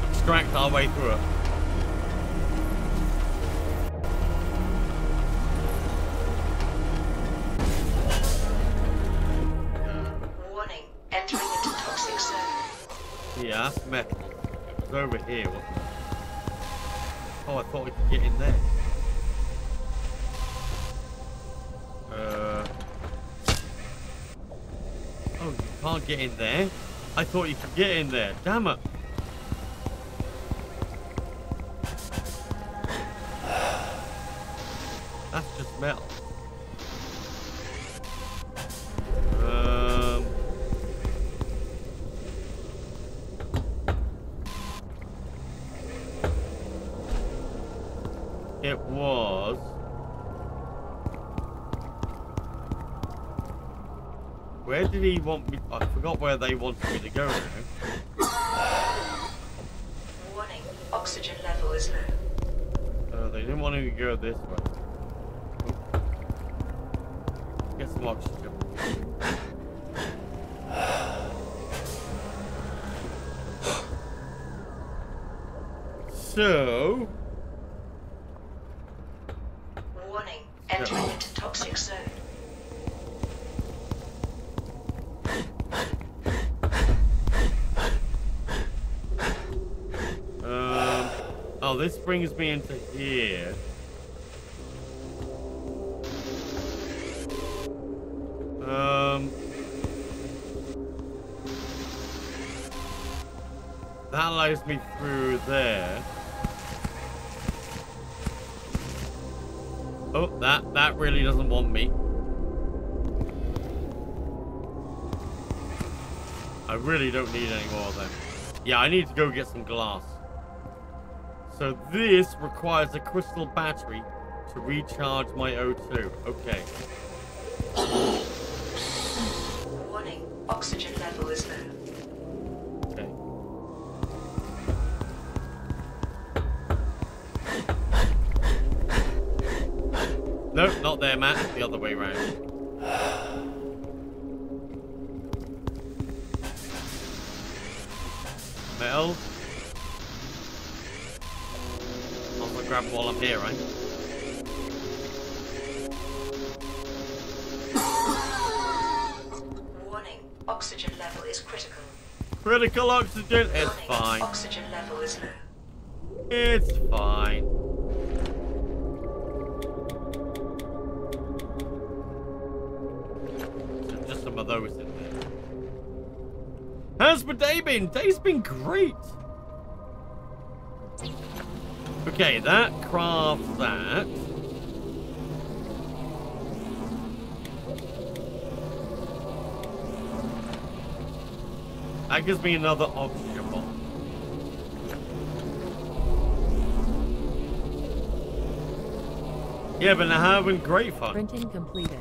Extract our way through it. Warning. Entering into toxic zone. Yeah, metal. It's over here. What? Oh, I thought we could get in there. Uh. Oh, you can't get in there? I thought you could get in there. Damn it. That's just metal. Did he want me? I forgot where they wanted me to go now. Warning. Oxygen level is low. Uh, they didn't want me to go this way. Get some oxygen. So, Warning. Entering into toxic zone. um, oh, this brings me into here. Um, that allows me through there. Oh, that that really doesn't want me. I really don't need any more of them. Yeah, I need to go get some glass. So this requires a crystal battery to recharge my O2. Okay. Oxygen, it's fine. Oxygen level is low. It's fine. Just some of those in there. How's my day been? Day's been great. Okay, that crafts that. That gives me another oxygen bomb. Yeah, but they're having great fun. Printing completed.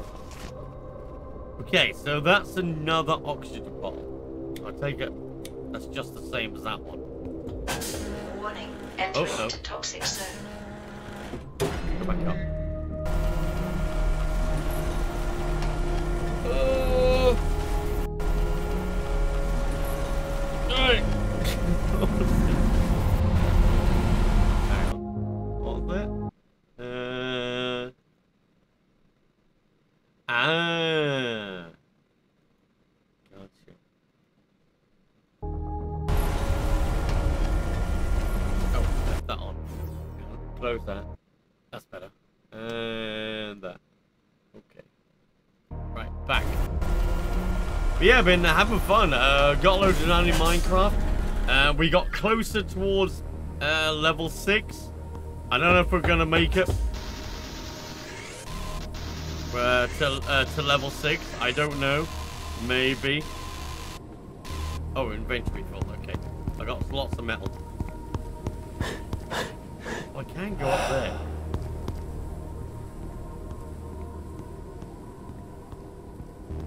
Okay, so that's another oxygen bomb. I take it that's just the same as that one. Warning, entering Oh, no. into toxic zone. Go back up. Oh. Yeah, been having fun. Uh, got loaded on in Minecraft. Uh, we got closer towards uh, level 6. I don't know if we're going to make it uh, to, uh, to level 6. I don't know. Maybe. Oh, inventory full. Okay. I got lots of metal. Oh, I can go up there.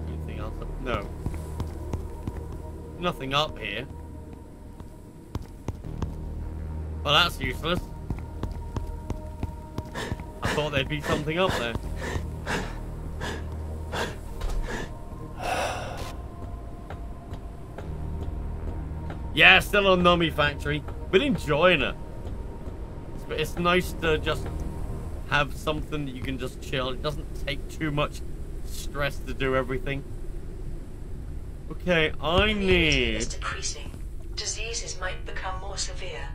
Anything else? No. Nothing up here. Well, that's useless. I thought there'd be something up there. Yeah, still on Nami Factory. Been enjoying it. It's, it's nice to just have something that you can just chill. It doesn't take too much stress to do everything. Okay, I Immunity is need... decreasing. Diseases might become more severe.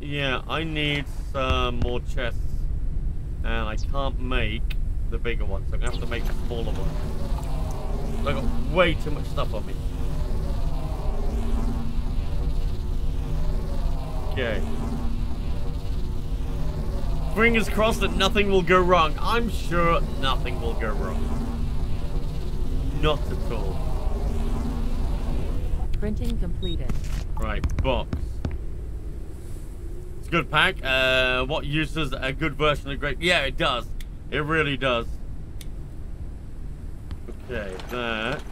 Yeah, I need some more chests. And I can't make the bigger ones. So I'm going to have to make the smaller ones. I've got way too much stuff on me. Okay. Fingers crossed that nothing will go wrong. I'm sure nothing will go wrong. Not at all. Printing completed. Right, box. It's a good pack. Uh, what uses a good version of grape? Yeah, it does. It really does. Okay, that.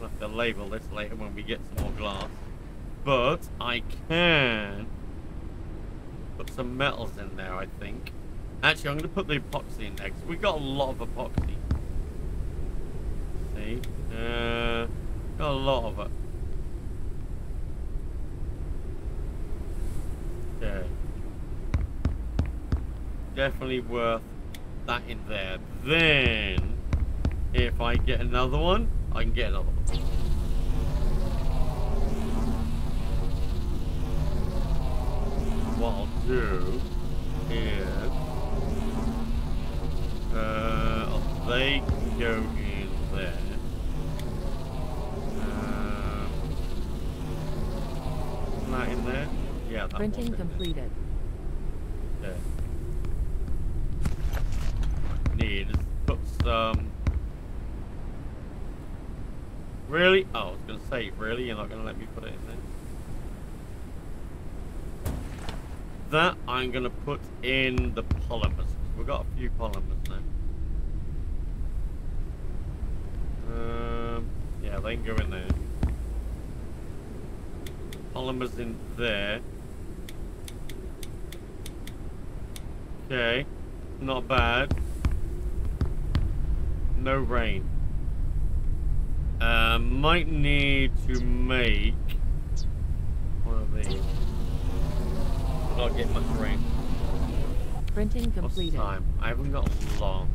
I'll have to label this later when we get some more glass. But I can put some metals in there, I think. Actually, I'm going to put the epoxy in there 'cause we've got a lot of epoxy. Uh, got a lot of it. Okay. Definitely worth that in there. Then, if I get another one, I can get another one. What I'll do is, uh, they go in there. Um, isn't that in there? Yeah, that Printing completed. Okay. Need is put some. Really? Oh, I was gonna say, really? You're not gonna let me put it in there? That I'm gonna put in the polymers. We've got a few polymers now. Um, yeah, they can go in there. Polymers in there. Okay, not bad. No rain. Uh, might need to make one of these. Not get much rain. Printing What's the time? I haven't got long.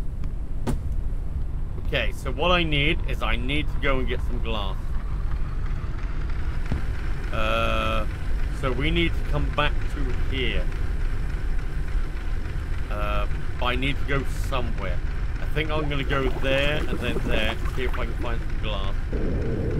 Okay, so what I need is I need to go and get some glass. Uh, so we need to come back to here. Uh, I need to go somewhere. I think I'm gonna go there and then there, to see if I can find some glass.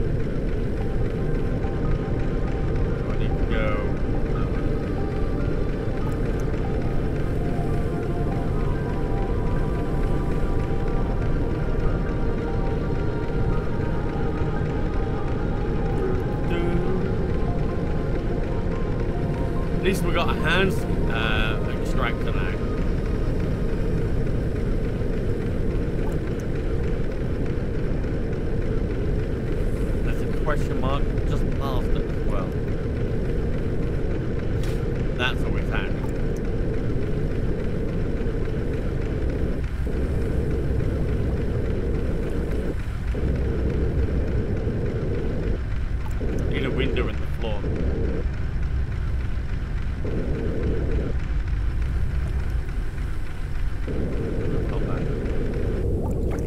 We got hands uh, extractor now. There's a question mark just past it as well. That's always handy. Need a window in the floor. Not bad.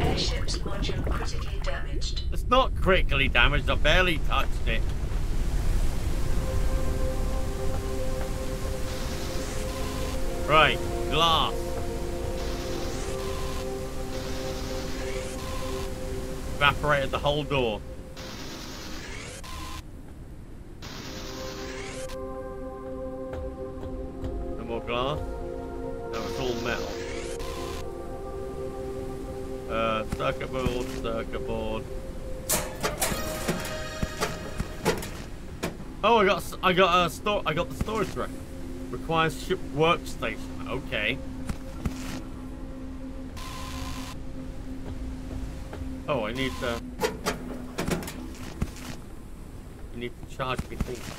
Airship's module critically damaged. It's critically damaged. I barely touched it. Right, glass. Evaporated the whole door. I got a store I got the storage rack. Requires ship workstation. Okay. Oh, I need to. I need to charge me things.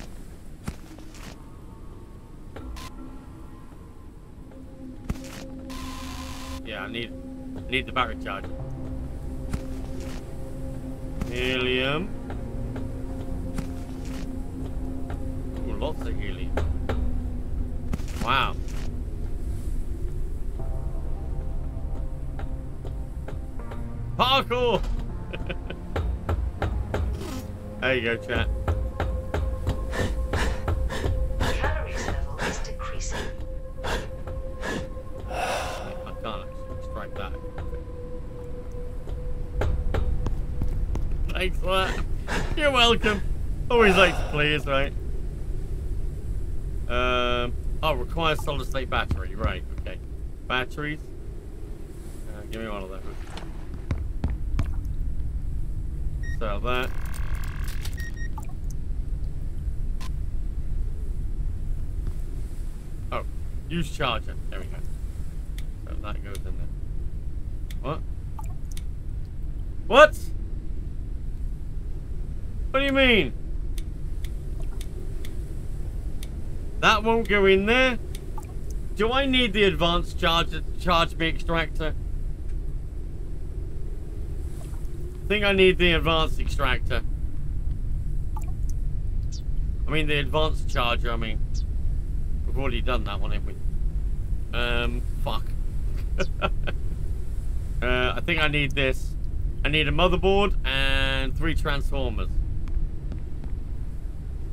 Yeah, I need I need the battery charger. Go, chat. Calories level is decreasing. I can't strike that. Thanks for that. You're welcome. Always like to please, right? Um. Oh, requires solid state battery. Right. Okay. Batteries. Uh, give me one of those. Sell that. Oh, use charger. There we go. So that goes in there. What? What? What do you mean? That won't go in there? Do I need the advanced charger charge me extractor? I think I need the advanced extractor. I mean the advanced charger, I mean. We've already done that one, haven't we? Um, fuck. uh, I think I need this. I need a motherboard and three transformers.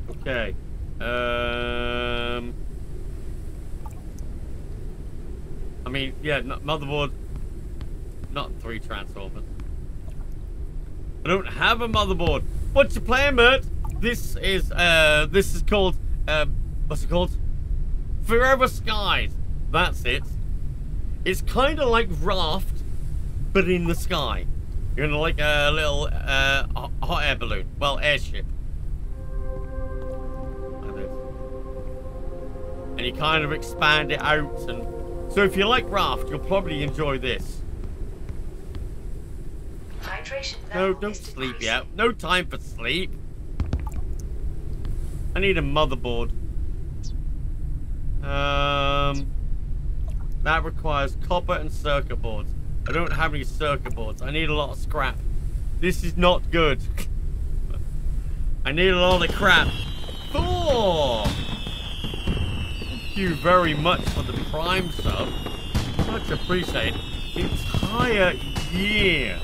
Okay. Um. I mean, yeah, motherboard. Not three transformers. I don't have a motherboard. What's your plan, Mert? This is uh, this is called um, what's it called? Forever Skies. That's it. It's kind of like Raft, but in the sky. You're in like a little uh, hot air balloon. Well, airship. Like this. And you kind of expand it out. and So if you like Raft, you'll probably enjoy this. No, don't sleep yet. No time for sleep. I need a motherboard. Um, that requires copper and circuit boards. I don't have any circuit boards. I need a lot of scrap. This is not good. I need a lot of crap. Thor! Thank you very much for the prime sub. Much appreciated. Entire year.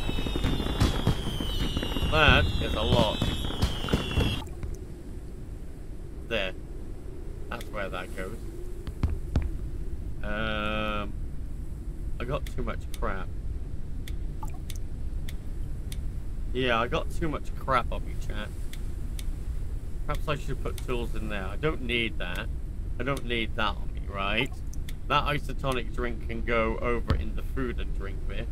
That is a lot. There. That's where that goes. Um, I got too much crap. Yeah, I got too much crap on me, chat. Perhaps I should put tools in there. I don't need that. I don't need that on me, right? That isotonic drink can go over in the food and drink bit.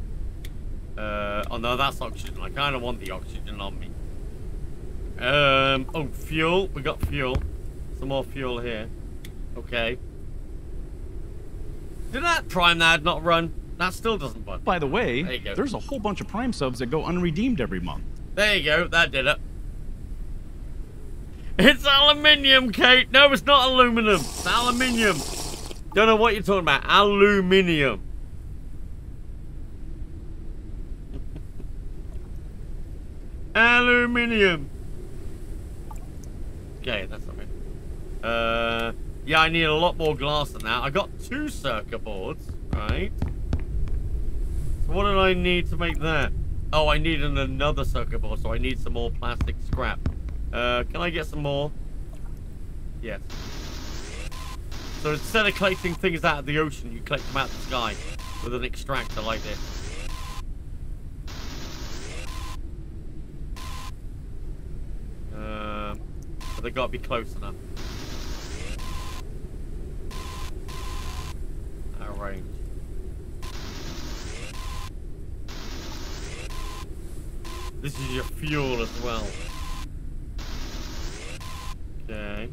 Uh, oh no, that's oxygen. I kind of want the oxygen on me. Um, oh, fuel. We got fuel. Some more fuel here. Okay. Did that prime ad not run? That still doesn't run. By the way, There there's a whole bunch of Prime subs that go unredeemed every month. There you go. That did it. It's aluminium, Kate. No, it's not aluminum. It's aluminium. Don't know what you're talking about. Aluminium. aluminium. Okay, that's not it. Uh, yeah, I need a lot more glass than that. I got two circuit boards, right? So what did I need to make that? Oh, I need an- another circuit board, so I need some more plastic scrap. Uh, can I get some more? Yes. So instead of collecting things out of the ocean, you collect them out of the sky with an extractor like this. Um, but they gotta be close enough. Our. This is your fuel as well. Okay.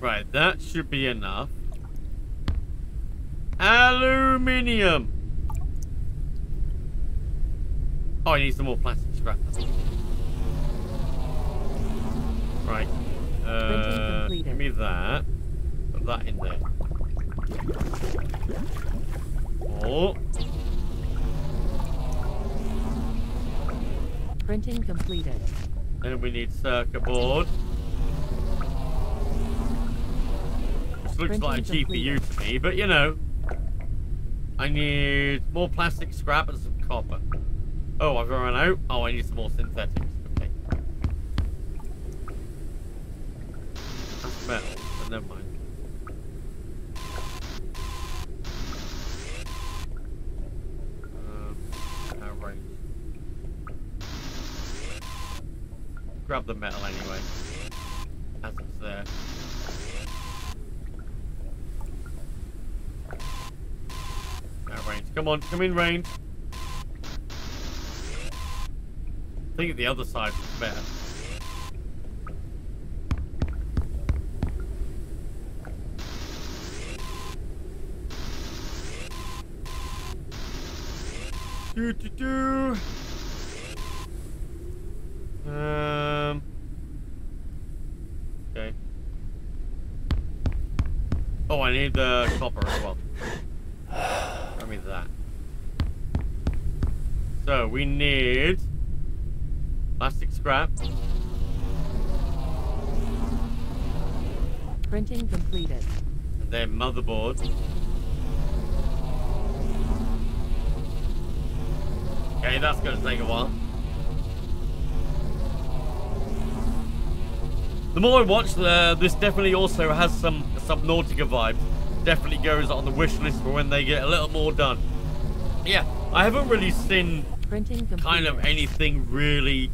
Right, that should be enough. Aluminium. Oh, I need some more plastic scrap. Right. Uh, give me that. Put that in there. Oh, Printing completed. then we need circuit board. This looks Printing like a GPU to me, but you know. I need more plastic scrap and some copper. Oh, I've run out. Oh, I need some more synthetics. Okay. That's metal, but never mind. Uh, Out. Grab the metal anyway. As it's there. Of range. Come on, come in range. I think the other side was better. Do do do. Um. Okay. Oh, I need the copper as well. I me that. So we need plastic scrap. Printing completed. And then motherboard. Okay, that's gonna take a while. The more I watch, the, this definitely also has some Subnautica vibes. Definitely goes on the wish list for when they get a little more done. Yeah, I haven't really seen Printing kind of anything really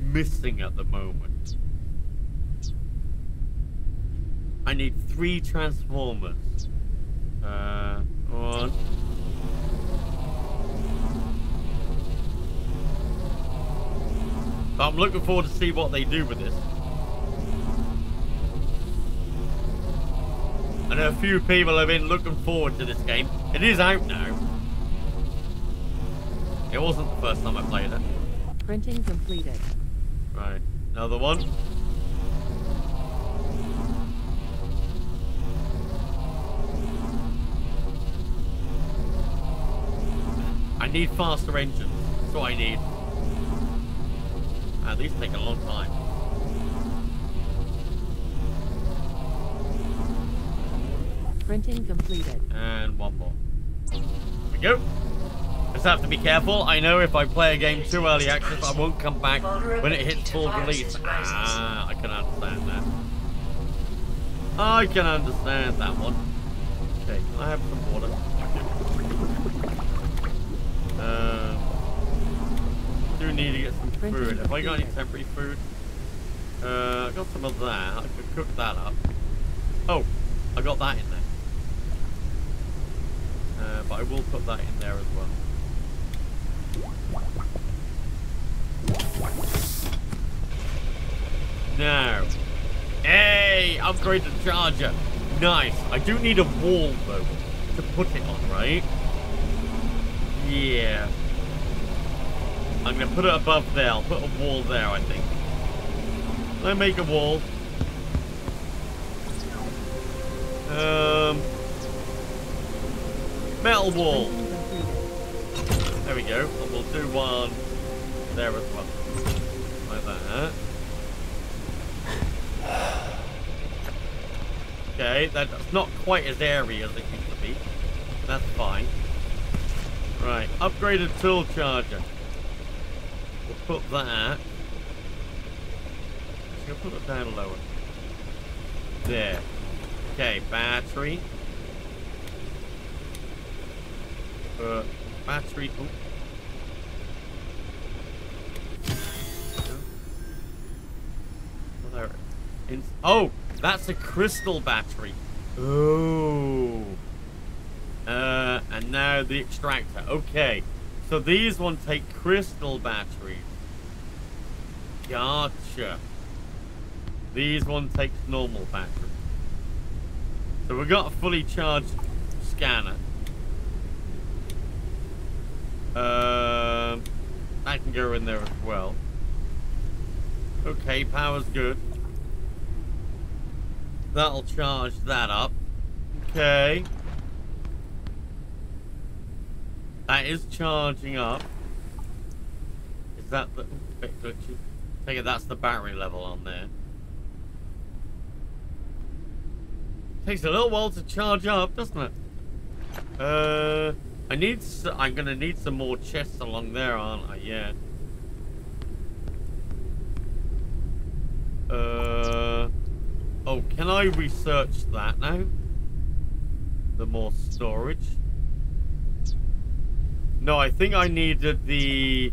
missing at the moment. I need three transformers. Uh, one. But I'm looking forward to see what they do with this. I know a few people have been looking forward to this game. It is out now. It wasn't the first time I played it. Printing completed. Right. Another one. I need faster engines. That's what I need. Ah, these take a long time. Printing completed. And one more. There we go. Just have to be careful. I know if I play a game too early access, I won't come back when it hits full release. Ah, I can understand that. I can understand that one. Okay, can I have some water? Um, do need to get some food. Have I got any temporary food? Uh, I got some of that. I could cook that up. Oh, I got that in there. Uh, but I will put that in there as well. Now, hey, upgrade the charger. Nice. I do need a wall though to put it on, right? Yeah. I'm gonna put it above there. I'll put a wall there, I think. I make a wall. Um, metal wall. There we go. And we'll do one there as well. Like that. Okay, that's not quite as airy as it used to be. That's fine. Right, upgraded tool charger. We'll put that. Actually, I'll put it down lower. There. Okay, battery. Uh, battery. Oh. Oh, that's a crystal battery. Oh. Uh, and now the extractor. Okay. So these ones take crystal batteries. Gotcha. These ones take normal batteries. So we've got a fully charged scanner. Um, that can go in there as well. Okay, power's good. That'll charge that up. Okay. That is charging up. Is that the... bit glitchy. Take it that's the battery level on there. Takes a little while to charge up, doesn't it? Uh, I need. I'm gonna need some more chests along there, aren't I? Yeah. Uh. Oh, can I research that now? The more storage. No, I think I needed the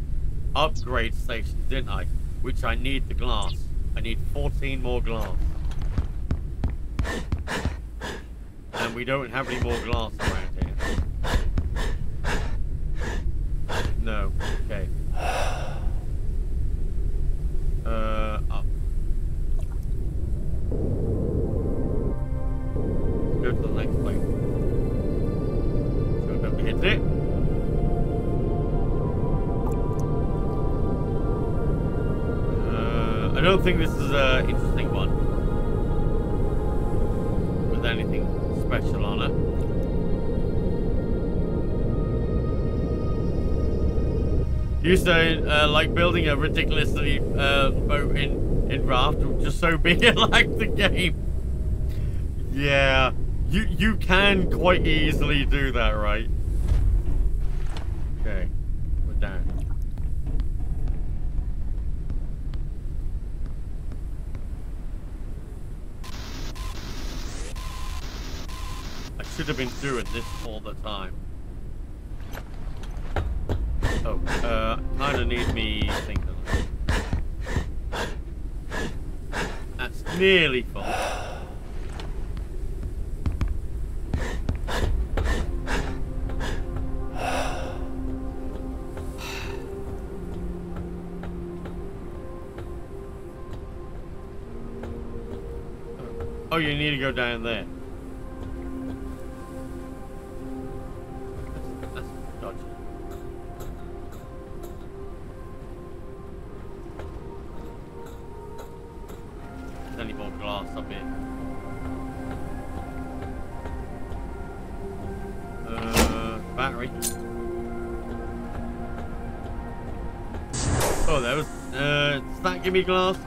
upgrade station, didn't I? Which I need the glass. I need 14 more glass. And we don't have any more glass around here. No. Okay. Think this is an interesting one. With anything special on it. You say uh, like building a ridiculously uh, boat in in raft, just so be like the game. Yeah, you you can quite easily do that, right? Okay, we're down. I should have been doing this all the time. Oh, uh, kind of need me thinking. That's nearly full. Oh, you need to go down there. me?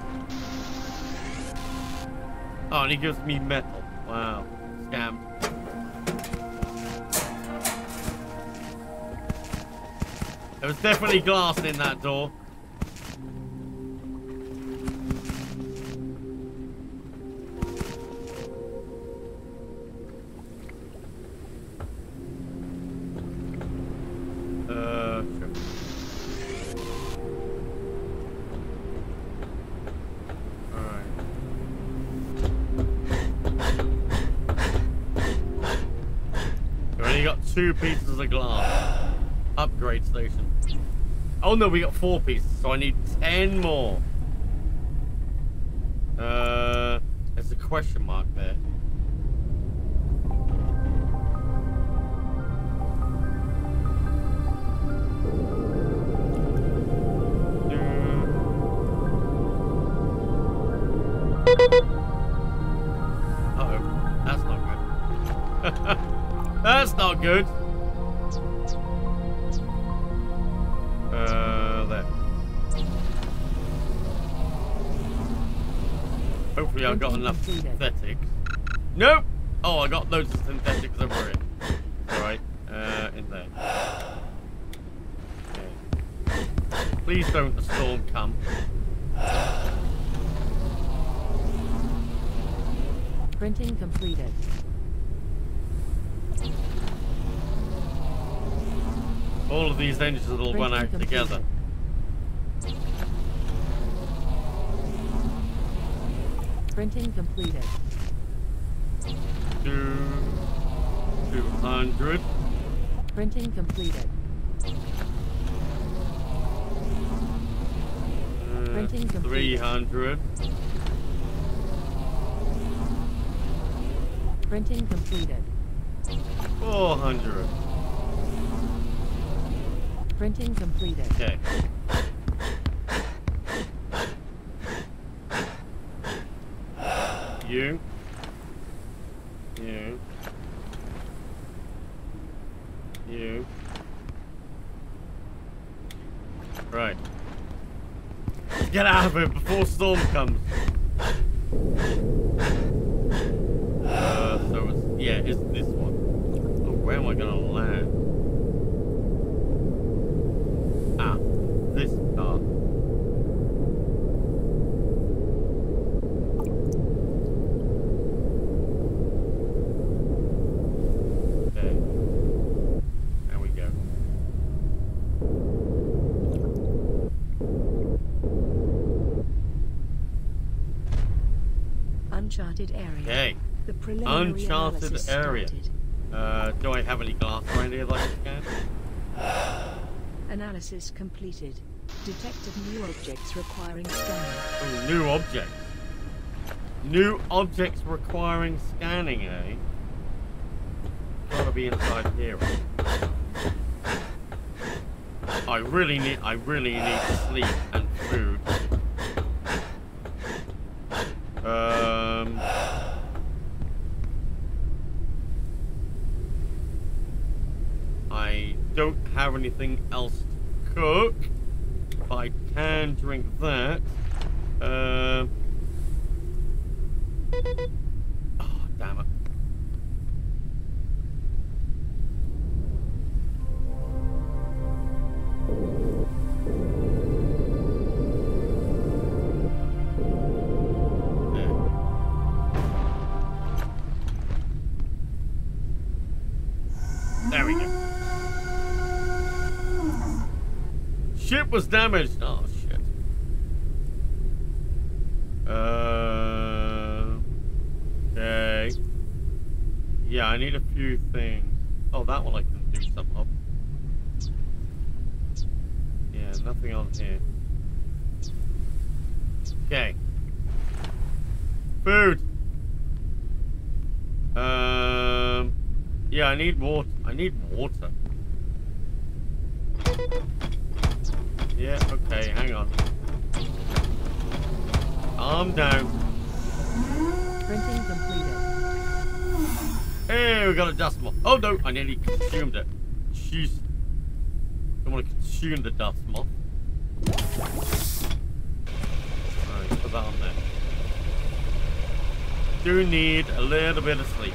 Oh, and he gives me metal. Wow. Scam. There was definitely glass in that door. Two pieces of glass. Upgrade station. Oh no, we got four pieces, so I need ten more. Uh, there's a question mark there. Good. Uh, there. Hopefully I've got enough synthetics. Nope! Oh, I got loads of synthetics over it. Alright, uh, in there. Okay. Please don't storm come. Printing completed. All of these engines will run out completed. together. Printing completed. Two, 200. Printing completed. Uh, Printing completed. 300. Printing completed. 400. Printing completed. Okay. You. You. You. Right. Get out of it before storm comes. Uh, so it's, yeah, it's this one. Oh, where am I gonna land? Ah, this car. Okay. There we go. Uncharted area. Okay. The preliminary Uncharted area. Uh, do I have any glass around here that I can scan? Analysis completed. Detected new objects requiring scanning. Oh, new objects. New objects requiring scanning, eh? Gotta be inside here. I really need. I really need sleep and food. Um. I don't have anything else to cook. If I can drink that. Um. Oh, damn it. There we go. Ship was damaged. Oh shit. Uh. Okay. Yeah, I need a few things. Oh, that one I can do some of. Yeah, nothing on here. Okay. Food. Um. Yeah, I need water. I need water. Yeah, okay, hang on. Calm down. Printing completed. Hey, we got a dust moth. Oh no, I nearly consumed it. Jeez. Don't want to consume the dust moth. Alright, put that on there. Do need a little bit of sleep.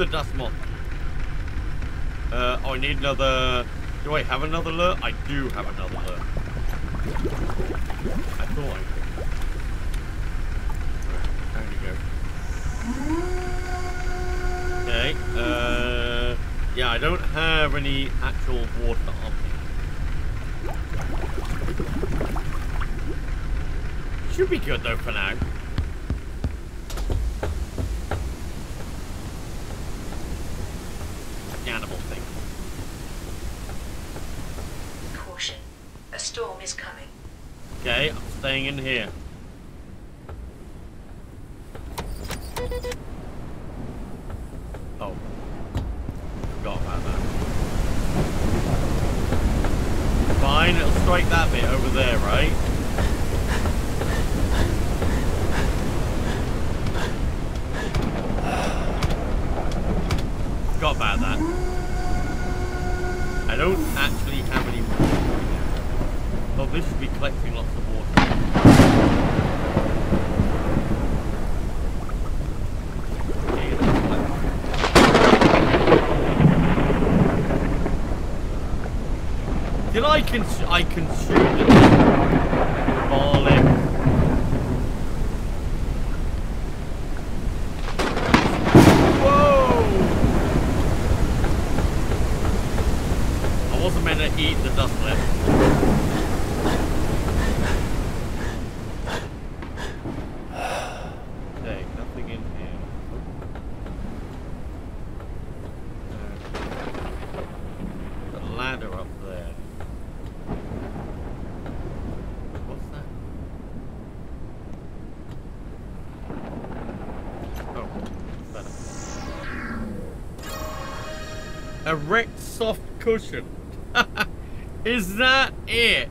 the dust moth. Uh, oh, I need another... Do I have another lure? I do have another lure. I thought I... There you go. Okay, uh... Yeah, I don't have any actual water on me. Should be good though for now. here. I consume them. cushion. Is that it?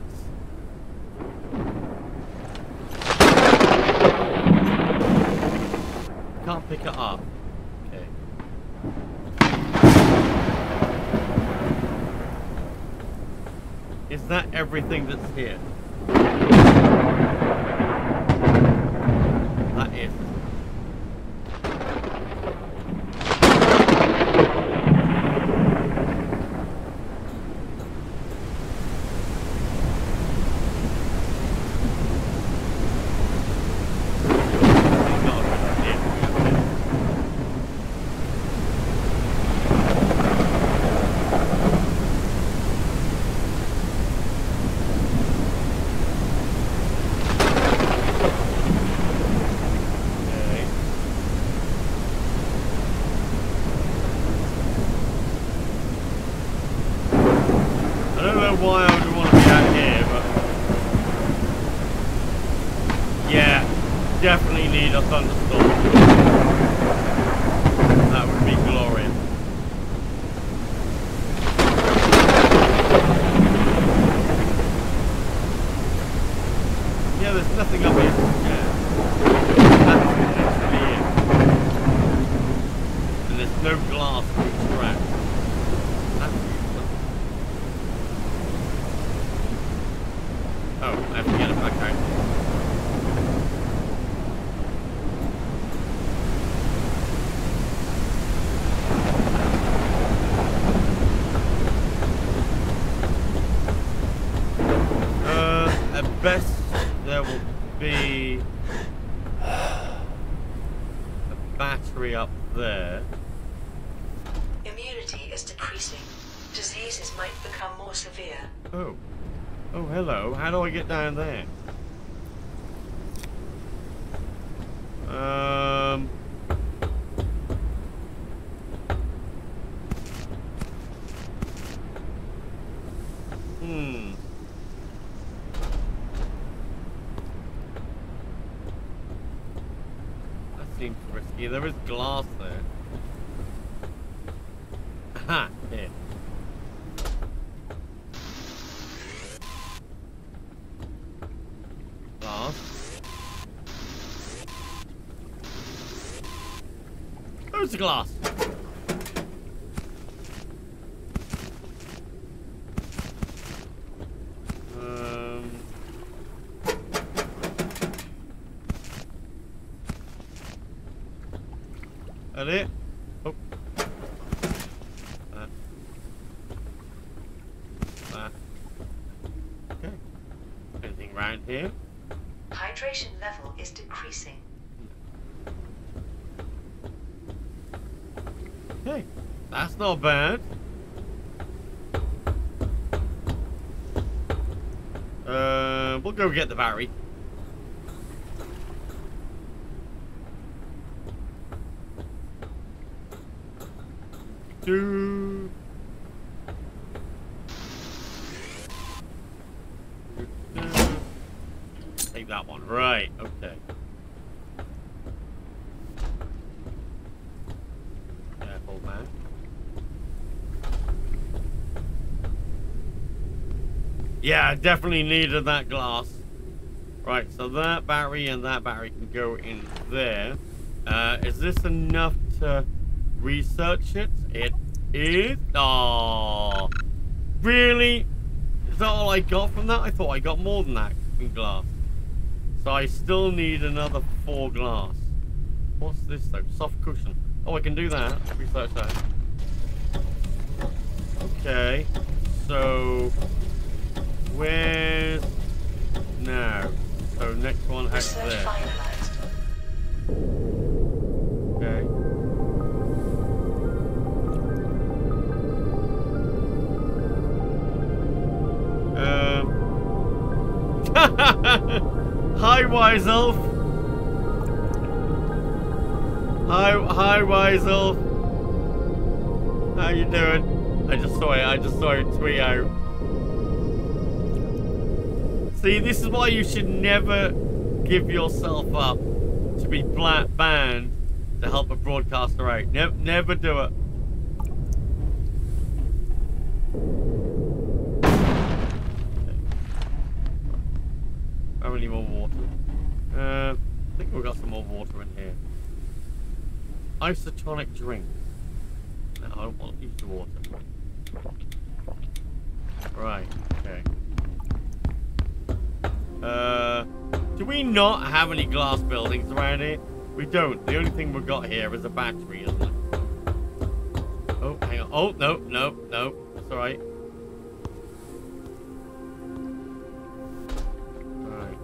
That's not bad. Uh, we'll go get the battery. Do. Take that one. Right. Okay. Careful, man. Yeah, I definitely needed that glass. Right, so that battery and that battery can go in there. Uh, is this enough to research it? It is. Oh, really? Is that all I got from that? I thought I got more than that in glass. So I still need another four glass. What's this though? Soft cushion. Oh, I can do that. Research that. Okay. So, where's No. So next one Research there. Okay. Um. hi, Wise Elf. Hi, hi, Wise Elf. How you doing? I just saw it. I just saw it tweet out. See, this is why you should never give yourself up to be banned to help a broadcaster out. Never, never do it. How many more water? Uh, I think we've got some more water in here. Isotonic drink. No, I don't want to use the water. Right, okay. Uh, do we not have any glass buildings around here? We don't. The only thing we've got here is a battery, isn't it? Oh, hang on. Oh, no, no, no. That's alright. Alright.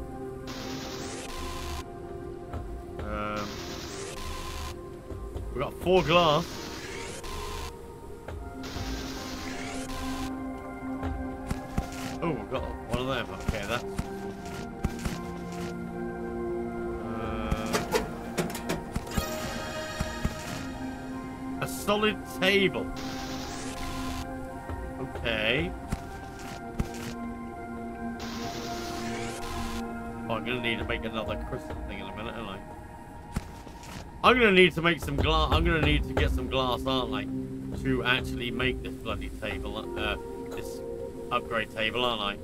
Um, we got four glass. Table. Okay. Oh, I'm gonna need to make another crystal thing in a minute, aren't I? I'm gonna need to make some glass. I'm gonna need to get some glass, aren't I, to actually make this bloody table, uh, this upgrade table, aren't I?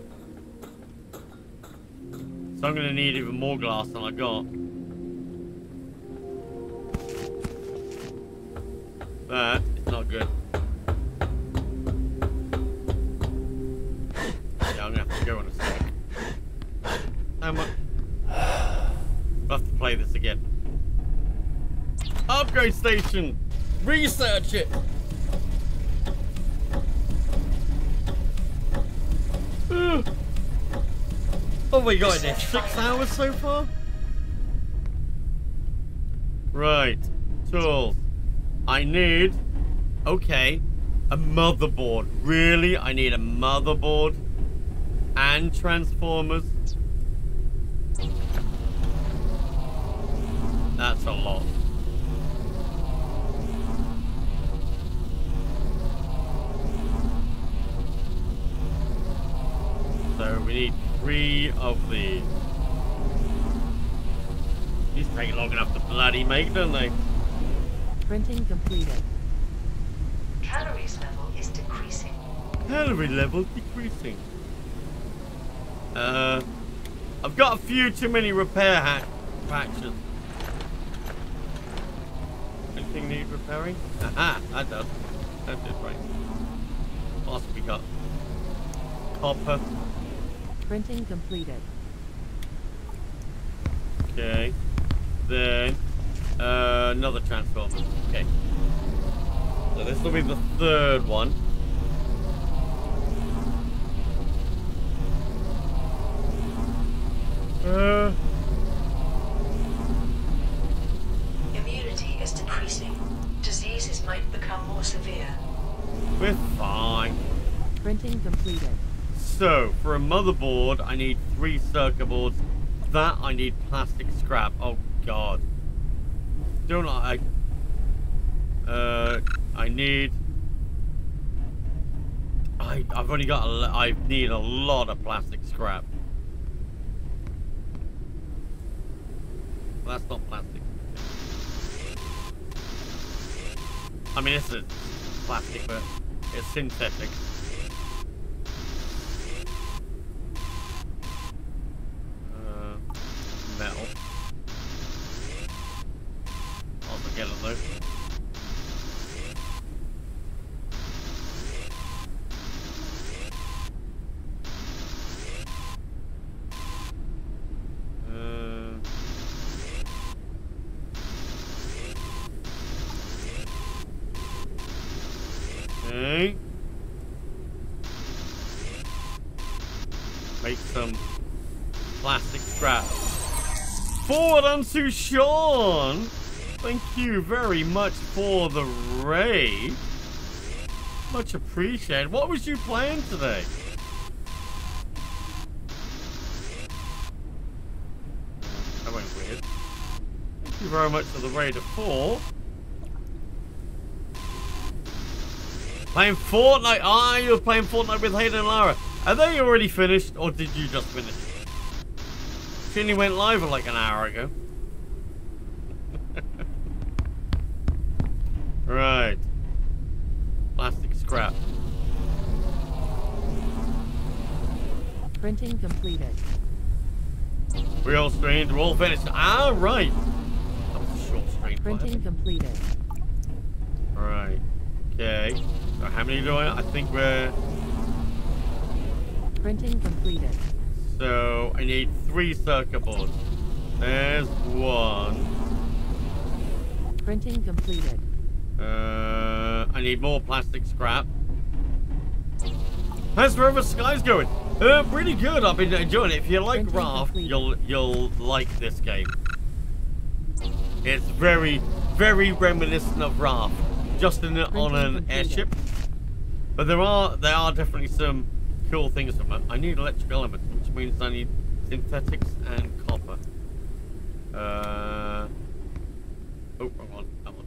So I'm gonna need even more glass than I got. That station! Research it! Oh my god, it's six hours so far? Right. Tools. I need... Okay. A motherboard. Really? I need a motherboard? And transformers? Three of these. These take long enough to bloody make, don't they? Printing completed. Calories level is decreasing. Calorie level decreasing. Uh, I've got a few too many repair hack patches. Anything need repairing? Aha, that does. That did right. What else have we got? Copper. Printing completed. Okay. Then Uh, another transformer. Okay. So this will be the third one. Uh, Immunity is decreasing. Diseases might become more severe. we're fine. Printing completed. So, for a motherboard, I need three circuit boards. That I need plastic scrap. Oh god. Don't I? Uh, I need. I I've only got. A, I need a lot of plastic scrap. That's not plastic. I mean, this is plastic, but it's synthetic. Forward unto Sean! Thank you very much for the raid. Much appreciated. What was you playing today? That went weird. Thank you very much for the raid of four. Playing Fortnite. Ah, you were playing Fortnite with Hayden and Lara. Are they already finished, or did you just finish? She only went live like an hour ago. right. Plastic scrap. Printing completed. Streamed. We're all finished. Ah, right. That was a short. Printing completed. Right. Okay. So how many do I? I think we're. Printing completed. So I need three circuit boards. There's one. Printing completed. Uh, I need more plastic scrap. How's Forever Skies going? Uh, pretty good. I've been enjoying it. If you like Printing Raft, complete. you'll you'll like this game. It's very very reminiscent of Raft, just in, on an completed. airship. But there are there are definitely some cool things from it. I need electrical elements, means I need synthetics and copper. Uh, oh, wrong one. That one.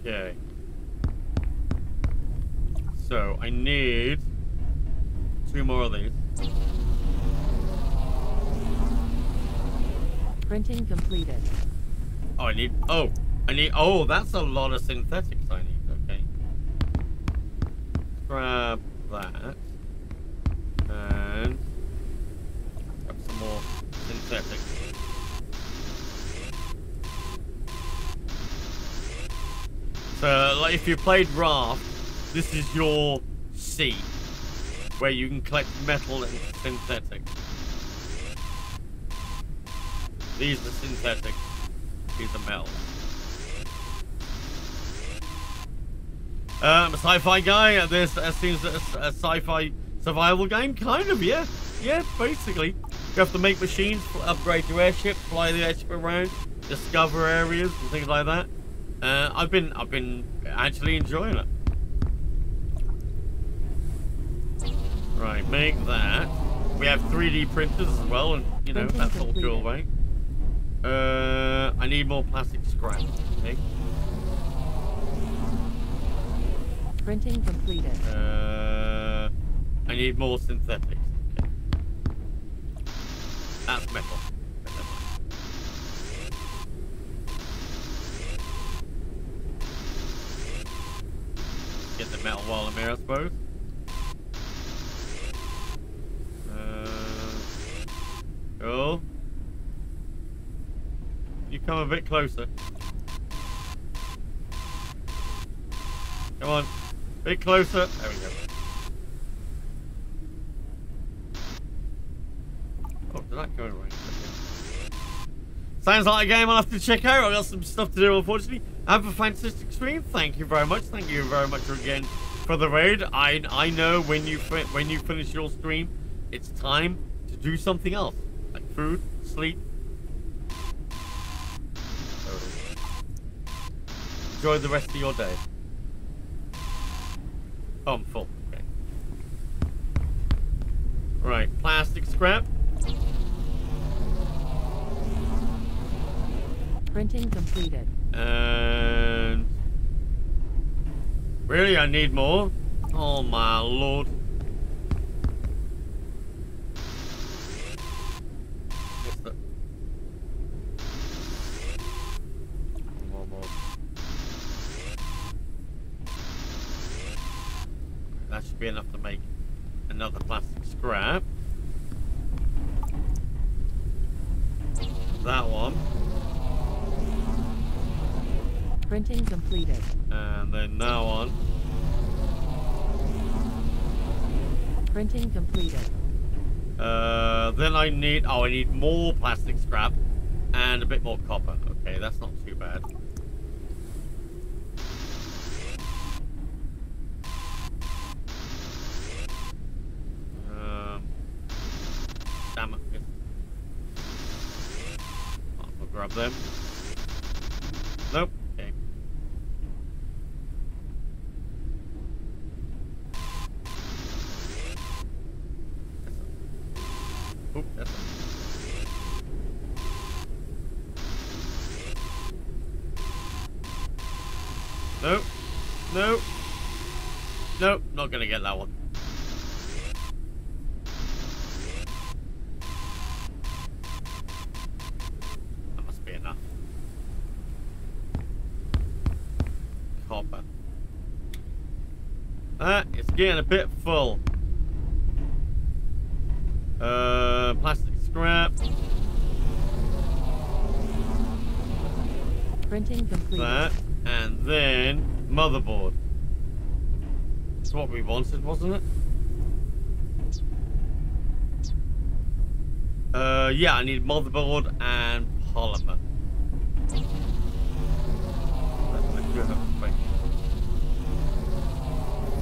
Okay. So I need two more of these. Printing completed. Oh, I need. Oh, I need. Oh, that's a lot of synthetics I need. Okay. Grab that. Grab some more synthetics. So, like, if you played Raft, this is your seat where you can collect metal and synthetics. These are synthetic. These are metal. Um, a sci-fi guy. This uh, seems a, a sci-fi survival game, kind of. Yeah, yeah. Basically, you have to make machines, upgrade your airship, fly the airship around, discover areas and things like that. Uh, I've been, I've been actually enjoying it. Right, make that. We have 3D printers as well, and you know that's all cool, right? Uh, I need more plastic scrap. Okay. Printing completed. Uh, I need more synthetics. That's metal. Get the metal while I'm here, I suppose. Uh, cool. You come a bit closer. Come on. A Bit closer. There we go. Oh, did that go right? Sounds like a game I'll have to check out. I've got some stuff to do, unfortunately. Have a fantastic stream. Thank you very much. Thank you very much again for the raid. I I know when you when you finish your stream, it's time to do something else, like food, sleep. Enjoy the rest of your day. Oh, I'm full. Okay. Right, plastic scrap. Printing completed. Really, I need more. Oh my lord! That should be enough to make another plastic scrap. That one. Printing completed. And then now on. Printing completed. Uh, then I need, oh, I need more plastic scrap and a bit more copper. Okay, that's not too bad. Um, damn it. I'll grab them. Nope. Okay. That's Nope. Nope. Nope, not gonna get that one. That must be enough. Copper. Ah, it's getting a bit full. Uh, plastic scrap. Printing complete. That. And then motherboard. That's what we wanted, wasn't it? Uh, yeah, I need motherboard and polymer. I do have space.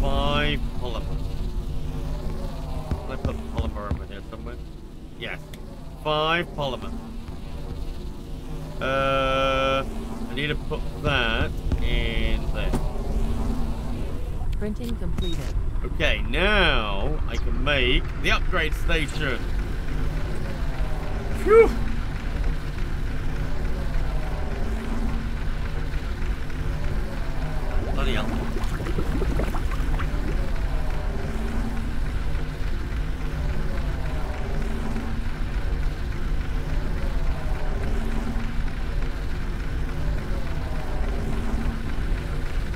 Five polymer. I put polymer over here? Yes. Five polymer. Uh, I need to put that in there. Printing completed. Okay, now I can make the upgrade station. Phew! Bloody hell.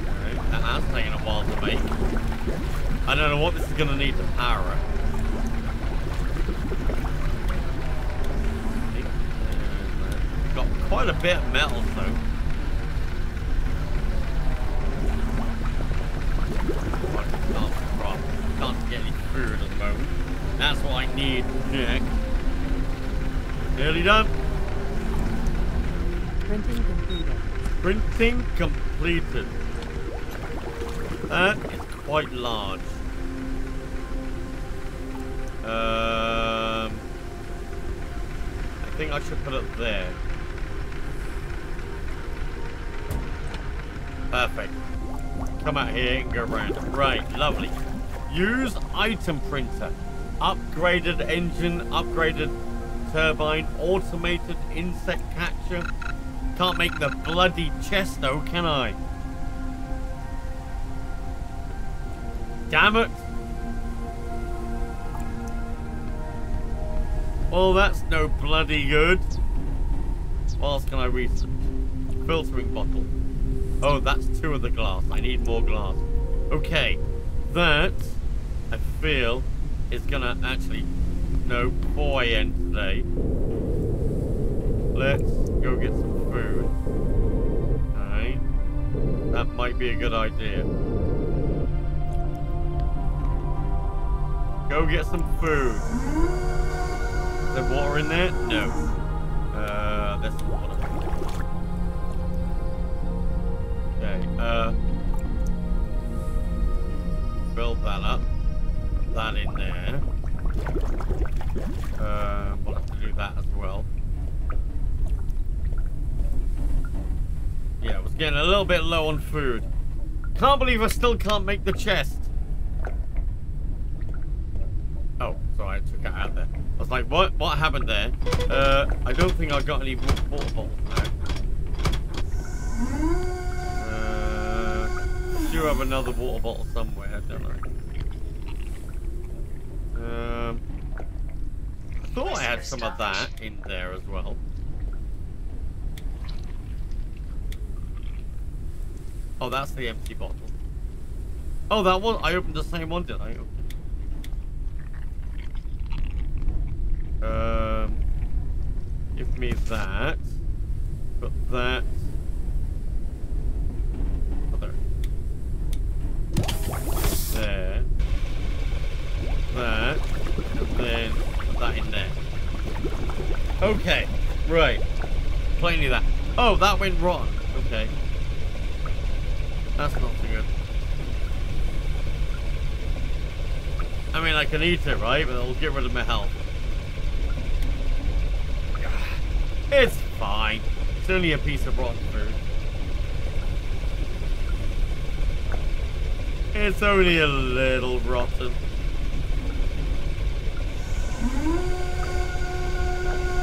Alright, that has taken a while to make. I don't know what this is going to need to power it. Got quite a bit of metal though. Can't, get any food at the moment. That's what I need next. Nearly done. Printing completed. Printing completed. That is quite large. Um, I think I should put it there. Perfect. Come out here and go around. Right, lovely. Use item printer. Upgraded engine, upgraded turbine, automated insect catcher. Can't make the bloody chest though, can I? Damn it! Well, that's no bloody good. What else can I research? Filtering bottle. Oh, that's two of the glass. I need more glass. Okay, that I feel is gonna actually. No, I end today, let's go get some food. Alright, that might be a good idea. Go get some food. Is there water in there? No. Uh, less water. Okay, uh... Fill that up. Put that in there. Uh, we'll have to do that as well. Yeah, I was getting a little bit low on food. Can't believe I still can't make the chest. Oh, sorry, I took it out there. I was like, what What happened there? Uh, I got any wa- water bottles now. Uh, do have another water bottle somewhere, don't I? Um, I thought I had some of that in there as well. Oh, that's the empty bottle. Oh, that one. I opened the same one, did I? Okay. Um, give me that. Got that. There. That. And then put that in there. Okay. Right. Of that. Oh, that went wrong. Okay. That's not so good. I mean, I can eat it, right? But it'll get rid of my health. It's fine. It's only a piece of rotten food. It's only a little rotten.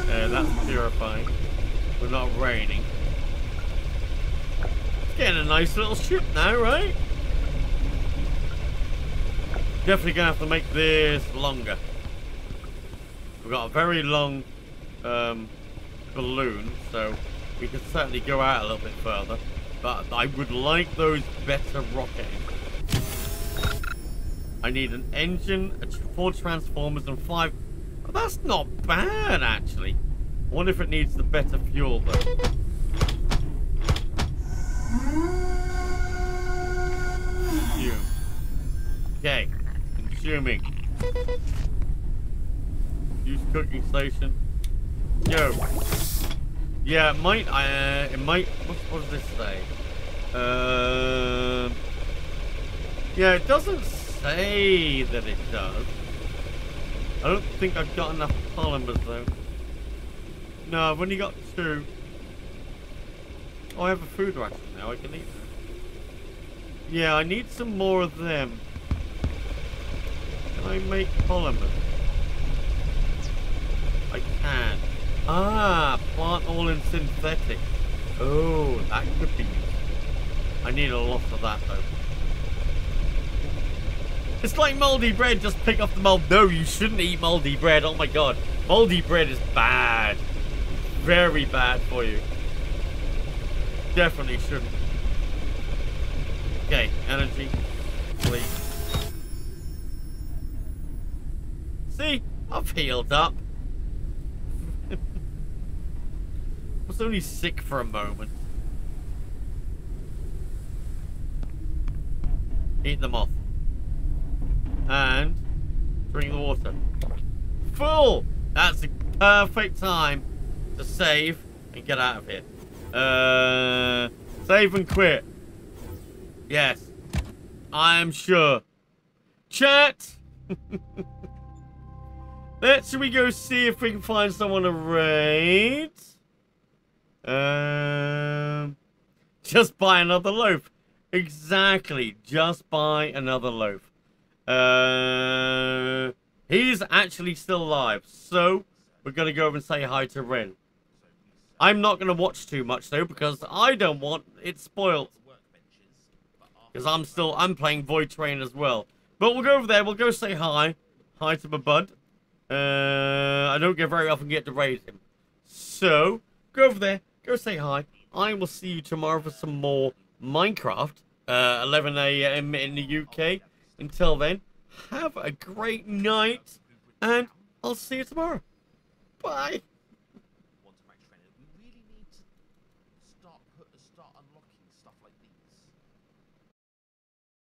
Yeah, that's purifying. We're not raining. Getting a nice little ship now, right? Definitely gonna have to make this longer. We've got a very long um, balloon, so we can certainly go out a little bit further. But I would like those better rocket engines. I need an engine, four transformers, and five. Oh, that's not bad, actually. I wonder if it needs the better fuel, though. Okay, consuming. Use cooking station. Yo. Yeah, it might. Uh, it might. What, what does this say? Um. yeah, it doesn't say that it does. I don't think I've got enough polymers though. No, I've only got two. Oh, I have a food ration now. I can eat. Yeah, I need some more of them. Can I make polymers? I can. Ah, plant all in synthetic. Oh, that could be. I need a lot of that though. It's like moldy bread, just pick up the mold. No, you shouldn't eat moldy bread. Oh my god. Moldy bread is bad. Very bad for you. Definitely shouldn't. Okay, energy. Please. See? I've healed up. Was only sick for a moment. Eat them off. And drink the water. Full! That's the perfect time to save and get out of here. Uh, save and quit. Yes. I am sure. Chat! Let's should we go see if we can find someone to raid? Um, just buy another loaf. Exactly. Just buy another loaf. Uh, he's actually still alive, so we're gonna go over and say hi to Ren. I'm not gonna watch too much though because I don't want it spoiled. Because I'm still I'm playing Void Train as well. But we'll go over there. We'll go say hi. Hi to my bud. Uh, I don't get very often get to raise him. So go over there. Go say hi. I will see you tomorrow for some more Minecraft. Uh, 11 a.m. in the UK. Until then, have a great night, and I'll see you tomorrow. Bye.